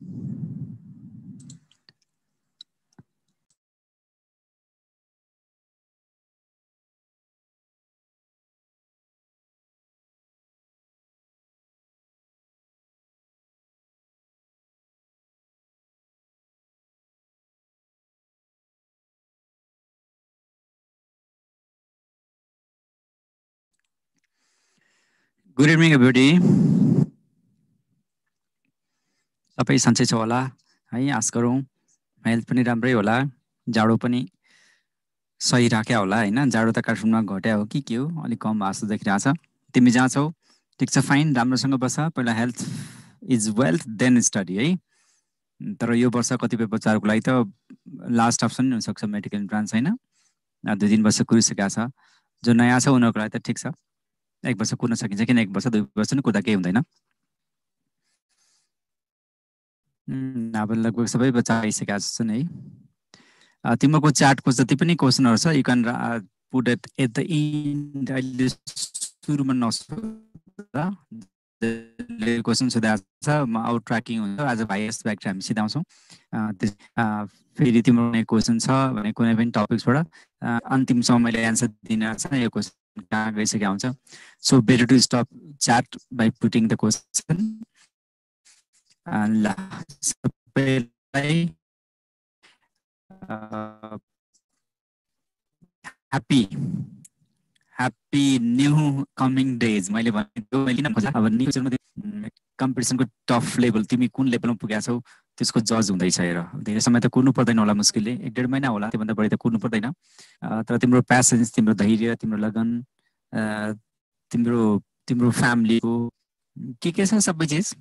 Good evening, everybody. सबै सन्चै छ होला है आश गरौँ। हेल्थ पनि राम्रै होला जाडो पनि सही राख्या होला होइन? जाडो त काठमाडौँमा घट्या हो कि के हो? अलिक कम भएको जस्तो छ तिमी जहाँ छौ ठिक छ फाइन राम्रोसँग बस। पहिला health is wealth then study है? तर यो वर्ष कतिपय बच्चाहरूको लागि त लास्ट अप्सन नि हुनसक्छ मेडिकल इन्ट्रान्स होइन? दुई तिन वर्ष कुरिसकेको छ। जो नयाँ छ उनीहरूको लागि त ठिक छ। एक वर्ष कुर्न सकिन्छ किन? एक वर्ष दुई वर्ष नि कुर्दा केही हुँदैन। अब लगभग सबै बच्चा आइसकेका छन् है। तिमीहरूको च्याटको जति पनि क्वेसनहरू छ you can put at at the end अहिले सुरुमा नसोध्दा क्वेसन सोधेको छ म आउट ट्र्याकिङ हुन्छ। आज भाइरस ब्याक हामी सिधाउँछौँ। फेरि तिम्रो क्वेसन छ भने कुनै पनि टपिक्सबाट अन्तिमसम्म मैले एन्सर दिन छ यो क्वेसन कहाँ गइसकेको हुन्छ। So better to stop chat by putting the question ल सबैलाई happy happy new coming days मैले भनेको मैले किन खोजा अब न्यु कम्पिटिसनको टफ लेभल तिमी कुन लेभलमा पुगेका छौ त्यसको जज हुँदैछ हेर धेरै समय त कुर्नु पर्दैन होला मुस्किलले एक डेढ महिना होला त्योभन्दा बढी त कुर्नु पर्दैन तर तिम्रो प्यासेन्स तिम्रो धैर्य तिम्रो लगन तिम्रो तिम्रो फ्यामिलीको के के छ सबै चिज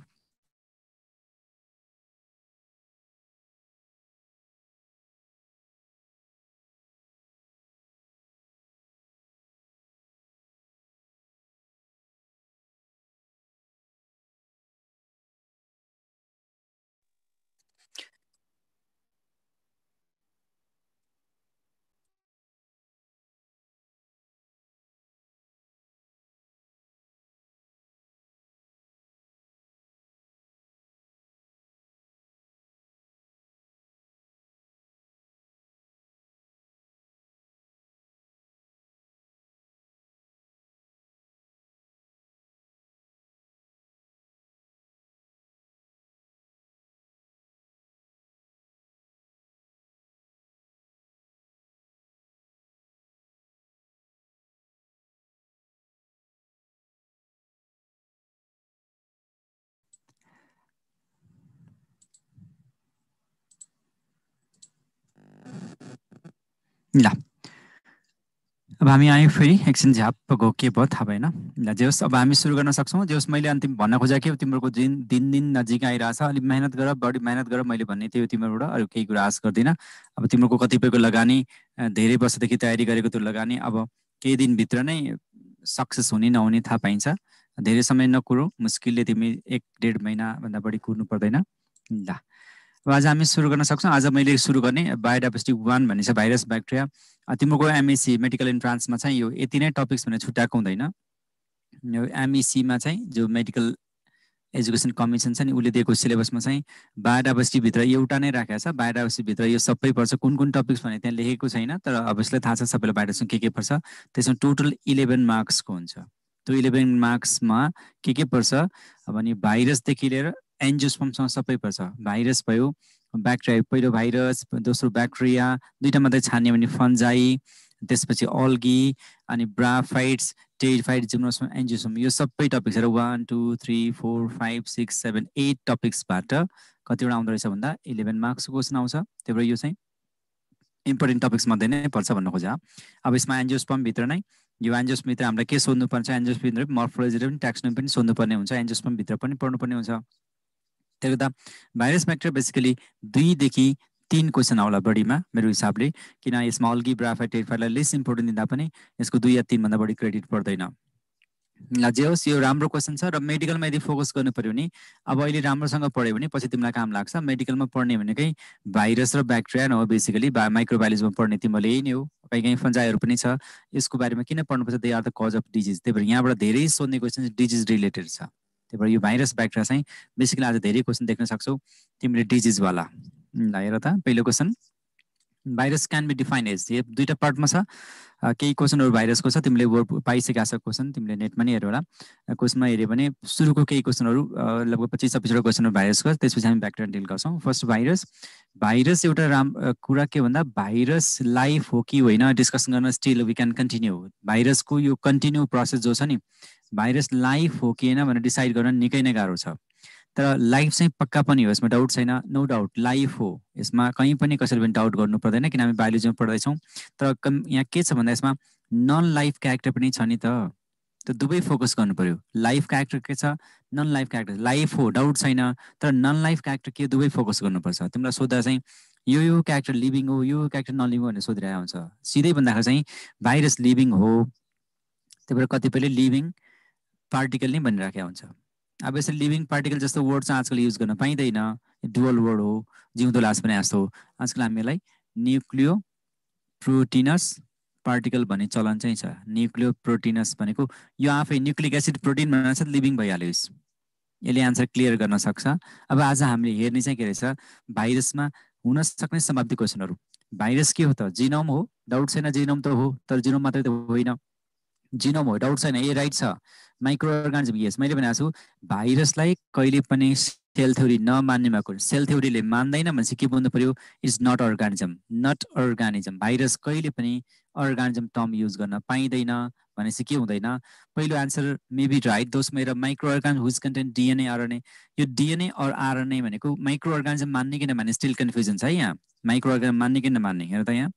ल अब हामी आयौँ फेरि एकछिन झ्याप गयो के भयो थाहा भएन। ल जे होस् अब हामी सुरु गर्न सक्छौँ। जे होस् मैले अन्तिम भन्न खोजेको कि तिमीहरूको दिन दिन दिन नजिक आइरहेछ। अलिक मेहनत गर बढी मेहनत गर मैले भन्ने थियो तिमीहरूबाट अरू केही कुरा आश गर्दिनँ। अब तिमीहरूको कतिपयको लगानी धेरै वर्षदेखि तयारी गरेको त्यो लगानी अब केही दिनभित्र नै सक्सेस हुने नहुने थाहा पाइन्छ। धेरै समय नकुरो मुस्किलले तिमी एक डेढ महिनाभन्दा बढी कुर्नु पर्दैन। ल आज हामी सुरु गर्न सक्छौँ। आज मैले सुरु गर्ने बायोडाइभर्सिटी वान भन्ने छ भाइरस ब्याक्टेरिया तिम्रो एमएससी मेडिकल इन्ट्रान्समा चाहिँ यो यति नै टपिक्स भनेर छुट्याएको हुँदैन। यो एमइसीमा चाहिँ जो मेडिकल एजुकेसन कमिसन छ नि उसले दिएको सिलेबसमा चाहिँ बायोडाइभर्सिटीभित्र एउटा नै राखेको छ। बायोडाइभर्सिटीभित्र यो सबै पर्छ। कुन कुन टपिक्स भने त्यहाँ लेखेको छैन तर अवश्य थाहा छ सबैलाई बायोडाइभर्सिटी के के पर्छ। त्यसमा टोटल इलेभेन मार्क्सको हुन्छ। त्यो इलेभेन मार्क्समा के के पर्छ? भने भाइरसदेखि लिएर एन्जियोस्पमसँग सबै पर्छ। भाइरस भयो ब्याक्टेरिया पहिलो भाइरस दोस्रो ब्याक्टेरिया दुइटा मात्रै छान्यो भने फन्जाई त्यसपछि अल्गी अनि ब्राफाइट्स टेरिफाइड जिम्नोसम एन्जियोसम यो सबै टपिक्सहरू one two three four five six seven eight टपिक्सबाट कतिवटा आउँदो रहेछ भन्दा इलेभेन मार्क्सको क्वेसन आउँछ। त्यही भएर यो चाहिँ इम्पोर्टेन्ट टपिक्स मध्ये नै पर्छ भन्न खोजा। अब यसमा एन्जियोस्पमभित्र नै यो एन्जियोस्पमभित्र हामीलाई के सोध्नुपर्छ एन्जियोस्पमभित्र मर्फोलोजी पनि ट्याक्सनोमी पनि सोध्नुपर्ने हुन्छ। एन्जियोस्पमभित्र पनि पढ्नुपर्ने हुन्छ। त्यसले गर्दा भाइरस ब्याक्टेरिया बेसिकली दुईदेखि तिन क्वेसन आउला बढीमा मेरो हिसाबले। किन यसमा अल्गी ब्राफा टेरिफाइलाई लेस इम्पोर्टेन्ट दिँदा पनि यसको दुई या तिनभन्दा बढी क्रेडिट पर्दैन। जे होस् यो राम्रो क्वेसन छ र मेडिकलमा यदि फोकस गर्नु पऱ्यो भने अब अहिले राम्रोसँग पढ्यो भने पछि तिमीलाई काम लाग्छ। मेडिकलमा पढ्ने भनेकै भाइरस र ब्याक्टेरिया न हो बेसिकली बा माइक्रोबायोलोजीमा पढ्ने तिमीले यही नै हो। कहीँ कहीँ फन्जाइहरू पनि छ। यसको बारेमा किन पढ्नुपर्छ? They are the cause of disease त्यही भएर यहाँबाट धेरै सोध्ने क्वेसन डिजिज रिलेटेड छ। त्यही भएर यो भाइरस ब्याक्टेरिया चाहिँ बेसिकली आज धेरै क्वेसन देख्न सक्छौ। तिमीले डिजिजवाला ल हेर त पहिलो question. Virus can be define as यो दुईवटा पार्टमा छ। केही क्वेसनहरू भाइरसको छ तिमीले वर्ड पाइसकेका छ क्वेसन तिमीले नेटमा नि हेऱ्यो होला। क्वेसनमा हेऱ्यो भने सुरुको केही क्वेसनहरू लगभग पच्चिस छब्बिसवटा क्वेसनहरू भाइरसको त्यसपछि हामी ब्याक्टेरिया डिल गर्छौँ। फर्स्ट भाइरस भाइरस एउटा राम कुरा के भन्दा भाइरस लाइफ हो कि होइन डिस्कसन गर्न स्टिल वी क्यान कन्टिन्यू भाइरसको यो कन्टिन्यू प्रोसेस जो छ नि भाइरस लाइफ हो कि होइन भनेर डिसाइड गर्न निकै नै गाह्रो छ। तर लाइफ चाहिँ पक्का पनि हो यसमा डाउट छैन। नो डाउट लाइफ हो। यसमा कहीँ पनि कसैले पनि डाउट गर्नु पर्दैन किनभने बायोलोजीमा पढ्दैछौँ। तर कम यहाँ के छ भन्दा यसमा नन लाइफ क्यारेक्टर पनि छ नि त। त्यो दुवै फोकस गर्नु पर्यो। लाइफ क्यारेक्टर के छ? नन लाइफ क्यारेक्टर लाइफ हो डाउट छैन। तर नन लाइफ क्यारेक्टर के दुवै फोकस गर्नुपर्छ। तिमीलाई सोद्धा चाहिँ यो यो क्यारेक्टर लिभिङ हो यो क्यारेक्टर नन लिभिङ हो भनेर सोधिरहेको हुन्छ। सिधै भन्दाखेरि चाहिँ भाइरस लिभिङ हो। त्यही भएर कतिपयले लिभिङ पार्टिकल नै भनिराखेको हुन्छ। अब यसरी लिभिङ पार्टिकल जस्तो वर्ड चाहिँ आजकल युज गर्न पाइँदैन। डुवल वर्ड हो जिउँदो लास पनि जस्तो आजकल हामीलाई न्युक्लियो प्रोटिनस पार्टिकल भन्ने चलन चाहिँ छ। न्युक्लियो प्रोटिनस भनेको यो आफै न्युक्लिक एसिड प्रोटिन भनेर लिभिङ भइहाल्यो यसले आन्सर क्लियर गर्न सक्छ। अब आज हामीले हेर्ने चाहिँ के रहेछ? भाइरसमा हुन सक्ने सम्भावित क्वेसनहरू। भाइरस के हो त? जिनोम हो। डाउट छैन जिनोम त हो। तर जिनोम मात्रै त होइन। जिनोम हो डाउट छैन ए राइट छ। माइक्रो अर्गानिजम यस मैले भनेको छु भाइरसलाई कहिले पनि सेल थ्योरी नमान्नेमा कुरो सेल थ्योरीले मान्दैन भनेपछि के बुझ्नु पर्यो? Is not organism not organism virus कहिले पनि अर्गानिजम टर्म युज गर्न पाइँदैन भनेपछि के हुँदैन? पहिलो एन्सर मेबी राइट दोष मेरो microorganism whose content DNA RNA यो डिएनए अर आरएनए भनेको माइक्रो अर्गानिजम मान्ने कि नमान्ने? स्टिल कन्फ्युजन छ है यहाँ। माइक्रो अर्गानिजम मान्ने कि नमान्ने? त यहाँ।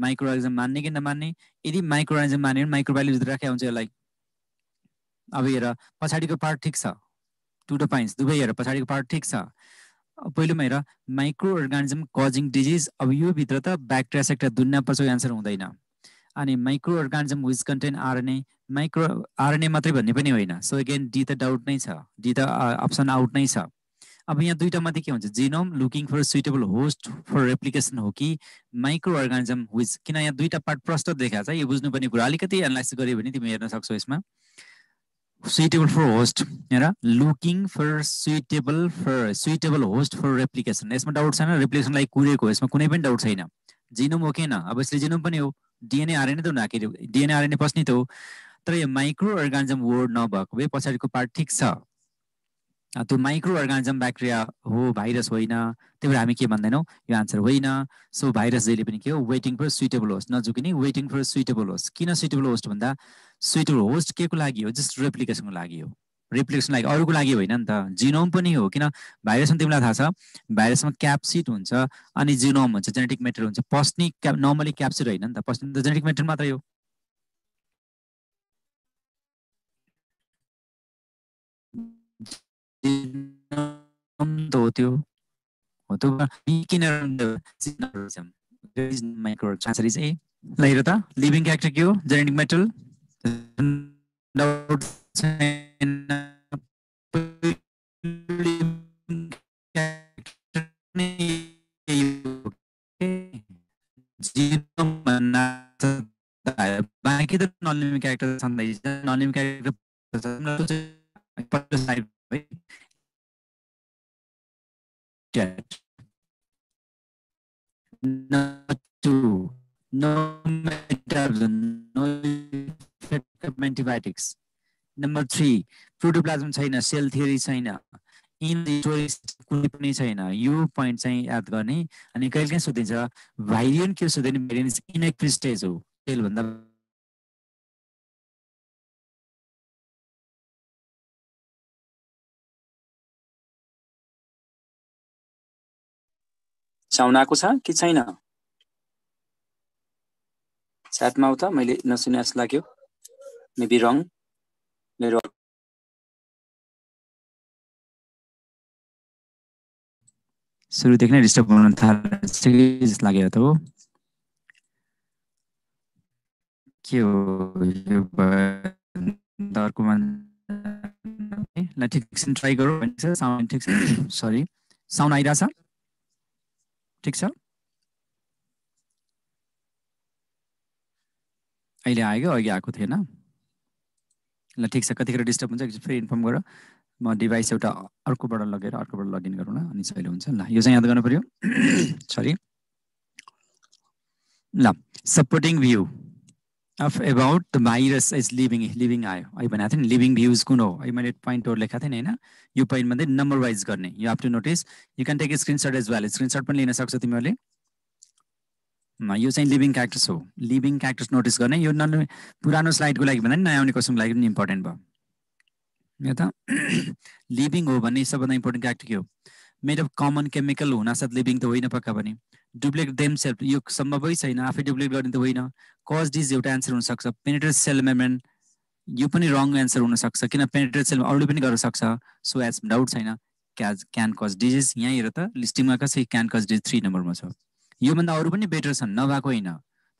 माइक्रो अर्गानिजम मान्ने कि नमान्ने? यदि माइक्रो अर्गानिजम मान्यो भने माइक्रो राखेको हुन्छ यसलाई। अब हेर पछाडिको पार्ट ठिक छ। टु द पाइन्स दुवै हेर पछाडिको पार्ट ठिक छ। पहिलोमा हेर माइक्रो अर्गानिजम कजिङ डिजिज अब यो भित्र त ब्याक्टेरिया सेक्टर दुनियाँ पर्छ एन्सर हुँदैन। अनि microorganism which contain RNA micro RNA मात्रै भन्ने पनि होइन। सो एगेन डी त डाउट नै छ। डी त अप्सन आउट नै छ। अब यहाँ मात्रै के हुन्छ genome looking for suitable host for replication हो कि माइक्रो अर्गानिजम विज किन यहाँ दुईवटा पार्ट प्रष्ट देखाएको छ यो बुझ्नुपर्ने कुरा अलिकति एनालाइसिस गऱ्यो भने तिमी हेर्न सक्छौ यसमा। Suitable for host हेर looking for suitable for suitable host for replication यसमा डाउट छैन रेप्लिकेसनलाई कुरेको यसमा कुनै पनि डाउट छैन। जिनोम हो किन अब यसले जिनोम पनि हो डिएनए आरएनए त हुँदाखेरि डिएनए आरएनए पस्ने त हो। तर यो माइक्रो अर्गानिजम वर्ड नभएको भए पछाडिको पार्ट ठिक छ। त्यो माइक्रो अर्गानिजम ब्याक्टेरिया हो भाइरस होइन त्यही भएर हामी के भन्दैनौँ? यो आन्सर होइन। सो भाइरस जहिले पनि के हो? वेटिङ फर सुइटेबल होस्ट नजुकिने वेटिङ फर सुइटेबल होस्ट किन सुइटेबल होस्ट भन्दा सुइटेबल होस्ट के को लागि हो? जस्ट रेप्लिकेसनको लागि हो। रेप्लिकेसन लागि अरूको लागि होइन नि त। जिनोम पनि हो किन? भाइरसमा तिमीलाई थाहा छ भाइरसमा क्याप्सिड हुन्छ अनि जिनोम हुन्छ जेनेटिक मेटेरियल हुन्छ। पस्ने क्याप नर्मली क्याप्सिड होइन नि त। पस्ने त जेनेटिक मेटेरियल मात्रै हो। हो त्यो हो त्यो माइक्रो ट्रान्सरी चाहिँ ल हेर त लिभिङ क्यारेक्टर के हो? जेनेटिक डाउट बाँकी त non character non character not to no metabolism, no effect of antibiotics. Three protoplasm छैन सेल थियोरी कुनै पनि छैन. यो पोइन्ट चाहिँ याद गर्ने अनि कहिले काहीँ सोधिन्छ भाइरियन के सोध्दैन भाइरियन इनएक्टिभ स्टेज हो. साउन्ड आएको छ कि छैन? साथमा त मैले नसुने जस्तो लाग्यो। मेबी रङ मेरो सुरुदेखि नै डिस्टर्ब हुन थाल्छ जस्तो लाग्यो त हो। के हो यो अर्को ल ठिक ट्राई गरौँ छ। सरी साउन्ड आइरहेछ। ठिक छ अहिले आयो अघि आएको थिएन। ल ठिक छ। कतिखेर डिस्टर्ब हुन्छ फेरि इन्फर्म गर। म डिभाइस एउटा अर्कोबाट लगेर अर्कोबाट लगइन गरौँ न अनि सहिले हुन्छ ल। यो चाहिँ याद गर्नु पऱ्यो सरी ल supporting view of about the virus is living living आयो अहिले भनेको थिएँ नि लिभिङ भ्युज कुन हो अहिले मैले पोइन्टहरू लेखाएको थिएँ नि होइन यो पोइन्टमा चाहिँ नम्बर वाइज गर्ने you have to notice you can take screenshot as well screenshot पनि लिन सक्छौ तिमीहरूले यो चाहिँ लिभिङ क्याक्टस हो लिभिङ क्याक्टस नोटिस गर्ने यो न पुरानो स्लाइडको लागि भन्दा नि नयाँ आउने क्वेसनको लागि पनि इम्पोर्टेन्ट भयो यो त लिभिङ हो भने सबभन्दा इम्पोर्टेन्ट क्यारेक्टर के हो मेड अफ कमन केमिकल हुनासाथ लिभिङ त होइन पक्का पनि डुप्लिकेट देम सेल्फ यो सम्भवै छैन आफै डुप्लिकेट गर्ने त होइन। कज डिज एउटा एन्सर हुनसक्छ। पेनिट्रेट सेल मेमेन्ट यो पनि रङ एन्सर हुनसक्छ। किन पेनिट्रेट सेल अरूले पनि गर्न सक्छ? सो एज डाउट छैन। क्याज क्यान कज डिजिज यहाँ हेर त लिस्टिङमा कसै क्यान कज डिज थ्री नम्बरमा छ। योभन्दा अरू पनि बेटर छन् नभएको होइन।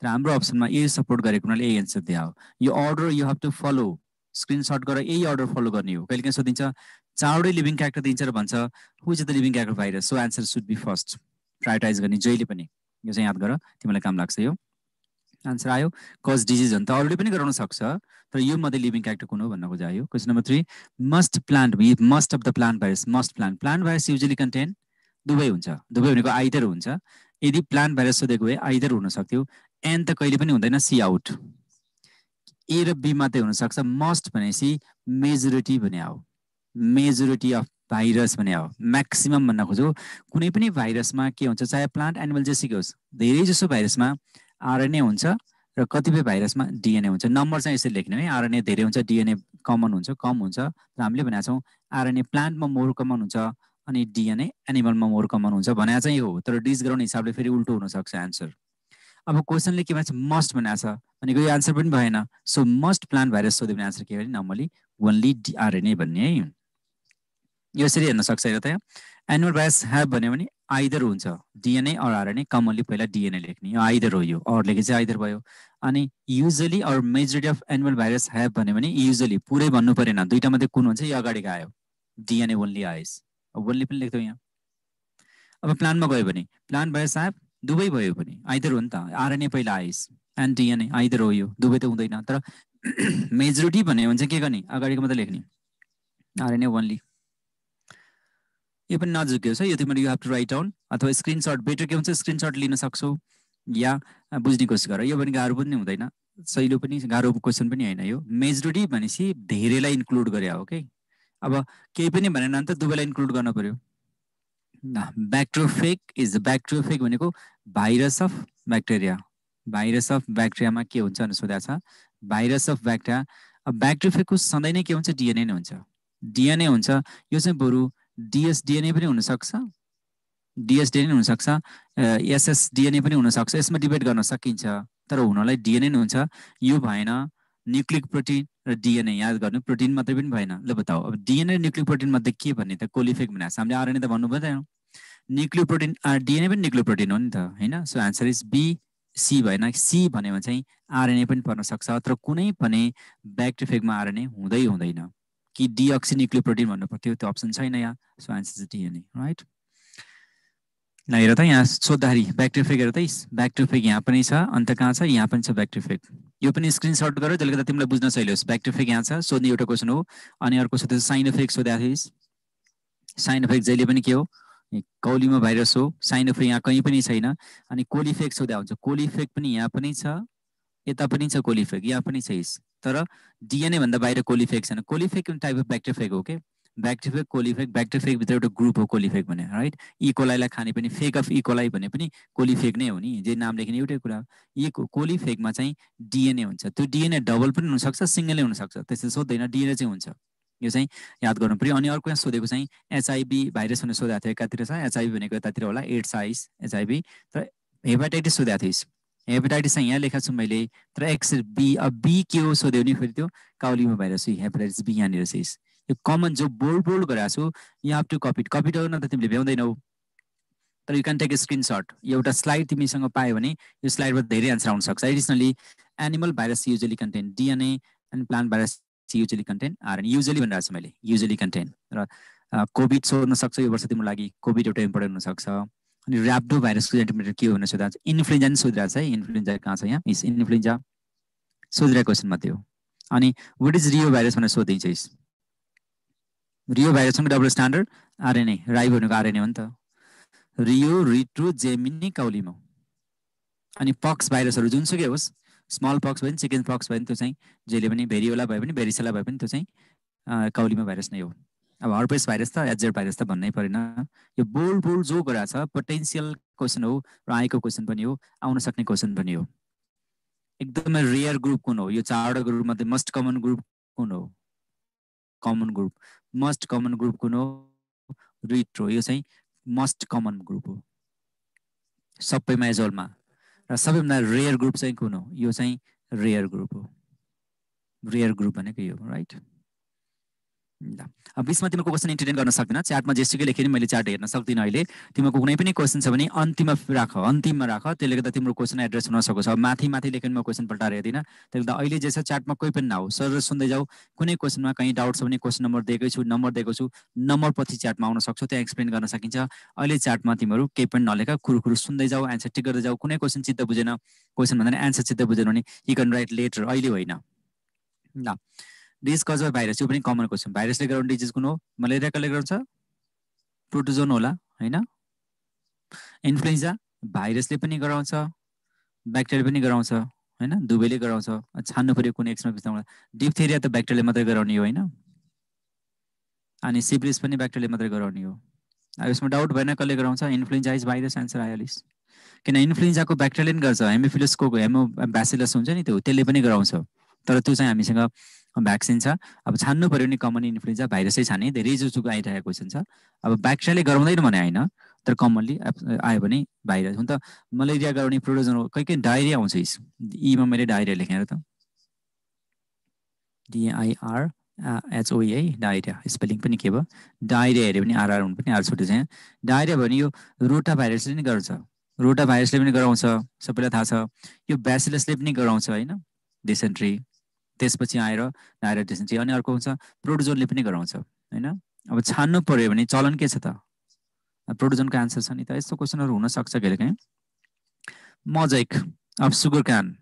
तर हाम्रो अप्सनमा ए सपोर्ट गरेको हुनाले यही एन्सर दियो यो order you have to follow screenshot गरेर यही अर्डर फलो गर्ने हो। कहिले काहीँ सोधिन्छ चारवटै लिभिङ क्यारेक्टर दिन्छ र भन्छ who is the living character virus so answer should be first prioritize गर्ने जहिले पनि यो चाहिँ याद गर तिमीलाई काम लाग्छ यो। आन्सर आयो। कज डिजिज भने त अरूले पनि गराउन सक्छ। तर यो मध्ये लिभिङ क्यारेक्टर कुन हो भन्न खोजायो question number three most plant most of the plant virus most plant plant virus usually contain दुवै हुन्छ। दुवै भनेको आइदर हुन्छ। यदि प्लान्ट भाइरस सोधेको भए आइदर हुन सक्थ्यो। एन त कहिले पनि हुँदैन सी आउट ए र बी मात्रै हुनसक्छ मस्ट भनेपछि मेजोरिटी भने हो मेजोरिटी अफ भाइरस भने हो। म्याक्सिमम् भन्न खोज्यो कुनै पनि भाइरसमा के हुन्छ चाहे प्लान्ट एनिमल जेसीको होस् धेरै जसो भाइरसमा आरएनए हुन्छ र कतिपय भाइरसमा डिएनए हुन्छ। नम्बर चाहिँ यसरी लेख्ने है आरएनए धेरै हुन्छ डिएनए कमन हुन्छ कम हुन्छ। र हामीले भनेको छौँ आरएनए प्लान्टमा मोर कमन हुन्छ अनि डिएनए एनिमलमा मोर कमन हुन्छ भने चाहिँ हो। तर डिस गराउने हिसाबले फेरि उल्टो हुनसक्छ एन्सर अब क्वेसनले के भन्छ मस्ट भनेको छ। भनेको यो आन्सर पनि भएन। सो मस्ट प्लान्ट भाइरस सोध्यो भने आन्सर के भने नर्मली ओन्ली आरएनए भन्ने है। यसरी हेर्न सक्छ हेर त एनुअल भाइरस हेभ भन्यो भने आइदर हुन्छ। डिएनए अर आरएनए कमनली पहिला डिएनए लेख्ने। यो आइदर हो यो। अर चाहिँ आइदर भयो। अनि usually or majority of animal virus have भन्यो भने युजली पुरै भन्नु परेन। दुइटा मात्रै कुन हुन्छ यो अगाडिको आयो। डिएनए ओन्ली आइस ओन्ली पनि लेख्थ्यौँ यहाँ। अब प्लानमा गयो भने। प्लान भाइरस हेभ दुवै भयो भने। आइदर हो नि त। आरएनए पहिला आइस एन्ड डिएनए आइदर हो यो। दुवै त हुँदैन। तर मेजोरिटी भन्यो भने चाहिँ के गर्ने? अगाडिको मात्रै लेख्ने। आरएनए ओन्ली यो पनि नजिकै छ। यो तिमीले you have to write down अथवा स्क्रिनसट बेटर के हुन्छ स्क्रिनसट लिन सक्छौ या बुझ्ने कोसिस गर। यो पनि गाह्रो पनि हुँदैन। सहिलो पनि गाह्रो क्वेसन पनि होइन यो। मेजोरिटी भनेपछि धेरैलाई इन्क्लुड गरे हो कि अब केही पनि भनेन भने त दुवैलाई इन्क्लुड गर्न पर्यो। ब्याक्ट्रोफेक इज ब्याक्ट्रोफेक भनेको virus of bacteria virus of ब्याक्टेरियामा के हुन्छ भनेर सोधेको छ? भाइरस अफ ब्याक्टेरिया अब ब्याक्ट्रोफेकको सधैँ नै के हुन्छ? डिएनए नै हुन्छ। डिएनए हुन्छ यो चाहिँ बरु डिएसडिएनए पनि हुनसक्छ? डिएसडिएनए हुनसक्छ? एसएसडिएनए पनि हुनसक्छ? यसमा डिबेट गर्न सकिन्छ तर हुनलाई डिएनए नै हुन्छ। यो भएन न्युक्लिक प्रोटिन र डिएनए याद गर्नु प्रोटिन मात्रै पनि भएन। ल बताऊ अब डिएनए न्युक्लिक प्रोटिन मध्ये के भन्ने त? कोलिफेक भनेको छ। हामीले आरएनए त भन्नु पर्दैन न्युक्लियो प्रोटिन डिएनए पनि न्युक्लियो प्रोटिन हो नि त होइन? So answer is B C भएन। सी भनेमा चाहिँ आरएनए पनि पर्न सक्छ तर कुनै पनि ब्याक्टेरिफेकमा आरएनए हुँदै हुँदैन। कि डिअक्सी न्युक्लियो प्रोटिन भन्नु पर्थ्यो त्यो अप्सन छैन यहाँ सो आन्सर चाहिँ डिएनए राइट ल हेर त यहाँ सोद्धाखेरि ब्याक्टेरिफेक हेर त ब्याक्टेरिफेक यहाँ पनि छ अन्त कहाँ छ? यहाँ पनि छ ब्याक्टेरिफेक यो पनि स्क्रिनसट गर त्यसले गर्दा तिमीलाई बुझ्न सहिलो होस्। ब्याक्टेरिफेक यहाँ छ सोध्ने एउटा क्वेसन हो अनि अर्को सोध्यो साइन इफेक्ट सोधेको थिइस् साइन इफेक्ट जहिले पनि के हो? कौलीमा भाइरस हो। साइन इफेक्ट यहाँ कहीँ पनि छैन। अनि कोलिफेक्ट सोध्या हुन्छ। कोलिफेक्ट पनि यहाँ पनि छ। यता पनि छ कोलिफेक यहाँ पनि छ तर डिएनए भन्दा बाहिर कोलिफेक छैन। कोलिफेक टाइप अफ ब्याक्टेरिफेक हो कि ब्याक्टेरिफेक कोलिफेक ब्याक्टेरिफेक भित्र एउटा ग्रुप हो कोलिफेक भने राइट इकोलाईलाई खाने पनि फेक अफ इकोलाई भने पनि कोलिफेक नै हो नि। जे नाम लेख्ने एउटै कुरा यी कोलिफेकमा चाहिँ डिएनए हुन्छ। त्यो डिएनए डबल पनि हुनसक्छ सिङ्गलै हुनसक्छ। त्यसले सोध्दैन डिएनए चाहिँ हुन्छ। यो चाहिँ याद गर्नु पऱ्यो। अनि अर्को यहाँ सोधेको चाहिँ एचआइबी भाइरस भनेर सोधेको थियो। एकातिर छ? एचआइबी भनेको यतातिर होला एड्स आइस एचआइबी तर हेपाटाइटिस सोधेको थिइस् हेपाटाइटिस यहाँ लेखाएको छु मैले। तर एक्स बी अब बी के हो सोध्यो भने फेरि त्यो काउलीमा भाइरस हेपाटाइटिस बी यहाँनिर चाहिँ यो कमन जो बोल्ड बोल्ड गरेको छु यहाँ टु कपी कपी गर्न त तिमीले भ्याउँदैनौ। तर you can take a screenshot एउटा स्लाइड तिमीसँग पायो भने यो स्लाइडबाट धेरै एन्सर आउन सक्छ। Additionally animal virus usually contain DNA and plant virus usually contain RNA usually भनिरहेको छु मैले। युजली कन्टेन र कोभिड सोध्न सक्छ यो वर्ष तिम्रो लागि। कोभिड एउटा इम्पोर्टेन्ट हुनसक्छ अनि ऱ्याप्डो भाइरसको एन्टिमिटर के हो भनेर सोधिरहेको छ? इन्फ्लुएन्जा पनि सोधिरहेको छ है? इन्फ्लुएन्जा कहाँ छ यहाँ? इन्फ्लुएन्जा सोधिरहेको क्वेसन मात्रै हो। अनि वाट इज रियो भाइरस भनेर सोधिन्छ रियो भाइरसको डबल स्ट्यान्डर्ड आरएनए राई भनेको आरएनए हो नि त। रियो रिट्रो जेमिनी कौलिमो अनि पक्स भाइरसहरू जुनसुकै होस् स्मल पक्स भयो भने चिकन पक्स भयो भने त्यो चाहिँ जहिले पनि भेरियोला भयो भने भेरिसेला भयो भने त्यो चाहिँ कौलिमा भाइरस नै हो। अब हर्पेस भाइरस त एजेड भाइरस त भन्नै परेन। यो बोल्ड बोल्ड जो गराएको छ पोटेन्सियल क्वेसन हो र आएको क्वेसन पनि हो आउन सक्ने क्वेसन पनि हो। एकदमै रेयर ग्रुप कुन हो? यो चारवटा ग्रुप मध्ये मस्ट कमन ग्रुप कुन हो? Common group must common group कुन हो? रिट्रो यो चाहिँ मस्ट कमन ग्रुप हो। सबैमा एजोलमा। र सबैभन्दा रेयर ग्रुप चाहिँ कुन हो? यो चाहिँ रेयर ग्रुप हो। रेयर ग्रुप भनेको यो राइट अब बिचमा तिमीको क्वेसन इन्टरटेन गर्न सक्दैन। च्याटमा जेसुकै लेखेँ मैले च्याट हेर्न सक्दिनँ अहिले। तिमीको कुनै पनि क्वेसन छ भने अन्तिममा राख अन्तिममा राख। त्यसले गर्दा तिम्रो क्वेसन एड्रेस हुन सकोस्। अब माथि माथि लेखेर म क्वेसन पल्टाएर हेर्दिनँ। त्यसले गर्दा अहिले जे छ च्याटमा कोही पनि नहो सर सुन्दै जाऊ। कुनै क्वेसनमा कहीँ डाउट छ भने क्वेसन नम्बर दिएकै छु नम्बर दिएको छु। नम्बर पछि च्याटमा आउन सक्छौ। त्यहाँ एक्सप्लेन गर्न सकिन्छ। अहिले च्याटमा तिमीहरू केही पनि नलेख। कुरु सुन्दै जाऊ। एन्सर टिक गर्दै जाऊ। कुनै क्वेसन चित्त बुझेन। क्वेसन भन्दा एन्सर चित्त बुझेन भने यु क्यान राइट लेटर अहिले होइन। ल। डिज कज भाइरस यो पनि कमन क्वेसन भाइरसले गराउने डिजिज कुन हो? मलेरिया कसले गराउँछ? प्रोटोजोन होला होइन? इन्फ्लुएन्जा भाइरसले पनि गराउँछ ब्याक्टेरिया पनि गराउँछ होइन? दुवैले गराउँछ छान्नु पऱ्यो कुनै एक्समा बिस्तारमा डिप्थेरिया त ब्याक्टेरियाले मात्रै गराउने हो होइन? अनि सिप्रिस पनि ब्याक्टेरियाले मात्रै गराउने हो। अब यसमा डाउट भएन कसले गराउँछ? इन्फ्लुएन्जा इज भाइरस एन्सर आयोलिस किन इन्फ्लुएन्जाको ब्याक्टेरियाले पनि गर्छ? हेमोफिलसको हेमो ब्यासिलस हुन्छ नि त्यो? त्यसले पनि गराउँछ। तर त्यो चाहिँ हामीसँग भ्याक्सिन छ। अब छान्नु पऱ्यो भने कमन इन्फ्लुएन्जा भाइरसै छाने धेरै जुचुको आइरहेको क्वेसन छ। अब ब्याक्टेरियाले गराउँदैन भने होइन तर कमनली आयो भने भाइरस। हुन त मलेरिया गराउने प्रोडोजन कोही कोही डायरिया आउँछ यीमा मैले डायरिया लेखेर त। डिआइआर एचओई है डायरिया। स्पेलिङ पनि के भयो? डायरिया हेऱ्यो भने आरआर हुनु पनि आर छुट्टी छ डायरिया भने यो रोटा भाइरसले नै गर्छ रोटा भाइरसले पनि गराउँछ सबैलाई थाहा छ। यो ब्यासिलसले पनि गराउँछ होइन? डिसेन्ट्री त्यसपछि आएर डायरेक्टेसन चाहिँ अनि अर्को हुन्छ प्रोडोजोनले पनि गराउँछ होइन? अब छान्नु पऱ्यो भने चलन के छ त? प्रोडोजोनको एन्सर छ नि त। यस्तो क्वेसनहरू हुनसक्छ कहिले मजैक अब सुगर क्यान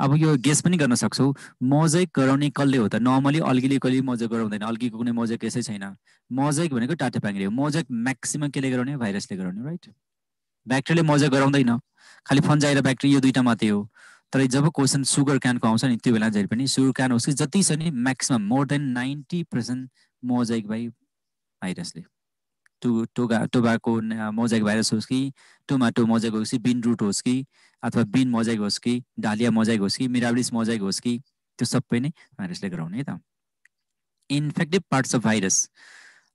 अब यो गेस पनि गर्न सक्छौ। मजैक गराउने कसले हो त? नर्मली अल्गीले कहिले मजैक गराउँदैन। अल्गीको कुनै मजैक यसै छैन। मजैक भनेको टाटे पाङ्रे हो। मजैक म्याक्सिमम केले गराउने? भाइरसले गराउने राइट? ब्याक्टेरियाले मजैक गराउँदैन। खालि फन्जाइ र ब्याक्टेरिया यो दुइटा मात्रै हो। तर जब क्वेसन सुगर क्यानको आउँछ नि त्यो बेला जहिले पनि सुगर क्यान होस् कि जति छ नि maximum more than ninety percent mosaic भाइ भाइरसले टु टोगा टोबाको मोजाइक भाइरस होस् कि टोमाटो मोजाइक होस् कि बिन रुट होस् कि अथवा बिन मोजाइक होस् कि डालिया मोजाइक होस् कि मिराबलिस मोजाइक होस् कि त्यो सबै नै भाइरसले गराउने है त। इन्फेक्टिभ पार्ट्स अफ भाइरस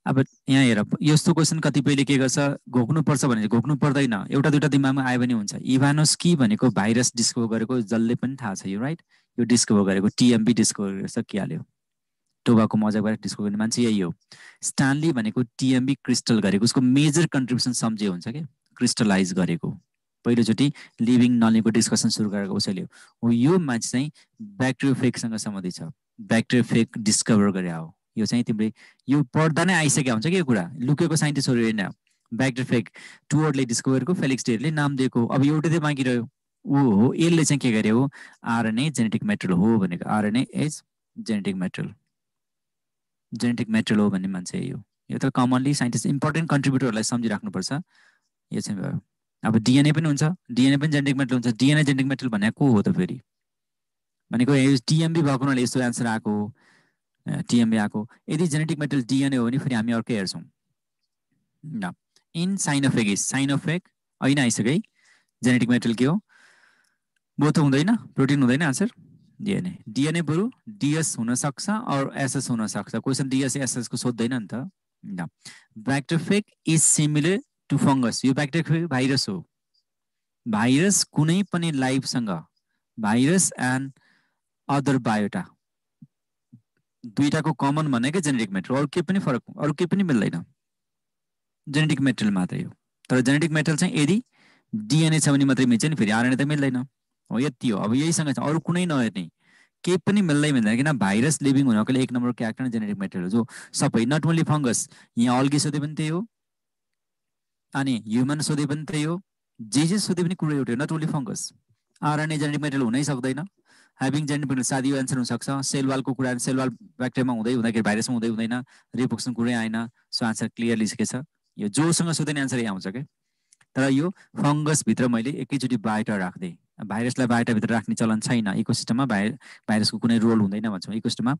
अब यहाँ हेर यस्तो क्वेसन कतिपयले के गर्छ? घोक्नुपर्छ भने घोक्नु पर्दैन एउटा दुइटा दिमागमा आयो भने हुन्छ। इभानोस्की भनेको भाइरस डिस्कभर गरेको जसले पनि थाहा छ यो राइट यो डिस्कभर गरेको टिएमबी डिस्कभर गरेर सकिहाल्यो टोबाको मजा गरेर डिस्कभर गर्ने मान्छे यही हो। स्टानली भनेको टिएमबी क्रिस्टल गरेको उसको मेजर कन्ट्रिब्युसन सम्झे हुन्छ क्या क्रिस्टलाइज गरेको। पहिलोचोटि लिभिङ नलिङको डिस्कसन सुरु गरेको उसैले हो। यो मान्छे चाहिँ ब्याक्टेरियोफेकसँग सम्बन्धित छ। ब्याक्टेरियोफेक डिस्कभर गरे हो। यो चाहिँ तिमीले यो पढ्दा नै आइसकेको हुन्छ कि यो कुरा? लुकेको साइन्टिस्टहरू होइन ब्याक्टेफेक टुवर्डले डिस्कभरको फेलिक्स डेरले नाम दिएको अब एउटै चाहिँ मागिरह्यो ऊ हो। यसले चाहिँ के गरे हो? आरएनए जेनेटिक मेटेरियल हो भनेको। RNA as genetic material genetic material हो भन्ने मान्छे यो। यो त कमनली साइन्टिस्ट इम्पोर्टेन्ट कन्ट्रिब्युटरहरूलाई सम्झिराख्नुपर्छ। यो चाहिँ भयो। अब डिएनए पनि हुन्छ। डिएनए पनि जेनेटिक मेटेरियल हुन्छ। डिएनए जेनेटिक मेटेरियल भनेको को हो त फेरि? भनेको टिएमबी भएको हुनाले यस्तो एन्सर आएको टिएमबी आएको। यदि जेनेटिक मेटेरियल डिएनए हो भने फेरि हामी अर्कै हेर्छौँ। इन साइनोफेक इज साइनोफेक होइन आइसक्यो है? जेनेटिक मेटेरियल के हो? बोथ हुँदैन प्रोटिन हुँदैन आन्सर डिएनए डिएनए बरु डिएस हुनसक्छ अरू एसएस हुनसक्छ क्वेसन डिएस एसएसको सोध्दैन नि त। Bacteriophage is similar to fungus यो ब्याक्टेरिया भाइरस हो। भाइरस कुनै पनि लाइफसँग भाइरस एन्ड अदर बायोटा दुइटाको कमन भनेकै जेनेटिक मेटेरियल अरू केही पनि फरक अरू केही पनि मिल्दैन। जेनेटिक मेटेरियल मात्रै हो। तर जेनेटिक मेटेरियल चाहिँ यदि डिएनए छ भने मात्रै मिल्छ नि फेरि आरएनए त मिल्दैन। हो यति हो। अब यहीसँग छ अरू कुनै नहेर्ने। केही पनि मिल्दै मिल्दैन। किन? भाइरस लिभिङ हुनको एक नम्बर क्यारेक्टर जेनेटिक मेटेरियल जो सबै नट ओन्ली फङ्गस यहाँ अल्गी सोधे पनि त्यही हो। अनि ह्युमन सोधे पनि त्यही हो। जे जे सोधे पनि कुरो एउटै not only fungus RNA genetic material हुनै सक्दैन। ह्याभिङ जेनेटिक सादी एन्सर हुनसक्छ। सेलवालको कुरा सेलवाल ब्याक्टेरियामा हुँदै हुँदाखेरि भाइरसमा हुँदै हुँदैन। रिपोक्सन कुरै आएन। सो आन्सर क्लियरली छ यो जोसँग सोध्दै एन्सर यही आउँछ क्या तर यो फङ्गसभित्र मैले एकैचोटि बायोटा राख्दै भाइरसलाई बायोटाभित्र राख्ने चलन छैन। इकोसिस्टममा भाइ भाइरसको कुनै रोल हुँदैन भन्छौँ। इकोसिस्टममा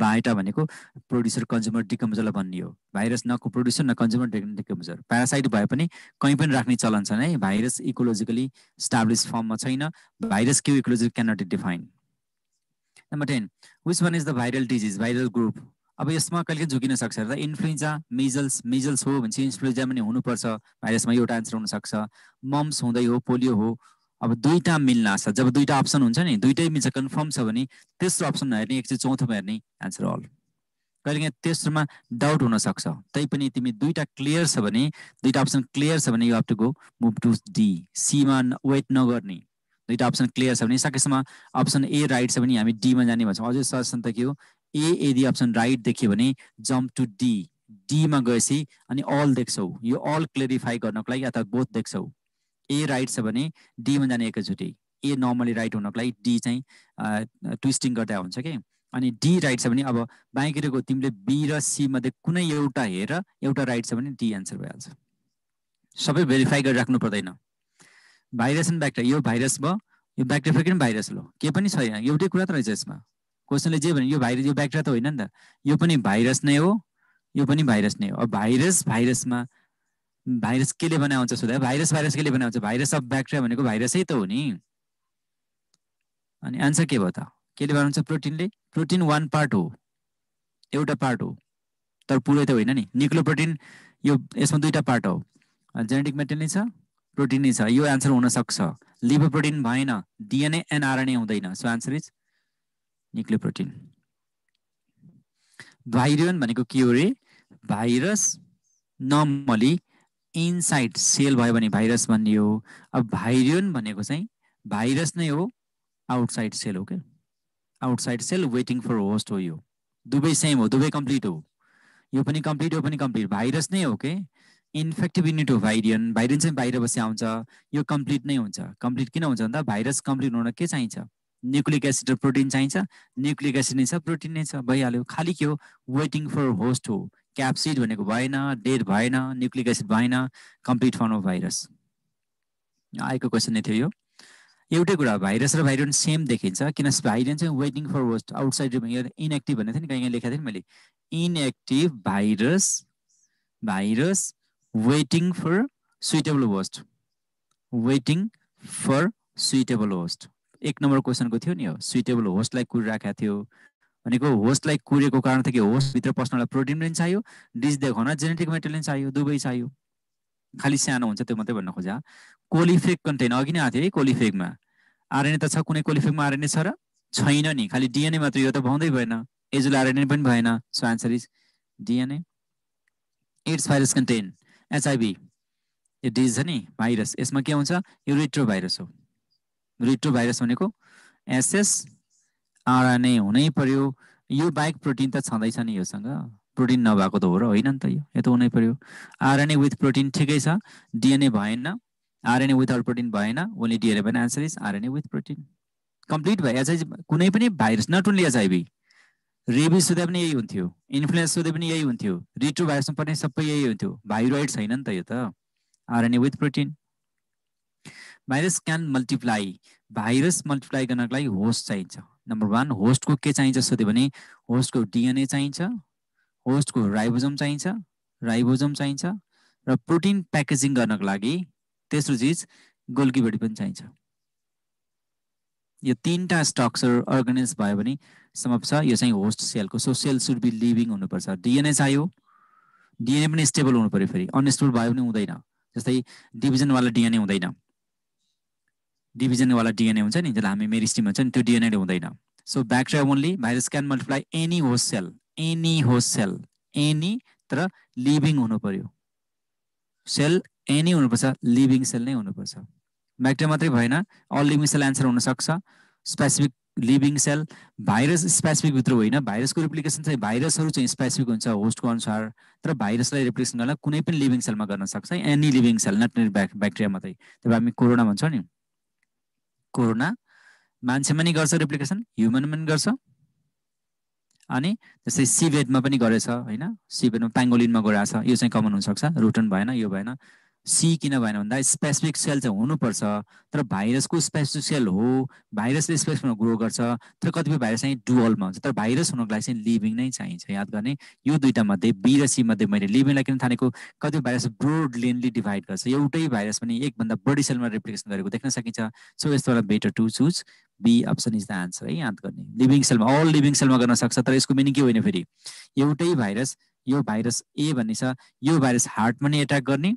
बायोटा भनेको प्रड्युसर कन्ज्युमर डिकम्पोजरलाई भन्ने हो। भाइरस न प्रड्युसर न कन्ज्युमर डिकम्पोजर प्यारासाइट भए पनि कहीँ पनि राख्ने चलन छैन है। भाइरस इकोलोजिकली स्टाब्लिस फर्ममा छैन। भाइरस के ecology cannot define number ten which one is the viral disease viral group अब यसमा कहिले झुकिन सक्छ र इन्फ्लुएन्जा मिजल्स मिजल्स हो भने चाहिँ इन्फ्लुएन्जा पनि हुनुपर्छ। भाइरसमा एउटा एन्सर हुनसक्छ मम्स हुँदै हो पोलियो हो। अब दुईवटा मिल्न छ जब दुईवटा अप्सन हुन्छ नि दुइटै मिल्छ कन्फर्म छ भने तेस्रो अप्सन हेर्ने एक चाहिँ चौथोमा हेर्ने एन्सर अल कहिलेकाहीँ तेस्रोमा डाउट हुनसक्छ तैपनि तिमी दुईवटा क्लियर छ भने दुईवटा अप्सन क्लियर छ भने you have to go move to D Seema wait नगर्ने। दुईवटा अप्सन क्लियर छ भने सकेसम्म अप्सन ए राइट छ भने हामी डीमा जाने भन्छौँ। अझै सजेसन त के हो? ए यदि अप्सन राइट देख्यो भने जम्प टु डी डीमा गएपछि अनि अल देख्छौ। यो अल क्लियरिफाई गर्नको लागि अथवा बोथ देख्छौ। ए राइट छ भने डीमा जाने एकैचोटि। ए नर्मली राइट हुनको लागि डी चाहिँ ट्विस्टिङ गर्दा हुन्छ कि? अनि डी राइट छ भने अब बाँकीको तिमीले बी र सी मध्ये कुनै एउटा हेर एउटा राइट छ भने डी एन्सर भइहाल्छ। सबै भेरिफाई गरिराख्नु पर्दैन। भाइरस एन्ड ब्याक्टेरिया यो भाइरस भयो यो ब्याक्टेरिया फेरि भाइरस लो के पनि छैन एउटै कुरा त रहेछ यसमा। क्वेसनले जे भने यो भाइरस यो ब्याक्टेरिया त होइन नि त। यो पनि भाइरस नै हो यो पनि भाइरस नै हो। अब भाइरस भाइरसमा भाइरस केले बनाउँछ सोधा भाइरस भाइरस केले बनाउँछ? भाइरस अफ ब्याक्टेरिया भनेको भाइरसै त हो नि। अनि एन्सर के भयो त? केले बनाउँछ? प्रोटिनले। प्रोटिन वान पार्ट हो। एउटा पार्ट हो। तर पुरै त होइन नि। निक्लो प्रोटिन यो यसमा दुईवटा पार्ट हो। जेनेटिक मेटेरियल नै छ। प्रोटिन नै छ। यो एन्सर हुनसक्छ लिभर प्रोटिन भएन। DNA NRNA RNA. So answer is nucleoprotein. Virion भनेको के हो रे? भाइरस नर्मली इनसाइड सेल भयो भने भाइरस भन्ने हो। अब भाइरियन भनेको चाहिँ भाइरस नै हो आउटसाइड सेल हो क्या? Outside cell waiting for host हो यो। दुवै सेम हो दुवै कम्प्लिट हो। यो पनि कम्प्लिट हो पनि कम्प्लिट। भाइरस नै हो के? इन्फेक्टिभ युनिट हो भाइरियन भाइरियन चाहिँ बाहिर बसी आउँछ यो कम्प्लिट नै हुन्छ। कम्प्लिट किन हुन्छ भन्दा भाइरस कम्प्लिट हुन के चाहिन्छ? न्युक्लिक एसिड र प्रोटिन चाहिन्छ। न्युक्लिक एसिड नै छ प्रोटिन नै छ। भइहाल्यो। खालि के हो? वेटिङ फर होस्ट हो। क्याप्सिड भनेको भएन डेड भएन न्युक्लिक एसिड भएन कम्प्लिट फर्म अफ भाइरस आएको क्वेसन नै थियो यो। एउटै कुरा भाइरस र भाइरस सेम देखिन्छ किन भाइरस चाहिँ waiting for host outside inactive भनेको थिएँ नि कहीँ लेखेको थिएँ नि मैले। Inactive virus virus waiting for suitable host waiting for suitable host एक नम्बर क्वेसनको थियो नि हो। सुइटेबल होस्टलाई कुरिराखेको थियो। भनेको होस्टलाई कुरेको कारण थियो कि होस्टभित्र पस्नलाई प्रोटिन पनि चाहियो। डिस देखाउन जेनेटिक मेटेरियल चाहियो दुवै चाहियो। खालि सानो हुन्छ त्यो मात्रै भन्न खोजा। कोलिफेक कन्टेन अघि नै आएको थियो है कोलिफेकमा आरएनए त छ कुनै कोलिफेकमा आरएनए छ र छैन नि। खालि डिएनए मात्र यो त भाउँदै भएन। एजुल आरएनए पनि भएन। So answer is DNA AIDS virus contain HIV यो डिज छ नि भाइरस। यसमा के हुन्छ? यो रिट्रो भाइरस हो। रिट्रो भाइरस भनेको एसएस आरएनए हुनै पर्यो। यो बाइक प्रोटिन त छँदैछ नि योसँग। प्रोटिन नभएको त हो र होइन नि त यो। यो त हुनै पर्यो। आरएनए विथ प्रोटिन ठिकै छ। डिएनए भएन। आरएनए विथआउट प्रोटिन भएन। ओन्ली डिएनए भएन। Answer is RNA with protein. Complete भयो। एचआइभी कुनै पनि virus not only HIV rabies सोधे पनि यही हुन्थ्यो इन्फ्लुएन्स सोधे पनि यही हुन्थ्यो रिट्रो भाइरसमा पर्ने सबै यही हुन्थ्यो। भाइरोइड छैन नि त यो त। RNA with protein virus can multiply virus multiply गर्नको लागि होस्ट चाहिन्छ। नम्बर वान होस्टको के चाहिन्छ सोध्यो भने होस्टको डिएनए चाहिन्छ होस्टको राइबोजम चाहिन्छ राइबोजम चाहिन्छ र प्रोटिन प्याकेजिङ गर्नको लागि तेस्रो चिज गोल्कीबडी पनि चाहिन्छ। यो तिनवटा स्ट्रक्चर अर्गनाइज भयो भने समाप्त छ। यो चाहिँ host सेलको so cell should be living हुनुपर्छ। डिएनए चाहियो। डिएनए पनि स्टेबल हुनु पऱ्यो फेरि। अनस्टेबल भयो भने हुँदैन। जस्तै डिभिजनवाला डिएनए हुँदैन। डिभिजनवाला डिएनए हुन्छ नि जसलाई हामी मेरिस्टिम भन्छ नि त्यो डिएनए हुँदैन। So bacteria only virus can multiply any host cell any host cell any तर लिभिङ हुनु पर्यो सेल एनी हुनुपर्छ लिभिङ सेल नै हुनुपर्छ। ब्याक्टेरिया मात्रै भएन। अल लिभिङ सेल एन्सर हुनसक्छ। Specific living cell virus specific भित्र होइन। भाइरसको रिप्लिकेसन चाहिँ भाइरसहरू चाहिँ स्पेसिफिक हुन्छ होस्टको अनुसार। तर भाइरसलाई रिप्लिकेसन गर्न कुनै पनि लिभिङ सेलमा गर्न सक्छ any living cell not bacteria मात्रै। तब हामी कोरोना भन्छौँ नि। कोरोना मान्छेमा नि गर्छ रेप्लिकेसन ह्युमनमा पनि गर्छ। अनि जस्तै सिभेटमा पनि गरेछ होइन? सिभेटमा पेङ्गोलिनमा गइरहेछ यो चाहिँ कमन हुनसक्छ। रुटन भएन यो भएन। सी किन भएन भन्दा स्पेसिफिक सेल चाहिँ हुनुपर्छ तर भाइरसको स्पेसिफिक सेल हो भाइरसले स्पेसिफिकमा ग्रो गर्छ तर कतिपय भाइरस चाहिँ डुअलमा हुन्छ तर भाइरस हुनुको लागि चाहिँ लिभिङ नै चाहिन्छ याद गर्ने। यो दुइटा मध्ये बी र सी मध्ये मैले लिभिङलाई किन थालेको? कतिपय भाइरस ब्रोड लेनली डिभाइड गर्छ एउटै भाइरस पनि एकभन्दा बढी सेलमा रिप्लिकेसन गरेको देख्न सकिन्छ। सो यस्तो better to choose B option is the answer है याद गर्ने। लिभिङ सेलमा अल लिभिङ सेलमा गर्न सक्छ तर यसको मिनिङ के होइन फेरि? एउटै भाइरस यो भाइरस ए भन्ने छ यो भाइरस हार्टमा नै एट्याक गर्ने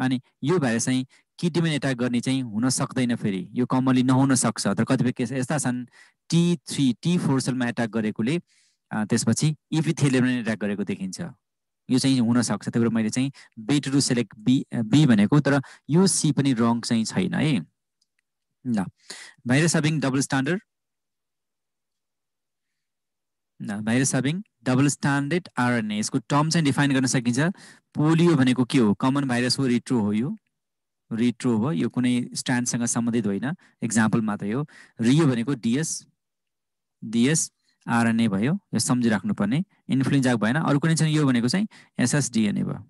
अनि यो भाइरस चाहिँ किडनीमा एट्याक गर्ने चाहिँ हुन सक्दैन फेरि। यो कमनली नहुन सक्छ। तर कतिपय केस यस्ता छन् टी थ्री टी फोर सेलमा एट्याक गरेकोले त्यसपछि इपिथेलियममा एट्याक गरेको देखिन्छ। यो चाहिँ हुनसक्छ त्यही भएर मैले चाहिँ B to select B B भनेको तर यो सी पनि रङ चाहिँ छैन है। ल virus having double standard virus having double standard RNA यसको टर्म चाहिँ डिफाइन गर्न सकिन्छ। पोलियो भनेको के हो? कमन भाइरस हो रिट्रो हो यो। रिट्रो हो यो कुनै स्ट्यान्डसँग सम्बन्धित होइन। इक्जाम्पल मात्रै हो। रियो भनेको डिएस डिएस आरएनए भयो। यो सम्झिराख्नुपर्ने। इन्फ्लुएन्जा भएन। अरू कुनै चाहिँ यो भनेको चाहिँ एसएसडिएनए भयो।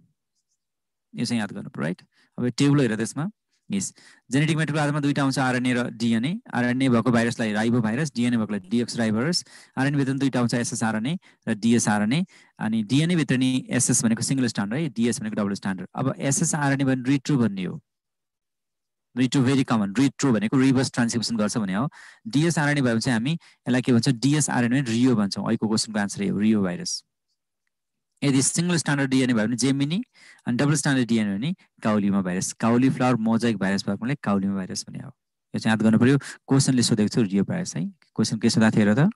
यो चाहिँ याद गर्नु राइट अब टेबल हेर त्यसमा। यस जेनेटिक आधारमा दुईवटा आउँछ आरएनए र डिएनए आरएनए भएको भाइरसलाई राइबो भाइरस डिएनए भएकोलाई डिएक्स राइभरस आरएनएभित्र दुईवटा आउँछ एसएसआरएनए र डिएसआरएनए अनि डिएनएभित्र नि एसएस भनेको सिङ्गल स्ट्यान्डर्ड है डिएस भनेको डबल स्ट्यान्डर्ड अब एसएसआरएनए भने रिट्रु भन्ने हो। रिट्रु भेरी कमन रिट्रो भनेको रिभर्स ट्रान्सक्रिप्सन गर्छ भने हो। डिएसआरएनए चाहिँ हामी यसलाई के भन्छ? डिएसआरएनए रियो भन्छौँ। अहिलेको क्वेसनको आन्सर हो? Reo virus. यदि सिङ्गल स्ट्यान्डर्ड डिएनए भयो भने जेमिनी अनि डबल स्ट्यान्डर्ड डिएनए भने caulimo virus cauli flower mosaic virus भएकोले काउलीमा भाइरस भने हो। यो चाहिँ याद गर्नु पऱ्यो क्वेसनले सोधेको छु रियो भाइरस है? क्वेसन के सोधेको थियो र त।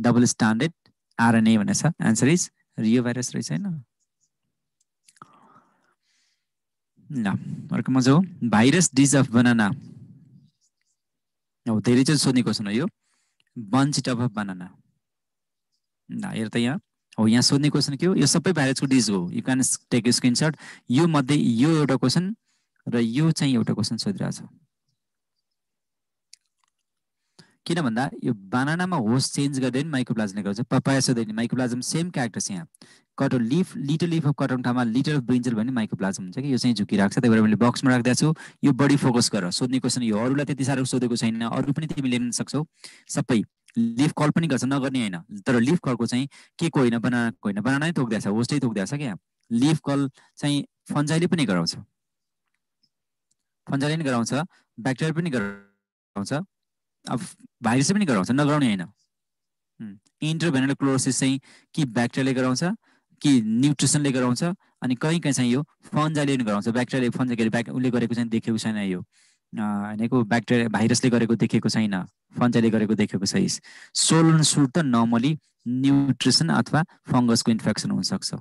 डबल स्ट्यान्डर्ड आरएनए भनेको छ एन्सर इज रियो भाइरस रहेछ होइन? ल अर्को मजा हो। भाइरस डिज अफ बनाना हो धेरै चाहिँ सोध्ने क्वेसन हो यो। बन्चिट अफ बनाना ल हेर त यहाँ। हो यहाँ सोध्ने क्वेसन के हो। यो सबै भाइरसको डिज हो। यु क्यान टेक स्क्रिनसट यो मध्ये यो एउटा क्वेसन र यो चाहिँ एउटा क्वेसन सोधिरहेछ। किन भन्दा यो बानानामा होस्ट चेन्ज गर्दैन माइक्रोप्लाजमले गर्छ पपाया सोध्दैन माइक्रोप्लाजम सेम क्यारेक्टर्स यहाँ। कटो leaf little leaf of cotton ठाउँमा लिटल अफ ब्रिन्जल भन्ने माइक्रोप्लाजम हुन्छ कि? यो चाहिँ झुकिरहेको छ। त्यही भएर मैले बक्समा राखिदिएको छु। यो बढी फोकस गर। सोध्ने क्वेसन यो अरूलाई त्यति साह्रो सोधेको छैन। अरू पनि तिमीले लिन सक्छौ। सबै लिफ कल पनि गर्छ नगर्ने होइन। तर लिफ कलको चाहिँ के को होइन बनानाको होइन? बनाना नै तोक्दैछ होस्टै तोक्दैछ क्या। लिफ कल चाहिँ फन्जाइले पनि गराउँछ। फन्जाइले पनि गराउँछ ब्याक्टेरिया पनि गराउँछ अब भाइरसले पनि गराउँछ नगराउने होइन। इन्टरभेनल क्लोरोसिस चाहिँ कि ब्याक्टेरियाले गराउँछ कि न्युट्रिसनले गराउँछ अनि कहीँ कहीँ चाहिँ यो फन्जाइले पनि गराउँछ। ब्याक्टेरियाले फन्जा ब्याक उसले गरेको चाहिँ देखेको छैन यो। भनेको ब्याक्टेरिया भाइरसले गरेको देखेको छैन फन्जाले गरेको देखेको छ सोलन सुट त नर्मली न्युट्रिसन अथवा फङ्गसको इन्फेक्सन हुनसक्छ।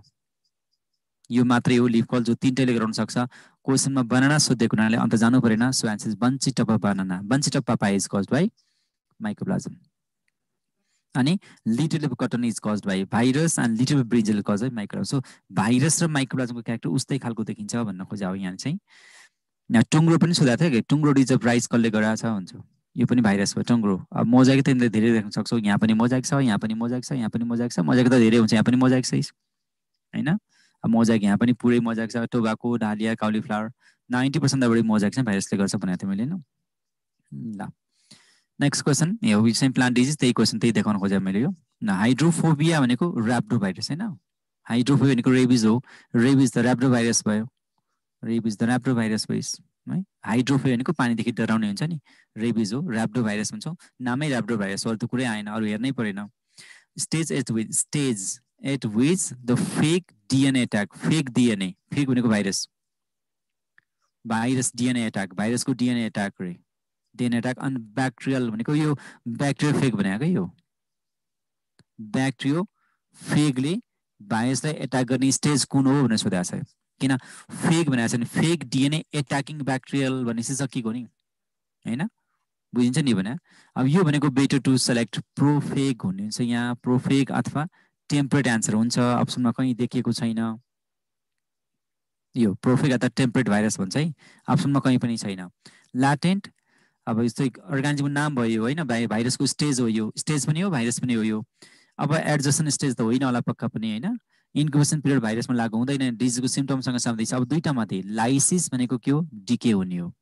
यो मात्रै हो लिफ कल जो तिनटैले गराउन सक्छ। क्वेसनमा बनाना सोधेको हुनाले अन्त जानु परेन। So answer bunchy top of banana. Bunchy top of papaya is caused by microplasm अनि little cotton is caused by virus and little brinjal caused by micro so virus र माइक्रोप्लाजमको क्यारेक्टर उस्तै खालको देखिन्छ भन्न खोजा हो यहाँ चाहिँ। यहाँ टुङ्ग्रो पनि सोधेको थियो कि? टुङ्ग्रो रिजर्भ राइस कसले गराएको छ हुन्छ यो पनि भाइरस हो टुङ्ग्रो। अब मोजाइक त तिमीले धेरै देख्न सक्छौ। यहाँ पनि मोजाइक छ यहाँ पनि मोजाइक छ यहाँ पनि मोजाइक छ। मोजाइक त धेरै हुन्छ यहाँ पनि मोजाइक छ। होइन? अब मोजाइक यहाँ पनि पुरै मोजाइक छ। Tobacco dahlia cauliflower ninety percent बढी मोजाइक चाहिँ भाइरसले गर्छ भनेको थियो मैले होइन ल। नेक्स्ट क्वेसन यो चाहिँ प्लान्ट डिजिज त्यही क्वेसन त्यही देखाउन खोजेँ मैले यो। हाइड्रोफोबिया भनेको ऱ्याप्डो भाइरस होइन? हाइड्रोफोबिया भनेको रेबिज हो। रेबिज त ऱ्याप्डो भाइरस भयो। रेबिज द ऱ्याप्डो भाइरस भइस है? हाइड्रोफे भनेको पानीदेखि डराउने हुन्छ नि। रेबिज हो ऱ्याप्डो भाइरस भन्छौँ नामै ऱ्याप्डो भाइरस अरू त कुरै आएन अरू हेर्नै परेन। Stage at which stage at which the phage DNA attack phage DNA phage भनेको भाइरस। भाइरस डिएनए एट्याक भाइरसको डिएनए एट्याक रे। डिएनए एट्याक अनि ब्याक्टेरियल भनेको यो ब्याक्टेरियो फेक भनेको यो। ब्याक्टेरियो फेकले भाइरसलाई एट्याक गर्ने स्टेज कुन हो भनेर सोधेको छ। किन फेक भनेको छ भने फेक डिएनए एट्याकिङ ब्याक्टेरियल भनेपछि सकिएको नि होइन? बुझिन्छ नि भने। अब यो भनेको बेटर टु सेलेक्ट प्रोफेक हुने हुन्छ यहाँ। प्रोफेक अथवा टेम्परेट एन्सर हुन्छ। अप्सनमा कहीँ देखिएको छैन। यो प्रोफेक अथवा टेम्परेट भाइरस भन्छ है। अप्सनमा कहीँ पनि छैन। ल्याटेन्ट अब यस्तो अर्गानिजमको नाम भयो होइन? भाइरसको स्टेज हो यो। स्टेज पनि हो भाइरस पनि हो यो। अब एडजस्टन स्टेज त होइन होला पक्का पनि होइन? इन्क्युबेसन पिरियड भाइरसमा लागु हुँदैन डिजिजको सिम्टमसँग साउँदैछ अब दुईवटा माथि लाइसिस भनेको के हो? डिके हुने हो।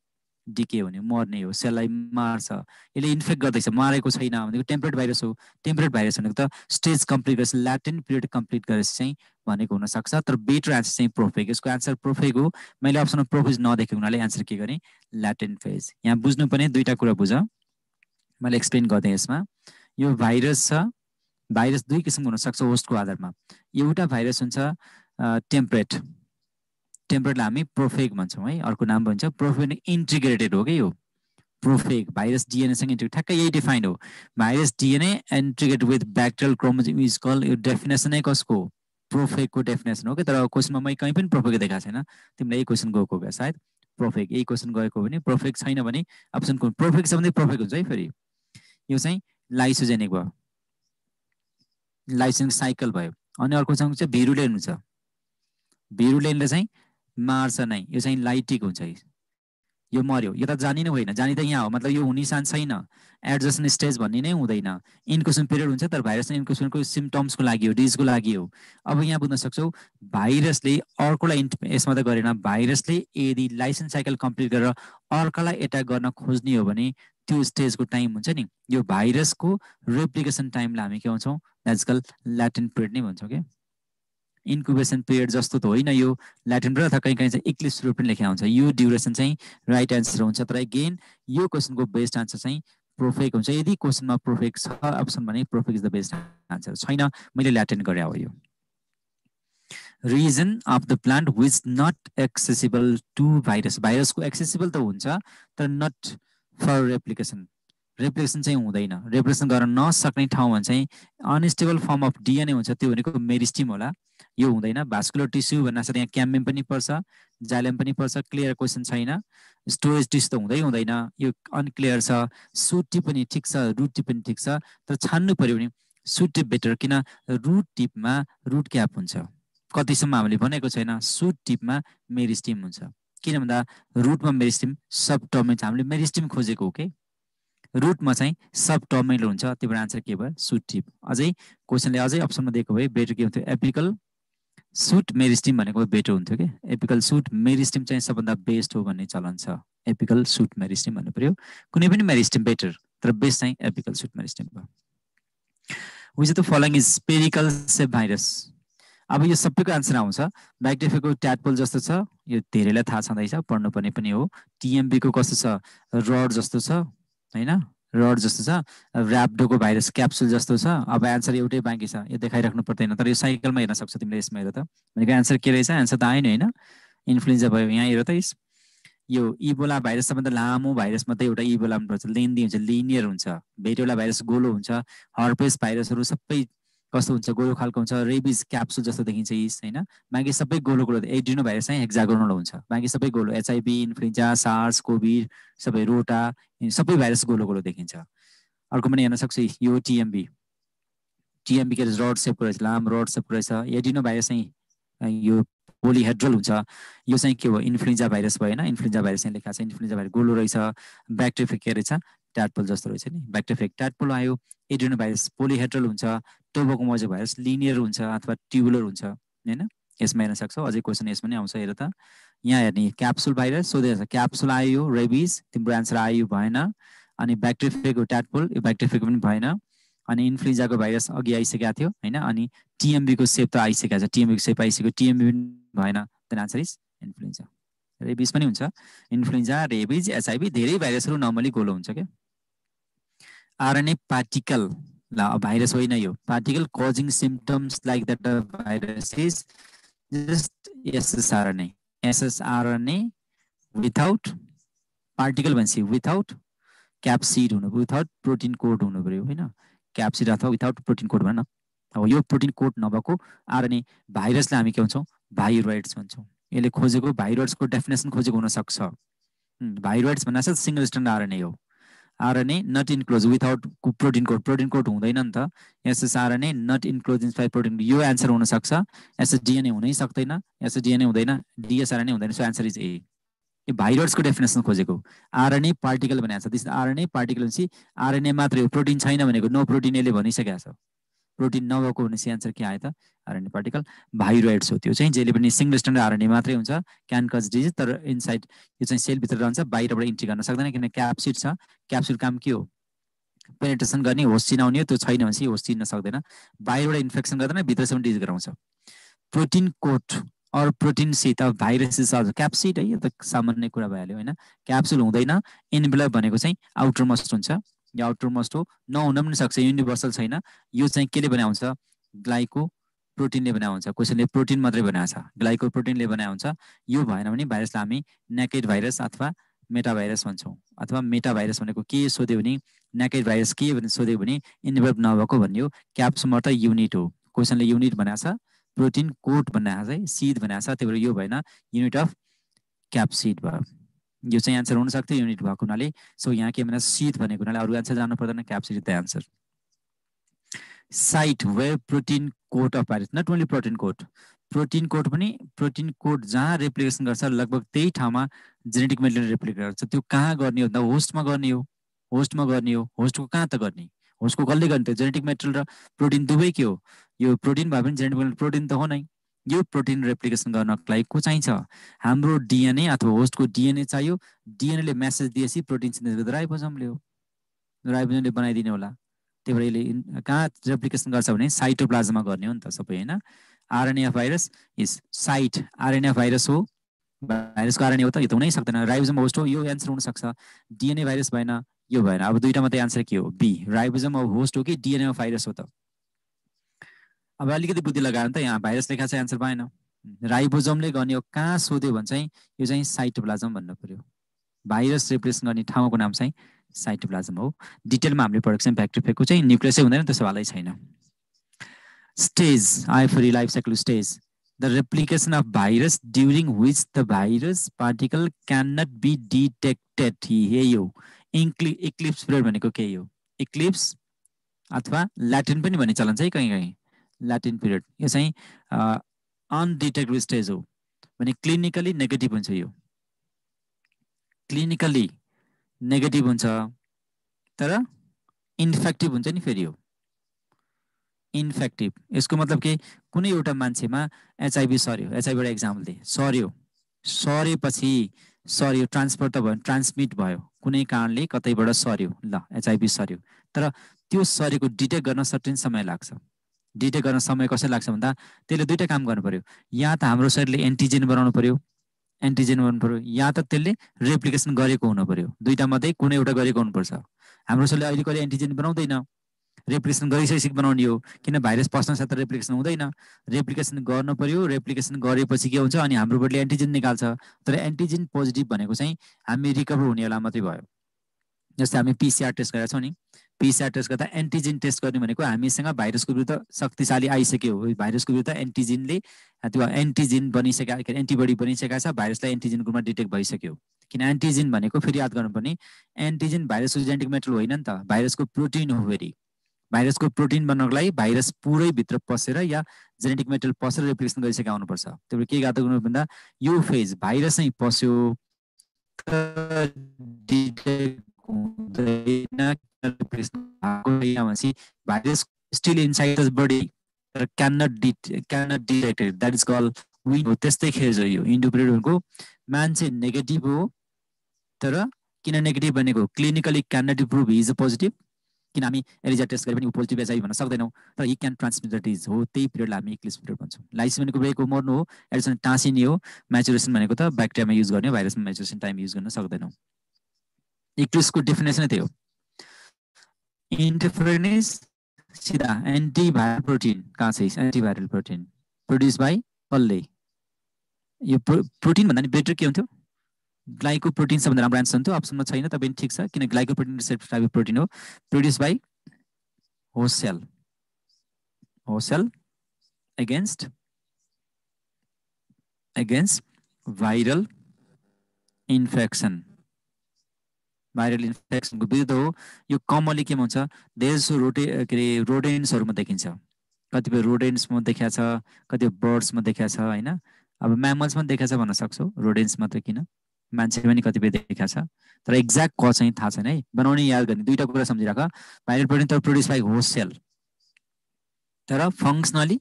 डिके हुने मर्ने हो। सेललाई मार्छ। यसले इन्फेक्ट गर्दैछ। मारेको छैन भनेको टेम्परेट भाइरस हो। टेम्परेट भाइरस भनेको त स्टेज कम्प्लिट गरेपछि ल्याटेन पिरियड कम्प्लिट गरेपछि चाहिँ भनेको हुनसक्छ। तर बेटर एन्सर चाहिँ प्रोफेक यसको एन्सर प्रोफेक हो। मैले अप्सनमा प्रोफेज नदेखेको हुनाले एन्सर के गरेँ? Latent phage. यहाँ बुझ्नुपर्ने दुईवटा कुरा बुझ। मैले एक्सप्लेन गरिदिएँ यसमा। यो भाइरस छ भाइरस दुई किसिमको हुनसक्छ होस्टको आधारमा। एउटा भाइरस हुन्छ टेम्परेट। टेम्परेटलाई हामी प्रोफेक भन्छौँ है अर्को नाम भन्छ प्रोफेक इन्टिग्रेटेड हो कि यो? प्रोफेक भाइरस डिएनएसँग इन्टिग्रेट ठ्याक्कै यही डिफाइन्ड हो। Virus DNA integrate with bacterial chromosome is call यो डेफिनेसनै कसको प्रोफेकको डेफिनेसन हो कि? तर क्वेसनमा मैले कहीँ पनि प्रोफेक देखाएको छैन। तिमीलाई यही क्वेसन गएको क्या सायद प्रोफेक यही क्वेसन गएको भने प्रोफेक छैन भने अप्सन कुन? प्रोफेक छ भने प्रोफेक हुन्छ है फेरि। यो चाहिँ लाइसोजेनिक भयो। लाइसेन्स साइकल भयो। अनि अर्को चाहिँ भिरुलेन हुन्छ। भिरुलेनले चाहिँ मार्छ नै। यो चाहिँ लाइटिक हुन्छ यो मर्यो। यो त जानी नै होइन। जानी त यहाँ हो। मतलब यो हुने चान्स छैन। एडजस्टन स्टेज भन्ने नै हुँदैन। इन्कुसन पिरियड हुन्छ तर भाइरस इन्कुसनको सिम्टम्सको लागि हो डिजको लागि हो। अब यहाँ बुझ्न सक्छौ भाइरसले अर्कोलाई यसमा त गरेन। भाइरसले यदि लाइसेन्स साइकल कम्प्लिट गरेर अर्कालाई एट्याक गर्न खोज्ने हो भने त्यो स्टेजको टाइम हुन्छ नि। यो भाइरसको रेप्लिकेसन टाइमलाई हामी के भन्छौँ? एजकल ल्याटिन पिरियड नै भन्छौँ क्या इन्कुबेसन पिरियड जस्तो त होइन यो ल्याटिन र अथवा कहीँ कहीँ चाहिँ इक्लिस रूप पनि लेखेको हुन्छ। यो ड्युरेसन चाहिँ राइट एन्सर हुन्छ। तर अगेन यो क्वेसनको बेस्ट आन्सर चाहिँ प्रोफेक हुन्छ। यदि क्वेसनमा प्रोफेक छ अप्सन भने prophage is the best answer. छैन मैले ल्याटेन गरे हो यो। Reason of the plant is not accessible to virus. भाइरसको एक्सेसिबल त हुन्छ तर नट फर रेप्लिकेसन रेप्लिकेसन चाहिँ हुँदैन. रेप्लिकेसन गर्न नसक्ने ठाउँमा चाहिँ अनस्टेबल फर्म अफ डिएनए हुन्छ त्यो भनेको मेरिस्टिम होला। यो हुँदैन। भास्कुलर टिस्यु भन्नासाथ यहाँ क्याम्बिम पनि पर्छ जाइलम पनि पर्छ क्लियर क्वेसन छैन। स्टोरेज टिस त हुँदै हुँदैन। यो अनक्लियर छ। सुट टिप पनि ठिक छ रुट टिप पनि ठिक छ। तर छान्नु पऱ्यो भने सुट टिप बेटर किन? रुट टिपमा रुट क्याप हुन्छ। कतिसम्म हामीले भनेको छैन सुट टिपमा मेरिस्टिम हुन्छ। किन भन्दा रुटमा मेरिस्टिम सब टर्मिल हामीले मेरिस्टिम खोजेको हो कि रुटमा चाहिँ सब टर्मिल हुन्छ त्यो भएर आन्सर के भयो? सुट टिप अझै क्वेसनले अझै अप्सनमा दिएको भए बेटर के हुन्थ्यो? एप्लिकल सुट मेरिस्टिम भनेको बेटर हुन्थ्यो कि एपिकल सुट मेरिस्टिम चाहिँ सबभन्दा बेस्ट हो भन्ने चलन छ। एपिकल सुट मेरिस्टिम भन्नु पऱ्यो। कुनै पनि मेरिस्टिम बेटर तर बेस्ट चाहिँ एपिकल सुट मेरिस्टिम भयो। Which the following is spherical shape virus अब यो सबैको आन्सर आउँछ। ब्याक्टेरियाको ट्याटपोल जस्तो छ। यो धेरैलाई थाहा छँदैछ पढ्नुपर्ने पनि हो। टिएमबीको कस्तो छ? रड जस्तो छ होइन? रड जस्तो छ। ऱ्याप्डोको भाइरस क्याप्सुल जस्तो छ। अब एन्सर एउटै बाँकी छ। यो देखाइराख्नु पर्दैन। तर यो साइकलमा हेर्न सक्छ तिमीले यसमा हेर त। भनेको एन्सर के रहेछ? एन्सर त आएन होइन? इन्फ्लुएन्जा भयो। यहाँ हेर त यस। यो इबोला भाइरस सबभन्दा लामो भाइरस मात्रै एउटा इबोला पर्छ लेन्दी हुन्छ लिनियर हुन्छ। भेटोला भाइरस गोलो हुन्छ। हर्पेस भाइरसहरू सबै कस्तो हुन्छ गोलो खालको हुन्छ रेबिज क्याप्सुल जस्तो देखिन्छ इस होइन? बाँकी सबै गोलो गोलो एड्रिनो भाइरस चाहिँ हेक्जागोनल हुन्छ। बाँकी सबै गोलो एचआइबी इन्फ्लुइन्जा सार्स कोभिड सबै रोटा सबै भाइरस गोलो गोलो देखिन्छ। अर्को पनि हेर्न सक्छु यो टिएमबी टिएमबी के रड सेपको रहेछ लाम रड सेपको रहेछ। एड्रिनो भाइरस चाहिँ यो पोलिहेड्रल हुन्छ। यो चाहिँ के हो? इन्फ्लुइन्जा भाइरस भयो होइन? इन्फ्लुइन्जा भाइरस चाहिँ लेखाएको छ। इन्फ्लुइन्जा भाइरस गोलो रहेछ। ब्याक्टेरिया के रहेछ? ट्याटपोल जस्तो रहेछ नि। ब्याक्टेरिया ट्याटपोल आयो एड्रिनो भाइरस पोलिहेड्रल हुन्छ टोबोको मजो भाइरस लिनियर हुन्छ अथवा ट्युबुलर हुन्छ होइन? यसमा हेर्न सक्छौ। अझै क्वेसन यसमा नै आउँछ हेर त। यहाँ हेर्ने क्याप्सुल भाइरस सोधेको छ क्याप्सुल आयो रेबिज तिम्रो एन्सर आयो भएन। अनि ब्याक्टेरियाको ट्याटपोल यो ब्याक्टेरियाको पनि भएन। अनि इन्फ्लुइन्जाको भाइरस अघि आइसकेको थियो होइन? अनि टिएमबीको सेप त आइसकेको छ। टिएमबीको सेप आइसक्यो टिएमबी पनि भएन। Then answer is influenza rabies पनि हुन्छ। इन्फ्लुइन्जा रेबिज एचआइबी धेरै भाइरसहरू नर्मली गोलो हुन्छ क्या? आरएनए पार्टिकल ल भाइरस होइन यो. Particle causing symptoms like that virus is just SSRNA SSRNA without particle भनेपछि विथाउट क्याप्सिड हुनु विथाउट प्रोटिन कोड हुनु पऱ्यो होइन? क्याप्सिड अथवा विथाउट प्रोटिन कोड भन अब यो प्रोटिन कोड नभएको आरएनए भाइरसलाई हामी के भन्छौँ? भाइरोइड्स भन्छौँ। यसले खोजेको भाइरोइड्सको डेफिनेसन खोजेको हुनसक्छ। भाइरोइड्स भन्नाले सिङ्गल स्ट्यान्ड आरएनए हो। RNA not enclose without protein code protein code हुँदैन नि त। SSRNA not enclose in protein यो एन्सर हुनसक्छ। एसएसडिएनए हुनै सक्दैन। एसएसडिएनए हुँदैन। डिएसआरएनए हुँदैन। सो एन्सर इज ए यो भाइरसको डेफिनेसन खोजेको आरएनए पार्टिकल भनेको छ त्यस आरएनए पार्टिकल भनेपछि आरएनए मात्रै हो प्रोटिन छैन भनेको। नो प्रोटिन यसले भनिसकेको छ। प्रोटिन नभएको भनेपछि एन्सर के आयो त? आरएनए पार्टिकल भाइरोइड्स हो त्यो चाहिँ जहिले पनि सिङ्गल स्ट्यान्डर्ड आरएनए मात्रै हुन्छ क्यान कज डिजिज तर इनसाइड यो चाहिँ सेलभित्र रहन्छ बाहिरबाट इन्ट्री गर्न सक्दैन किन क्याप्सिड छ। क्याप्सुल काम के हो? पेनिट्रेसन गर्ने होस चिनाउने हो त्यो छैन भनेपछि होस चिन्न सक्दैन। बाहिरबाट इन्फेक्सन गर्दैन भित्रसम्म डिजिज गराउँछ। प्रोटिन कोट अरू प्रोटिन सिट अब भाइरसेस क्याप्सिड है यो त सामान्य कुरा भइहाल्यो होइन? क्याप्सुल हुँदैन इन्भेलप भनेको चाहिँ आउटर मस्ट हुन्छ। या आउटर मस्ट हो नहुन पनि सक्छ युनिभर्सल छैन। यो चाहिँ केले बनाउँछ? ग्लाइको प्रोटिनले बनाएको हुन्छ क्वेसनले प्रोटिन मात्रै बनाएको छ ग्लाइको प्रोटिनले बनाएको हुन्छ यो भएन भने भाइरसलाई हामी नेकेड भाइरस अथवा मेटा भाइरस भन्छौँ। अथवा मेटा भाइरस भनेको के सोध्यो भने नेकेड भाइरस के भने सोध्यो भने इन्भल्भ नभएको भन्ने हो क्याप्सुम त युनिट हो। क्वेसनले युनिट बनाएको छ प्रोटिन कोट बनाएको छ है सिड बनाएको छ त्यही भएर यो भएन। युनिट अफ क्याप्सिड भयो। यो चाहिँ एन्सर हुनसक्थ्यो युनिट भएको हुनाले। सो यहाँ के भने शीत भनेको हुनाले अरू एन्सर जानु पर्दैन capsid the answer site where protein coat of virus not only protein coat protein coat पनि प्रोटिन कोट जहाँ रेप्लिकेसन गर्छ लगभग त्यही ठाउँमा जेनेटिक मेटेरियल रेप्लिकेट गर्छ। त्यो कहाँ गर्ने हो भन्दा होस्टमा गर्ने हो। होस्टमा गर्ने हो। होस्टको कहाँ त गर्ने? होस्टको कसले गर्ने त्यो जेनेटिक मेटेरियल र प्रोटिन दुवै के हो? यो प्रोटिन भए पनि जेनेटिक मेटेरियल प्रोटिन त हो नै। यो प्रोटिन रेप्लिकेसन गर्नको लागि को चाहिन्छ? हाम्रो डिएनए अथवा होस्टको डिएनए चाहियो। डिएनएले मेसेज दिएपछि प्रोटिन सिन्थेसिस गर्दा राइबोजमले हो। राइबोजमले बनाइदिने होला। त्यही भएर यसले कहाँ रेप्लिकेसन गर्छ भने साइटोप्लाजमा गर्ने हो नि त सबै होइन? RNA virus is site. RNA virus हो। भाइरसको आरएनए हो त यो त हुनै सक्दैन। राइबोजम होस्ट हो यो एन्सर हुनसक्छ। डिएनए भाइरस भएन यो भएन। अब दुइटा मात्रै एन्सर के हो? बी। राइबोजम होस्ट हो कि डिएनए भाइरस हो त? अब अलिकति बुद्धि लगाएर त यहाँ भाइरस लेखा छ एन्सर पाएन राइबोजमले गर्ने हो कहाँ सोध्यो भने चाहिँ यो चाहिँ साइटोप्लाजम भन्नु पर्यो। भाइरस रिप्लेस गर्ने ठाउँको नाम चाहिँ साइटोप्लाजम हो। डिटेलमा हामीले प्रोडक्सन फ्याक्ट्री चाहिँ न्युक्लियसै हुँदैन त्यसो वालै छैन। स्टेज आयो फेरि life cycle stage. The replication of virus during which the virus particle can not be detected यही हो इक्लिप्स पिरियड भनेको केही हो? इक्लिप्स अथवा ल्याटिन पनि भन्ने चलन चाहिँ कहीँ कहीँ। ल्याटिन पिरियड यो चाहिँ अनडिटेक्टेड स्टेज हो। भने क्लिनिकली नेगेटिभ हुन्छ यो। क्लिनिकली नेगेटिभ हुन्छ तर इन्फेक्टिभ हुन्छ नि फेरि हो इन्फेक्टिभ यसको मतलब के? कुनै एउटा मान्छेमा एचआइभी सर्यो एचआइभीबाट एक्जाम्पल दिए। सर्यो सरेपछि सर्यो ट्रान्सफर त भयो ट्रान्समिट भयो। कुनै कारणले कतैबाट सर्यो ल एचआइभी सर्यो तर त्यो सरेको डिटेक्ट गर्न सर्टेन समय लाग्छ। डिटेक्ट गर्न समय कसरी लाग्छ भन्दा त्यसले दुइटा काम गर्नु पर्यो। या त हाम्रो शरीरले एन्टिजेन बनाउनु पर्यो एन्टिजेन बनाउनु पर्यो या त त्यसले रेप्लिकेसन गरेको हुनु पर्यो। दुइटा मात्रै कुनै एउटा गरेको हुनुपर्छ। हाम्रो शरीरले अहिले कहिले एन्टिजेन बनाउँदैन। रेप्लिकेसन गरिसकेपछि बनाउने हो किन भाइरस पस्न साथ रेप्लिकेसन हुँदैन। रेप्लिकेसन गर्नु पर्यो रेप्लिकेसन गरेपछि के हुन्छ अनि हाम्रो बडीले एन्टिजेन निकाल्छ। तर एन्टिजेन पोजिटिभ भनेको चाहिँ हामी रिकभर हुनेवाला मात्रै भयो। जस्तै हामी पिसिआर टेस्ट गरेका छौँ नि पिसिआर टेस्ट गर्दा एन्टिजेन टेस्ट गर्ने भनेको हामीसँग भाइरसको विरुद्ध शक्तिशाली आइसक्यो। भाइरसको विरुद्ध एन्टिजेनले त्यो एन्टिजेन बनिसकेका के अरे एन्टिबडी बनिसकेका छ भाइरसलाई एन्टिजेनको रूपमा डिटेक्ट भइसक्यो। किन एन्टिजेन भनेको फेरि याद गर्नुपर्ने एन्टिजेन भाइरसको जेनेटिक मेटेरियल होइन नि त। भाइरसको प्रोटिन हो फेरि। भाइरसको प्रोटिन बन्नको लागि भाइरस पुरै भित्र पसेर या जेनेटिक मेटेरियल पसेर रिप्लेसन गरिसकेका आउनुपर्छ भएर के याद गर्नु भन्दा यो फेज भाइरस नै पस्यो। हुँदैन virus still inside body can not D can not detected that is call win हो त्यस्तै खेल हो यो इन्डोप्रेडहरूको मान्छे नेगेटिभ हो तर किन नेगेटिभ भनेको? Clinically can not improve is a positive किन हामी एलिजा टेस्ट गरे पनि पोजिटिभ एचआइभी भन्न सक्दैनौँ। तर he can transmit the disease हो त्यही पिरियडलाई हामी इक्लिस पिरियड भन्छौँ। लाइस भनेको ब्रेक मर्नु हो एडिसन टाँसिने हो। म्याचुरेसन भनेको त ब्याक्टेरियामा युज गर्ने भाइरसमा म्याचुरेसन टाइम युज गर्न सक्दैनौँ। इक्लिसको डेफिनेसनै त्यही हो इन्टरफेरेनिस सिधा एन्टिभाइरल प्रोटिन कहाँ छ एन्टिभाइरल प्रोटिन प्रड्युस बाई कसले यो प्रोटिन भन्दा नि बेटर के हुन्थ्यो? ग्लाइको प्रोटिन सबभन्दा राम्रो एन्सर हुन्थ्यो। अप्सनमा छैन तपाईँ ठिक छ किन glyco protein receptor type protein हो produce by host cell host cell against against viral infection viral इन्फेक्सनको विरुद्ध हो। यो कमली केमा हुन्छ धेरै जसो रोटे के अरे रोडेन्सहरूमा देखिन्छ। कतिपय रोडेन्समा देखिया छ कतिपय बर्ड्समा देखिया छ होइन? अब म्यामल्समा देखिया छ भन्न सक्छौँ। रोडेन्स मात्रै किन? मान्छे पनि कतिपय देखाएको छ। तर एक्ज्याक्ट क चाहिँ थाहा छैन है। बनाउने याद गर्ने। दुईवटा कुरा सम्झिराख। भाइरल प्रोटिन तर प्रड्युस बाई होस्ट सेल। तर functionally